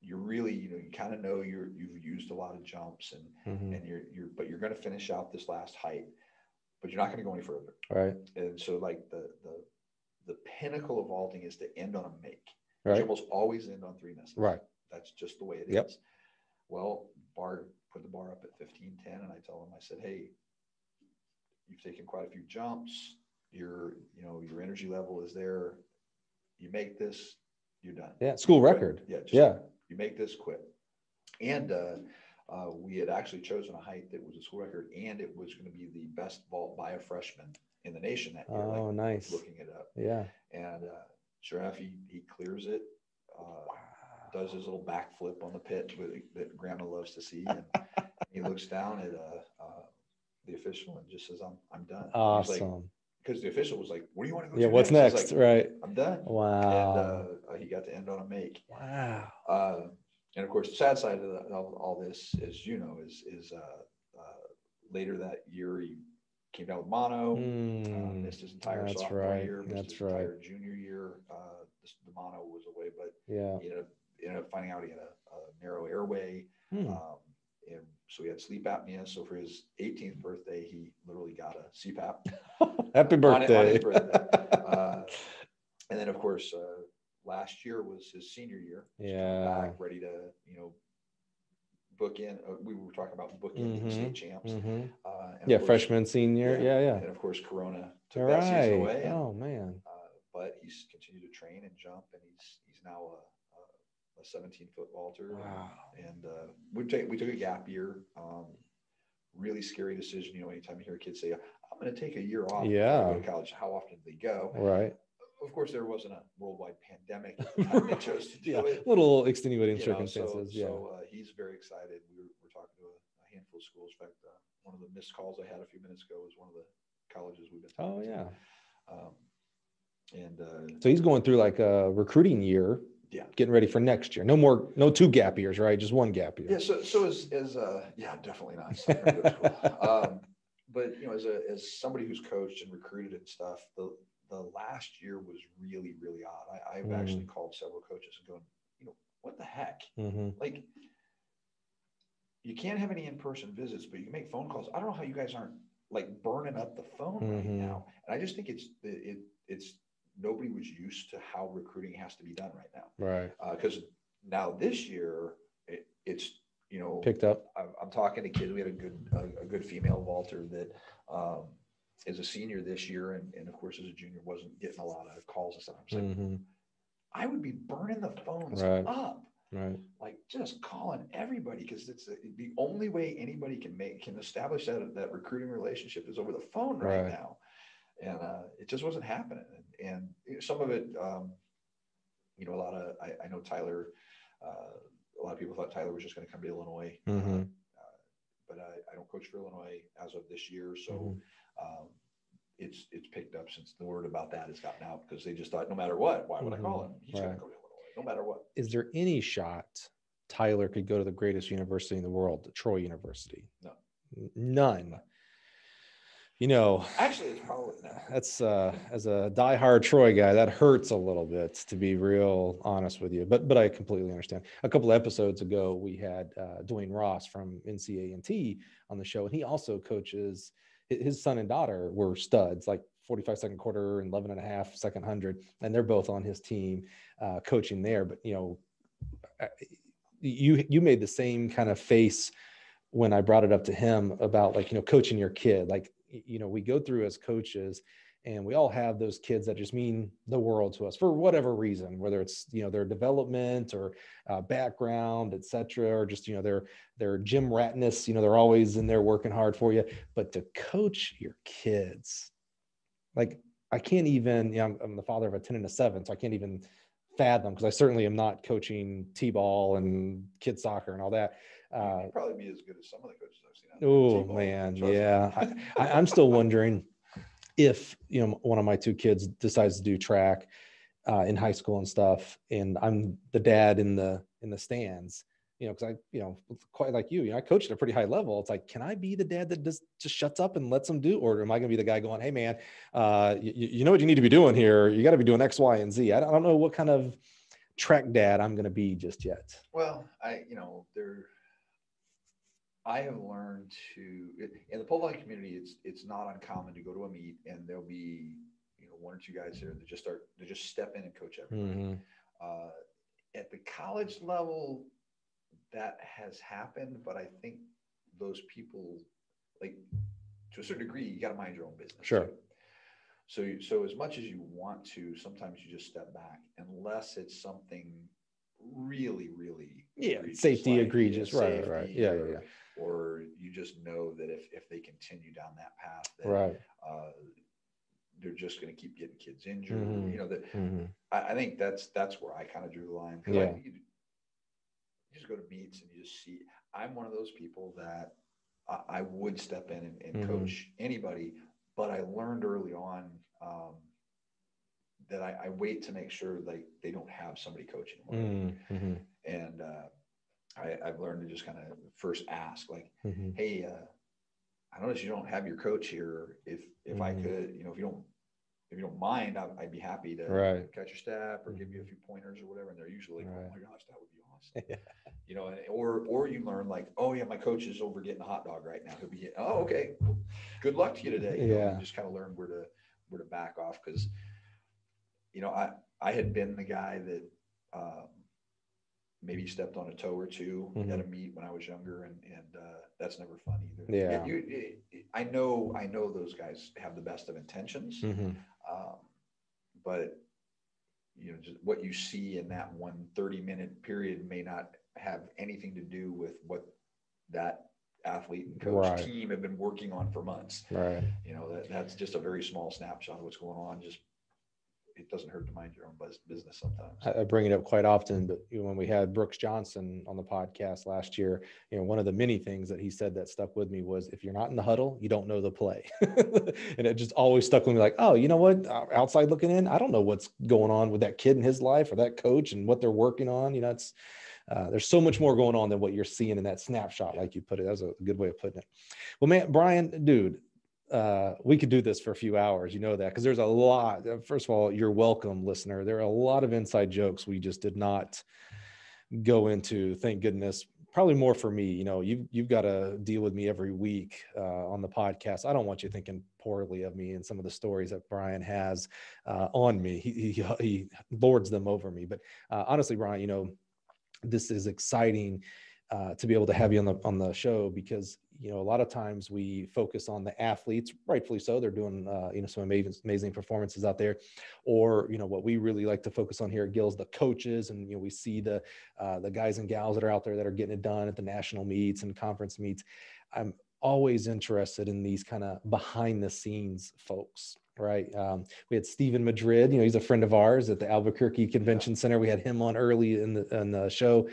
B: you're really you know you kind of know you're you've used a lot of jumps and
A: Mhm.
B: and you're you're but you're going to finish out this last height, but you're not going to go any further.
A: Right.
B: And so like the the the pinnacle of vaulting is to end on a make. You
A: Right.
B: almost always end on three misses.
A: Right.
B: That's just the way it is.
A: Yep.
B: Well, bar put the bar up at 15, 10, and I tell him, I said, hey, you've taken quite a few jumps. Your, you know, your energy level is there. You make this, you're done.
A: Yeah. School
B: Quit.
A: record.
B: Yeah. Just,
A: Yeah.
B: You make this, quit. And uh, uh, we had actually chosen a height that was a school record, and it was going to be the best vault by a freshman in the nation that year.
A: Oh,
B: like,
A: nice.
B: Looking it up,
A: Yeah.
B: and uh, sure enough, he he clears it. Uh, does his little backflip on the pit with- that grandma loves to see. And he looks down at uh, uh, the official and just says, I'm, I'm done.
A: Awesome.
B: Because the official was like, what do you want to go
A: yeah. What's
B: He's
A: next?
B: like,
A: right.
B: I'm done.
A: Wow.
B: And uh, he got to end on a make.
A: wow.
B: Uh, and of course, the sad side of, the, of all this, as you know, is, is uh, uh, later that year, he came down with mono, uh,
A: Mm,
B: missed his entire
A: that's
B: sophomore
A: right,
B: year, missed
A: that's
B: his
A: right.
B: entire junior year. Uh, this, the mono was away, but
A: yeah.
B: he ended up, ended up finding out he had a, a narrow airway.
A: Hmm.
B: Um, and so he had sleep apnea. So for his 18th birthday, he literally got a CPAP.
A: Happy
B: on on
A: birthday.
B: birthday. Uh, and then, of course, uh, last year was his senior year.
A: Yeah.
B: back, ready to you know book in. Uh, we were talking about book in
A: Mhm,
B: state champs.
A: Mhm.
B: Uh,
A: Yeah,
B: course-
A: freshman, senior. Yeah, yeah.
B: And of course, Corona took
A: All
B: that season
A: right.
B: away. and,
A: Oh man.
B: uh, but he's continued to train and jump, and he's he's now a, a, a 17 foot vaulter.
A: Wow.
B: And uh, we take we took a gap year. Um, really scary decision. You know, anytime you hear a kid say, "I'm going to take a year off,"
A: Yeah.
B: go to college. How often do they go?
A: Right.
B: Of course, there wasn't a worldwide pandemic they chose to do
A: Yeah.
B: it.
A: Little extenuating
B: you know,
A: circumstances.
B: So,
A: yeah.
B: so uh, he's very excited. We were, we're talking to a, a handful of schools. In fact, uh, one of the missed calls I had a few minutes ago was one of the colleges we've been.
A: oh yeah.
B: Um, and uh,
A: So he's going through like a recruiting year.
B: Yeah.
A: Getting ready for next year. No more. No two gap years. Right. Just one gap year.
B: yeah, so so as as uh, yeah, definitely not. It's not gonna go to school. um, but you know, as a as somebody who's coached and recruited and stuff, the the last year was really really odd. I, I've
A: Mm.
B: actually called several coaches and going, you know, what the heck?
A: hmm
B: like you can't have any in-person visits, but you can make phone calls. I don't know how you guys aren't like burning up the phone right
A: Mhm.
B: now. And I just think it's it, it it's nobody was used to how recruiting has to be done right now.
A: Right.
B: Because now this year it, it's you know
A: Picked up.
B: I'm, I'm talking to kids. We had a good a, a good female vaulter that um, is a senior this year, and, and of course as a junior wasn't getting a lot of calls and stuff. I was like,
A: hmm
B: I would be burning the phones
A: Right.
B: up
A: Right.
B: like just calling everybody because it's the, the only way anybody can make can establish that that recruiting relationship is over the phone right,
A: Right.
B: now and uh, it just wasn't happening and, and some of it um, you know a lot of i, I know tyler uh, a lot of people thought tyler was just going to come to illinois
A: Mhm.
B: uh, but I, I don't coach for illinois as of this year so
A: Mhm.
B: um, it's it's picked up since the word about that has gotten out because they just thought no matter what why would i call
A: Mhm.
B: him he's going
A: Right.
B: to go to illinois no matter what
A: Is there any shot Tyler could go to the greatest university in the world, Troy University?
B: No.
A: None. You know,
B: actually it's probably no.
A: that's uh as a diehard Troy guy, that hurts a little bit to be real honest with you. But but I completely understand. A couple of episodes ago, we had uh, Duane Ross from NCA&T on the show, and he also coaches. His son and daughter were studs, like 45 second quarter and 11 and a half second hundred, and they're both on his team uh, coaching there. But you know, you you made the same kind of face when I brought it up to him about like you know coaching your kid. Like you know we go through as coaches, and we all have those kids that just mean the world to us for whatever reason, whether it's you know their development or uh, background, etc., or just you know their their gym ratness. You know they're always in there working hard for you. But to coach your kids, like I can't even. You know, I'm, I'm the father of a ten and a seven, so I can't even fathom because I certainly am not coaching t-ball and kid soccer and all that. Uh,
B: probably be as good as some of the coaches I've seen.
A: oh man, yeah. I, I'm still wondering if you know one of my two kids decides to do track uh, in high school and stuff, and I'm the dad in the in the stands. You know, because I, you know, quite like you, you know, I coached at a pretty high level. It's like, can I be the dad that just just shuts up and lets them do, or am I going to be the guy going, "Hey, man, uh, you, you know what you need to be doing here? You got to be doing X, Y, and Z." I don't, I don't know what kind of track dad I'm going to be just yet.
B: Well, I, you know, there, I have learned to, in the pole community, it's, it's not uncommon to go to a meet and there'll be, you know, one or two guys there that just start, they just step in and coach everybody.
A: Mhm.
B: Uh, at the college level, that has happened, but I think those people, like, to a certain degree, you got to mind your own business.
A: Sure.
B: too. So, so as much as you want to, sometimes you just step back, unless it's something really, really
A: Yeah,
B: egregious,
A: safety
B: like,
A: egregious, right, right,
B: safety
A: yeah, yeah,
B: or,
A: yeah.
B: Or you just know that if if they continue down that path, that
A: Right.
B: uh, they're just going to keep getting kids injured.
A: Mhm.
B: You know that
A: Mhm.
B: I, I think that's that's where I kind of drew the line.
A: Yeah.
B: I, you, just go to meets and you just see. I'm one of those people that I, I would step in and, and
A: Mhm.
B: coach anybody, but I learned early on um, that I, I wait to make sure like they don't have somebody coaching. them.
A: Mhm.
B: And uh, I, I've learned to just kind of first ask, like,
A: Mhm.
B: hey, uh, I notice you don't have your coach here. If if I
A: Mhm.
B: could, you know, if you don't if you don't mind, I, I'd be happy to
A: Right.
B: catch your step or give you a few pointers or whatever. And they're usually, like,
A: Right.
B: oh my gosh, that would be awesome. you know, and- or or you learn like, oh yeah, my coach is over getting a hot dog right now. He'll be, getting, oh okay, good luck to you today. You know,
A: Yeah.
B: you just kind of learn where to where to back off because, you know, I I had been the guy that um, maybe stepped on a toe or 2
A: Mhm.
B: at a meet when I was younger, and and uh, that's never fun either.
A: Yeah.
B: you, it- I know I know those guys have the best of intentions,
A: Mhm.
B: Um, but you know just what you see in that one 30 minute period may not have anything to do with what that athlete and coach
A: Right.
B: team have been working on for months
A: Right.
B: you know that that's just a very small snapshot of what's going on just it doesn't hurt to mind your own business sometimes
A: I bring it up quite often, but when we had Brooks Johnson on the podcast last year, you know, one of the many things that he said that stuck with me was if you're not in the huddle, you don't know the play. and it just always stuck with me like, oh, you know what? Outside looking in, I don't know what's going on with that kid in his life or that coach and what they're working on. You know, it's uh, there's so much more going on than what you're seeing in that snapshot, like you put it. That was a good way of putting it. Well, man, Brian, dude, uh, we could do this for a few hours. You know that because there's a lot. uh, First of all, you're welcome, listener. There are a lot of inside jokes we just did not go into. Thank goodness. Probably more for me. You know, you've you've got to deal with me every week uh, on the podcast. I don't want you thinking poorly of me and some of the stories that Brian has uh, on me. He, he he lords them over me. But uh, honestly, Brian, you know, this is exciting uh, to be able to have you on the on the show because you know a lot of times we focus on the athletes, rightfully so. They're doing uh, you know some amazing amazing performances out there, or you know what we really like to focus on here at Gills, the coaches, and you know we see the uh, the guys and gals that are out there that are getting it done at the national meets and conference meets. I'm always interested in these kind of behind the scenes folks right? Um, we had Stephen Madrid, you know, he's a friend of ours at the Albuquerque Convention Center. We had him on early in the, in the show.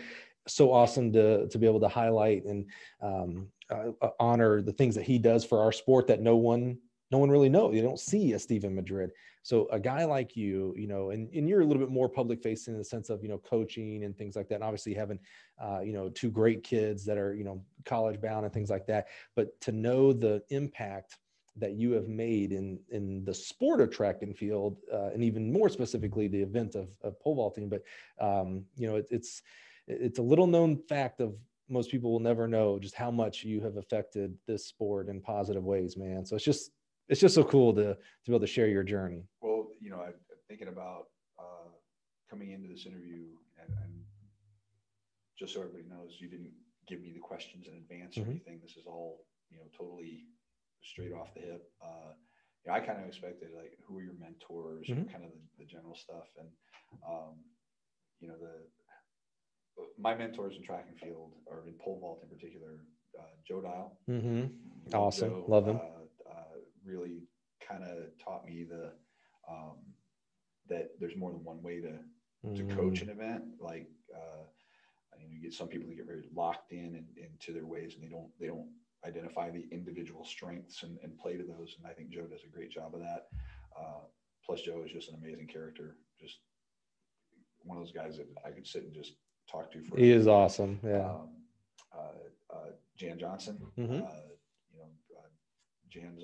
A: So awesome to, to be able to highlight and um, uh, honor the things that he does for our sport that no one, no one really knows. You don't see a Stephen Madrid. So a guy like you, you know, and, and you're a little bit more public facing in the sense of, you know, coaching and things like that. And obviously having, uh, you know, two great kids that are, you know, college bound and things like that. But to know the impact that you have made in in the sport of track and field, uh, and even more specifically the event of, of pole vaulting. But um, you know, it, it's it's a little known fact of most people will never know just how much you have affected this sport in positive ways, man. So it's just it's just so cool to to be able to share your journey.
B: well you know i'm thinking about uh, coming into this interview and, and just so everybody knows you didn't give me the questions in advance or
A: Mhm.
B: anything this is all you know totally straight off the hip uh, you know, i kind of expected like who are your mentors
A: Mhm.
B: kind of the, the general stuff and um, you know the my mentors in track and field or in pole vault in particular uh, joe dial
A: Mm-hmm. Awesome.
B: Joe.
A: Love him.
B: Uh, uh, really kind of taught me the um, that there's more than one way to to
A: Mm-hmm.
B: coach an event. Like uh, you, know, you get some people that get very locked in and into their ways, and they don't they don't identify the individual strengths and, and play to those. And I think Joe does a great job of that. Uh, plus, Joe is just an amazing character. Just one of those guys that I could sit and just talk to for.
A: He is awesome. Yeah.
B: Um, uh, uh, Jan Johnson.
A: Mhm.
B: Uh, you know, uh, Jan's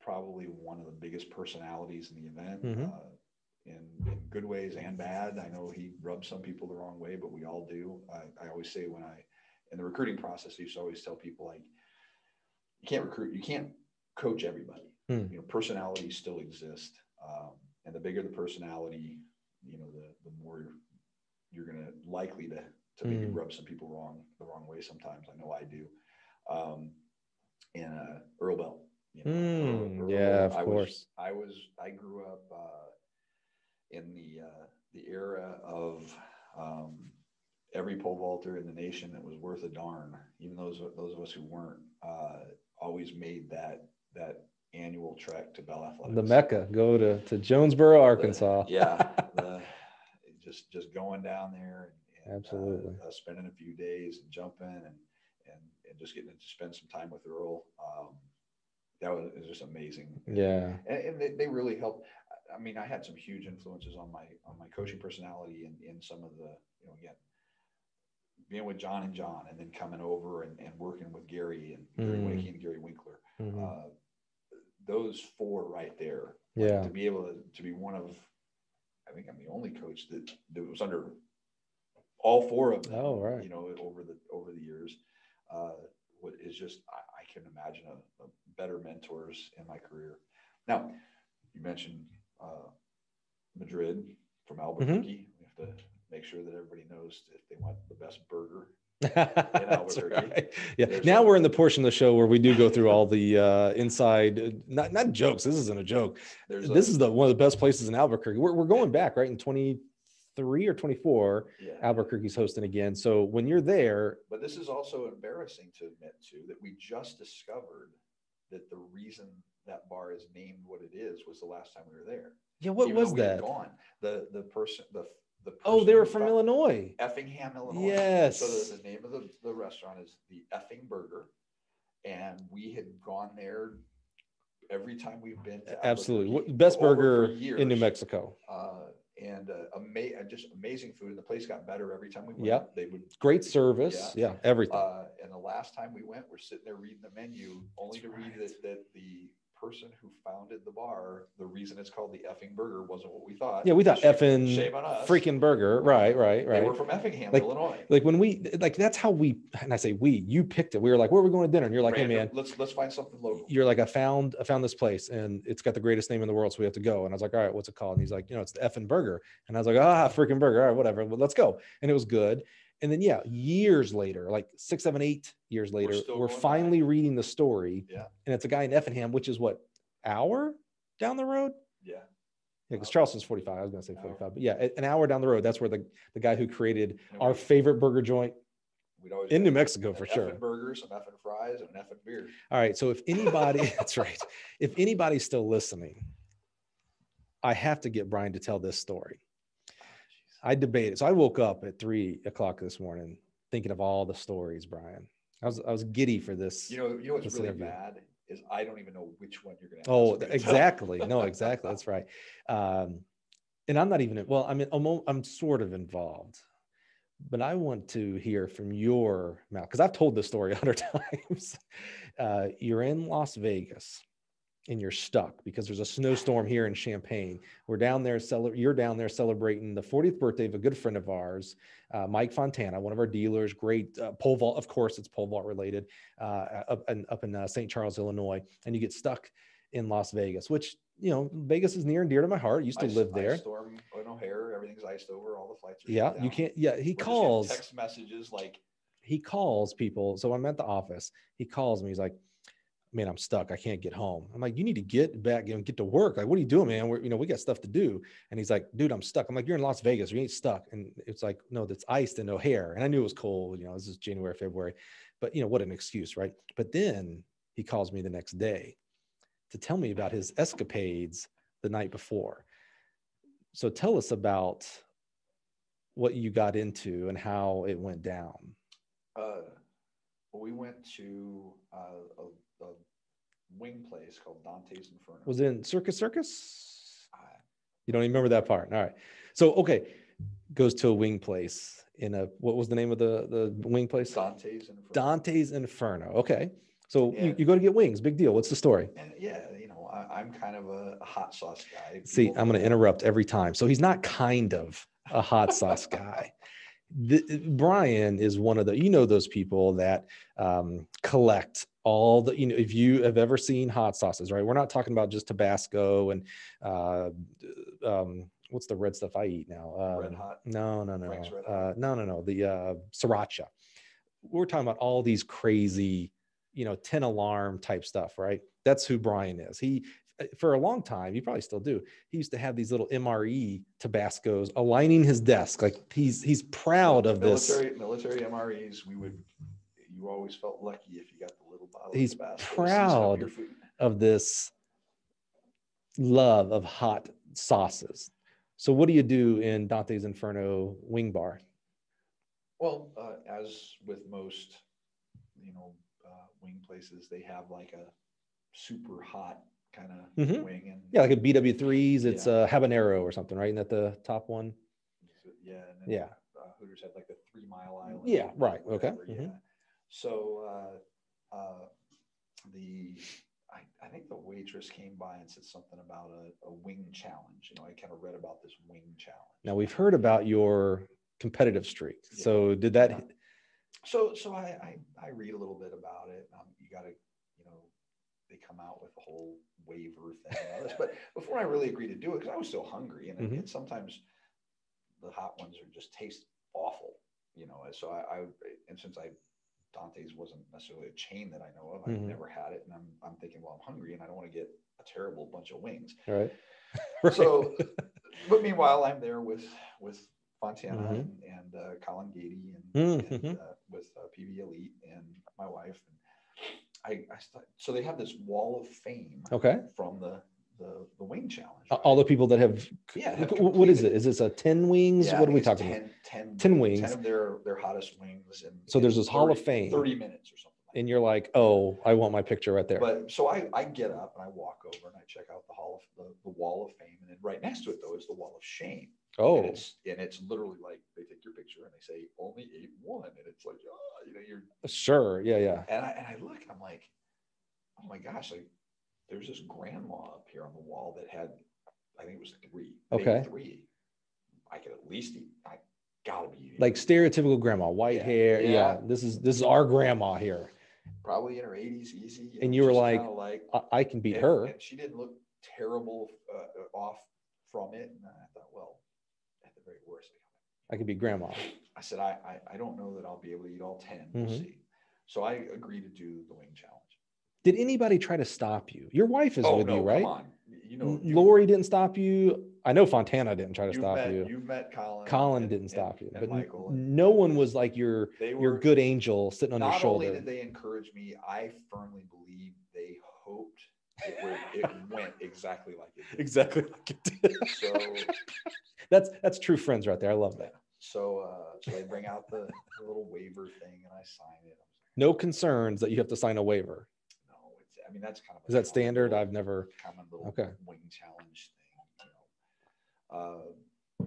B: probably one of the biggest personalities in the event,
A: Mhm.
B: uh, in, in good ways and bad. I know he rubs some people the wrong way, but we all do. I, I always say when I, in the recruiting process, I used to always tell people like, you can't recruit, you can't coach everybody.
A: Hmm.
B: You know, personalities still exist. Um, and the bigger the personality, you know, the, the more you're, going to likely to, to maybe
A: Mm.
B: rub some people wrong, the wrong way sometimes. I know I do. Um, and, uh, Earl Bell, you know,
A: Mm,
B: Earl-
A: yeah, of
B: I was-
A: course.
B: I was, I grew up, uh, in the, uh, the era of, um, every pole vaulter in the nation that was worth a darn, even those, those of us who weren't, uh, always made that, that annual trek to Bell Athletics.
A: The Mecca. Go to to Jonesboro, Arkansas.
B: Yeah, the, just just going down there and, and
A: Absolutely.
B: uh, uh, spending a few days and jumping and and and just getting to spend some time with Earl. Um, that was, was just amazing.
A: yeah.
B: and, and they, they really helped. I mean, I had some huge influences on my on my coaching personality and in some of the you know again being with John and John and then coming over and, and working with Gary and Gary
A: Mm.
B: Wieneke and Gary Winckler.
A: Mhm.
B: Uh, those four right there
A: yeah.
B: to be able to, to be one of, I think I'm the only coach that, that was under all four of them.
A: Oh, right.
B: You know, over the over the years, uh, what is just I, I can imagine a, a better mentors in my career. Now, you mentioned uh, Madrid from Albuquerque. We have to make sure that everybody knows if they want the best burger.
A: Right. Yeah.
B: There's
A: Now we're in the portion of the show where we do go through all the uh, inside, uh, not not jokes. This isn't a joke.
B: There's
A: This
B: a-
A: is the one of the best places in Albuquerque. We're we're going back right in 23 or 24.
B: yeah.
A: Albuquerque's hosting again. So when you're there,
B: But this is also embarrassing to admit to that we just discovered that the reason that bar is named what it is was the last time we were there.
A: yeah, what
B: even
A: was
B: we
A: that?
B: Gone. The the person the the
A: Oh, they were from Illinois.
B: Effingham, Illinois.
A: Yes.
B: So the, the name of the, the restaurant is the Effing Burger. And we had gone there every time we've been to
A: Absolutely. Best burger
B: for
A: in New. Mexico.
B: Uh, and uh, ama- uh, just amazing food. And the place got better every time we went.
A: Yeah,
B: They would
A: Great service. Yeah, everything.
B: uh, and the last time we went, we're sitting there reading the menu, only to read that, that the person who founded the bar, the reason it's called the effing burger wasn't what we thought.
A: yeah, we thought
B: Shame-
A: effing
B: shame on us.
A: freaking burger. Right, right, right.
B: They were from Effingham,
A: Like-
B: Illinois.
A: like when we like that's how we and I say we, you picked it. We were like, where are we going to dinner? And you're like, hey man,
B: let's let's find something local.
A: you're like, I found I found this place and it's got the greatest name in the world, so we have to go. And I was like, all right, what's it called? And he's like, you know, it's the effing burger. And I was like, ah, freaking burger. All right, whatever. Well, let's go. And it was good. And then yeah, years later, like six, seven, eight years later,
B: still
A: we're
B: going back.
A: finally reading the story.
B: Yeah.
A: And it's a guy in Effingham, which is what hour down the road.
B: Yeah.
A: Yeah, because. Charleston's 45. I was going to say 45, but yeah, an hour down the road. That's where the, the guy who created our favorite burger joint in New Mexico for sure.
B: effing burger, some effing fries, and an effing beer.
A: All right. So if anybody, that's right. If anybody's still listening, I have to get Brian to tell this story. I debated. So I woke up at three o'clock this morning thinking of all the stories, Brian. I was I was giddy for this.
B: You know, you know what's really
A: interview.
B: bad is I don't even know which one you're gonna.
A: oh,
B: ask me to tell.
A: exactly. No, exactly. That's right. Um, and I'm not even well. I mean, I'm I'm sort of involved, but I want to hear from your mouth because I've told this story a hundred times. Uh, you're in Las Vegas and you're stuck because there's a snowstorm here in Champaign. We're down there, cele- you're down there celebrating the 40th birthday of a good friend of ours, uh, Mike Fontana, one of our dealers, great uh, pole vault. Of course, it's pole vault related uh, up, in, up in uh, St. Charles, Illinois. And you get stuck in Las Vegas, which, you know, Vegas is near and dear to my heart. Used to
B: Ice-
A: live there.
B: Storm in O'Hare, everything's iced over, all the flights
A: Yeah, you can't. Yeah, he
B: We're
A: calls.
B: Text messages like,
A: he calls people. So I'm at the office. He calls me. He's like, "Man, I'm stuck. I can't get home." I'm like, "You need to get back and get to work. Like, what are you doing, man? We're, you know, we got stuff to do." And he's like, "Dude, I'm stuck." I'm like, "You're in Las Vegas. You ain't stuck." And it's like, "No, that's iced and O'Hare. And I knew it was cold. You know, this is January, February, but you know what an excuse, right? But then he calls me the next day to tell me about his escapades the night before. So tell us about what you got into and how it went down.
B: uh, we went to uh, a, a wing place called Dante's Inferno.
A: was it in Circus Circus?
B: I-
A: You don't even remember that part. All right. So okay, goes to a wing place in a what was the name of the the wing place?
B: Dante's Inferno.
A: Dante's Inferno. Okay. So you,
B: Yeah.
A: you go to get wings. Big deal. What's the story?
B: And yeah, you know, I, I'm kind of a, a hot sauce guy.
A: See, I'm going to interrupt every time. So he's not kind of a hot sauce guy. The, Brian is one of the, you know, those people that um, collect all the, you know, if you have ever seen hot sauces, right? We're not talking about just Tabasco and uh, um, what's the red stuff I eat now? Um,
B: Red Hot?
A: No, no, no, uh, no, no, no. The uh, sriracha. We're talking about all these crazy, you know, 10 alarm type stuff, right? That's who Brian is. He, for a long time, you probably still do. He used to have these little MRE Tabascos aligning his desk. Like he's he's proud of this.
B: military, Military MREs, we would, you always felt lucky if you got the little bottle.
A: He's
B: Tabasco to season up
A: proud. of this love of hot sauces. So what do you do in Dante's Inferno wing bar?
B: Well, uh, as with most, you know, uh, wing places, they have like a super hot kind of
A: Mhm.
B: wing and.
A: Yeah, like a BW3s, it's
B: Yeah.
A: a habanero or something, right? Isn't that the top one?
B: Yeah. And then,
A: Yeah.
B: Uh, Hooters had like the three mile island.
A: Yeah, right, okay,
B: whatever,
A: mhm.
B: So, uh, uh, the, I, I think the waitress came by and said something about a, a wing challenge. You know, I kind of read about this wing challenge.
A: Now we've heard about your competitive streak.
B: Yeah.
A: So did that
B: Yeah. So, so I, I, I read a little bit about it. Um, you gotta, you know, they come out with a whole waiver thing and all this. But before I really agreed to do it, because I was so hungry, and,
A: Mhm.
B: and sometimes the hot ones are just taste awful, you know. and So I, I and since I Dante's wasn't necessarily a chain that I know of, I've
A: Mhm.
B: never had it, and I'm I'm thinking, well, I'm hungry, and I don't want to get a terrible bunch of wings.
A: All right.
B: So, but meanwhile, I'm there with with Fontana
A: Mhm.
B: and, and uh, Colin Gady and,
A: Mhm.
B: and uh, with uh, PB Elite and my wife. And I, I st- so they have this wall of fame
A: Okay.
B: from the the, the wing challenge.
A: A- All the people that have,
B: Yeah, have
A: wh- wh- what is it? this a 10 wings?
B: Yeah,
A: what are we talking about?
B: 10, 10,
A: 10 wings.
B: 10 of their their hottest wings. And
A: So there's this Hall of Fame.
B: 30 minutes or something. like
A: And you're like, oh, I want my picture right there.
B: But so I, I get up and I walk over and I check out the hall of the, the wall of fame. And then right next to it though is the wall of shame.
A: Oh,
B: And it's and it's literally like they take your picture and they say only eight one. And it's like, oh, you know, you're
A: sure. Yeah. Yeah.
B: and I and I look and I'm like, oh my gosh, like there's this grandma up here on the wall that had, I think it was three.
A: Okay.
B: Three. I could at least eat. I gotta be eating
A: Like stereotypical grandma, white
B: Yeah.
A: hair. Yeah.
B: Yeah.
A: This is, this is our grandma here.
B: probably in her 80s, easy.
A: And
B: know,
A: you were like,
B: like
A: I, I can beat
B: and-
A: her.
B: and she didn't look terrible uh, off from it. And I thought, well, very worst,
A: I could be grandma.
B: I said, I, I, I don't know that I'll be able to eat all 10. We'll
A: Mhm.
B: see. So I agreed to do the wing challenge.
A: Did anybody try to stop you? Your wife is
B: oh,
A: with
B: no,
A: you, right?
B: Come on. You know, you-
A: Lori didn't stop you. I know Fontana didn't try to stop
B: met,
A: you.
B: You've met Colin.
A: Colin
B: and-
A: didn't
B: and-
A: stop you,
B: and
A: but
B: Michael. and
A: no one was like your
B: they
A: your good angel sitting on your shoulder.
B: Not only did they encourage me, I firmly believe they hoped it, would, it went exactly like it did.
A: exactly like it did.
B: So
A: that's that's true friends right there. I love that.
B: So, uh, so they bring out the, the little waiver thing and I sign it. I was like,
A: No concerns that you have to sign a waiver.
B: no, it's, I mean, that's kind of.
A: Is that standard?
B: little-
A: I've never.
B: Common little
A: Okay.
B: wing challenge thing, you know. Uh,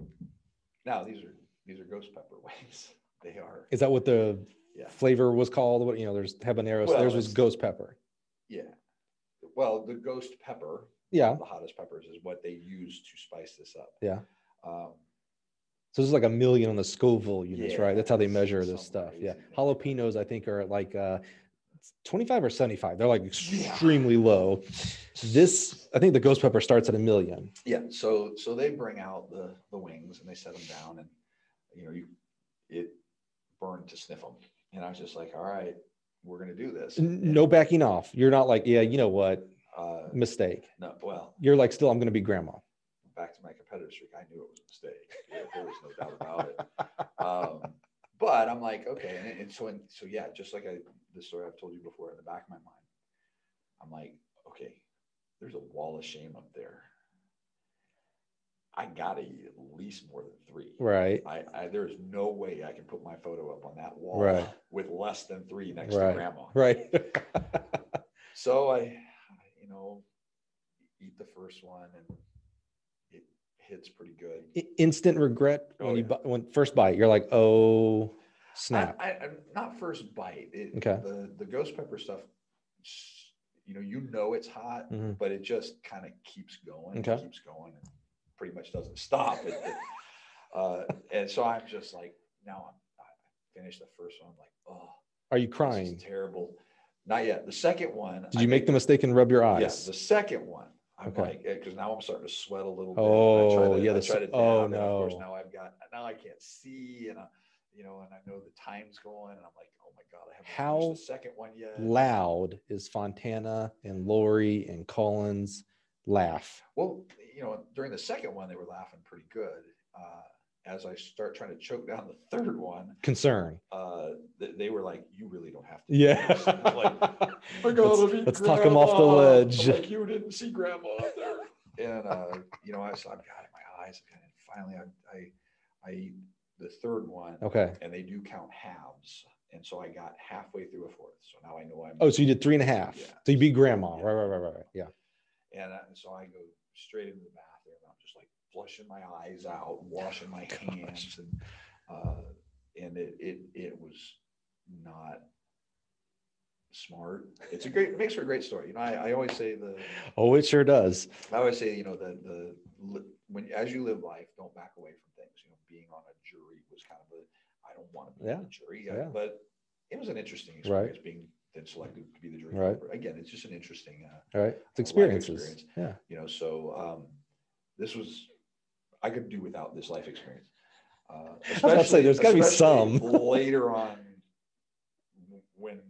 B: now these are, these are ghost pepper wings. They are,
A: Is that what the
B: yeah,
A: flavor was called? What you know? There's habaneros.
B: Well,
A: Theirs was ghost pepper.
B: yeah. Well, the ghost pepper,
A: Yeah.
B: the hottest peppers is what they use to spice this up.
A: Yeah.
B: Um,
A: So this is like a million on the Scoville units, right? That's how they measure this stuff. Yeah.
B: crazy.
A: Jalapenos, I think, are at like uh, 25 or 75. They're like
B: Yeah.
A: extremely low. This, I think the ghost pepper starts at a million.
B: Yeah, so so they bring out the the wings and they set them down and you know you it burned to sniff them and I was just like, all right, we're gonna do this.
A: No backing off. You're not like, yeah, you know what?
B: uh,
A: Mistake.
B: no, well,
A: You're like, still, I'm going to be grandma.
B: back to my competitor streak, I knew it was a mistake. There, there was no doubt about it. Um, but I'm like, okay, and, and so and so yeah, just like I the story I've told you before in the back of my mind, I'm like, okay, there's a wall of shame up there. I gotta eat at least more than three.
A: Right.
B: I, I there's no way I can put my photo up on that wall
A: Right.
B: with less than three next
A: Right.
B: to grandma.
A: Right.
B: So I, you know, eat the first one and it hits pretty good.
A: Instant regret
B: Oh,
A: when you
B: yeah.
A: bu- when first bite. You're like, oh, snap.
B: I, I, not first bite. It,
A: Okay.
B: The the ghost pepper stuff, you know, you know it's hot,
A: Mhm.
B: but it just kind of keeps going.
A: Okay.
B: It keeps going and pretty much doesn't stop. It, it- uh, and so I'm just like, now I'm, I finished the first one. I'm like, oh,
A: Are you
B: this is
A: crying?
B: terrible. Not yet. The second one.
A: Did you make the mistake and rub your
B: Yeah,
A: eyes?
B: the second one. I'm
A: Okay.
B: like, because now I'm starting to sweat a little bit. and I try
A: Oh,
B: to-
A: yeah,
B: I
A: the
B: try
A: s-
B: to
A: oh,
B: and Of course,
A: no.
B: now I've got now I can't see, and I, you know, and I know the time's going, and I'm like, oh my god, I haven't
A: How
B: finished the second one yet.
A: Loud is Fontana and Lori and Colin's laugh.
B: Well, you know, during the second one, they were laughing pretty good. Uh, as I start trying to choke down the third one,
A: Concern.
B: uh, they, they were like, "You really don't have to." do
A: Yeah.
B: this." Like,
A: let's
B: be
A: let's talk him off the ledge.
B: Like you didn't see grandma up there. And uh, you know, I saw I've got it in my eyes. And finally, I, I I eat the third one,
A: Okay.
B: and they do count halves. And so I got halfway through a fourth. So now I know I'm.
A: Oh, so you did three and a half.
B: Yeah.
A: So you beat grandma.
B: Yeah.
A: Right, right, right, right, right. Yeah.
B: And, uh, so I go straight into the bathroom. I'm just like flushing my eyes out, washing my hands, and uh, and it it it was not smart. It's a great, makes for a great story. You know, I, I always say the
A: Oh, it sure does.
B: I always say, you know, the the when as you live life, don't back away from things. You know, being on a jury was kind of a I don't want to be on a jury,
A: yeah.
B: but it was an interesting
A: Right.
B: experience being then selected to be the jury.
A: Right.
B: member. Again, it's just an interesting, uh,
A: right. It's
B: life
A: experiences.
B: experience.
A: Yeah.
B: you know, so um, this was, I could do without this life experience. Uh,
A: was about to say, there's gotta be some.
B: later on when.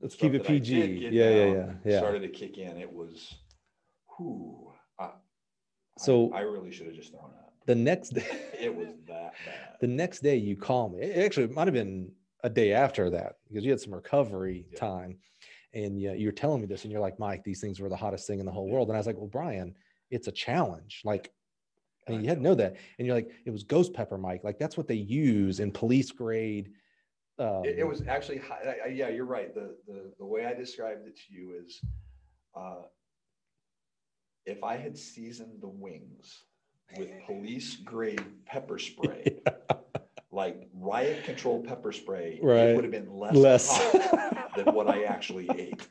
A: Let's keep it
B: I
A: PG. Yeah, yeah, yeah, yeah.
B: Started to kick in, it was, whew. I- I-
A: So-
B: I really should have just thrown up.
A: The next day,
B: It was that bad.
A: the next day you call me. It actually it might have been a day after that because you had some recovery
B: Yeah.
A: time. And yeah, you're telling me this, and you're like, Mike, these things were the hottest thing in the whole world. And I was like, Well, Bryan, it's a challenge. Like, I mean,
B: I
A: you had to know that. And you're like, it was ghost pepper, Mike. Like that's what they use in police grade. Um,
B: It, it was actually, hi- I- I- yeah, you're right. The, the, the way I described it to you is, uh, if I had seasoned the wings with police grade pepper spray, like riot control pepper spray,
A: Right.
B: it would have been less,
A: less.
B: than what I actually ate.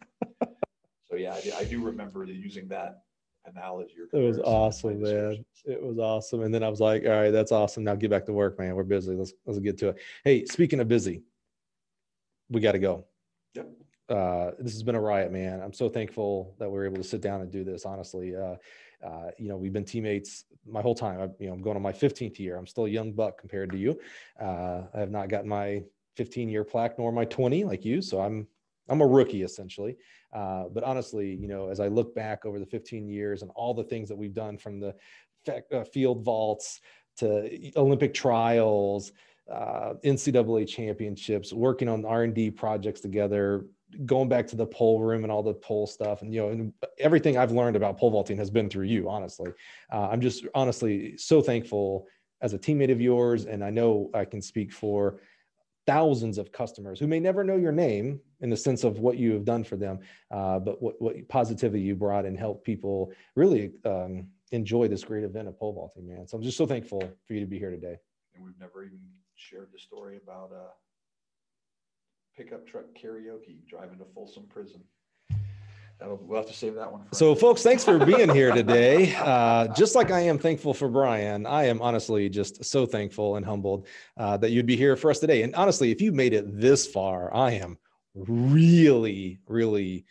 B: So yeah, I do, I do remember using that analogy. or
A: It was
B: comparison in my
A: awesome, man. It was awesome. And then I was like, all right, that's awesome. Now get back to work, man. We're busy. Let's let's get to it. Hey, speaking of busy, we got to go.
B: Yep.
A: Uh, this has been a riot, man. I'm so thankful that we are able to sit down and do this. Honestly, uh, uh, you know, we've been teammates my whole time. I, you know, I'm going on my 15th year. I'm still a young buck compared to you. Uh, I have not gotten my 15 year plaque nor my 20 like you. So I'm I'm a rookie essentially. Uh, but honestly, you know, as I look back over the 15 years and all the things that we've done from the uh, field vaults to Olympic trials, uh, NCAA championships, working on R&D projects together, going back to the pole room and all the pole stuff, and you know, and everything I've learned about pole vaulting has been through you. Honestly, uh, I'm just honestly so thankful as a teammate of yours, and I know I can speak for thousands of customers who may never know your name in the sense of what you have done for them, uh, but what, what positivity you brought and helped people really um, enjoy this great event of pole vaulting, man. So I'm just so thankful for you to be here today.
B: And we've never even shared the story about uh, pickup truck karaoke driving to Folsom Prison. That'll, we'll have to save that one. For
A: So, folks, thanks for being here today. Uh, just like I am thankful for Bryan, I am honestly just so thankful and humbled uh, that you'd be here for us today. And honestly, if you made it this far, I am really, really.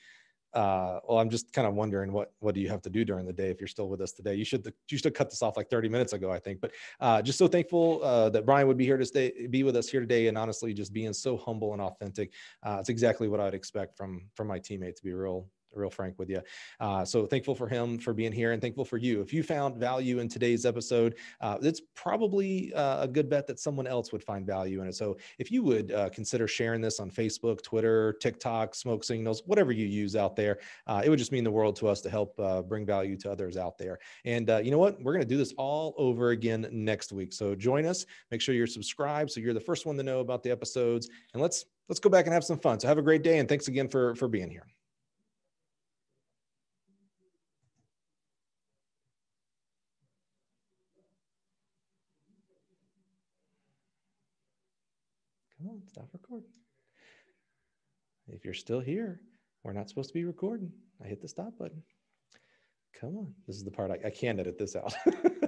A: Uh, well, I'm just kind of wondering what what do you have to do during the day if you're still with us today? You should you should cut this off like 30 minutes ago, I think. But uh, just so thankful uh, that Bryan would be here to stay, be with us here today, and honestly, just being so humble and authentic. Uh, it's exactly what I'd expect from from my teammate. To be real real frank with you. Uh, so thankful for him for being here and thankful for you. If you found value in today's episode, uh, it's probably uh, a good bet that someone else would find value in it. So if you would uh, consider sharing this on Facebook, Twitter, TikTok, smoke signals, whatever you use out there, uh, it would just mean the world to us to help uh, bring value to others out there. And you know what? We're going to do this all over again next week. So join us. Make sure you're subscribed so you're the first one to know about the episodes. And let's let's go back and have some fun. So have a great day and thanks again for for being here. Come on, stop recording. If you're still here, we're not supposed to be recording. I hit the stop button. Come on. This is the part I, I can't edit this out.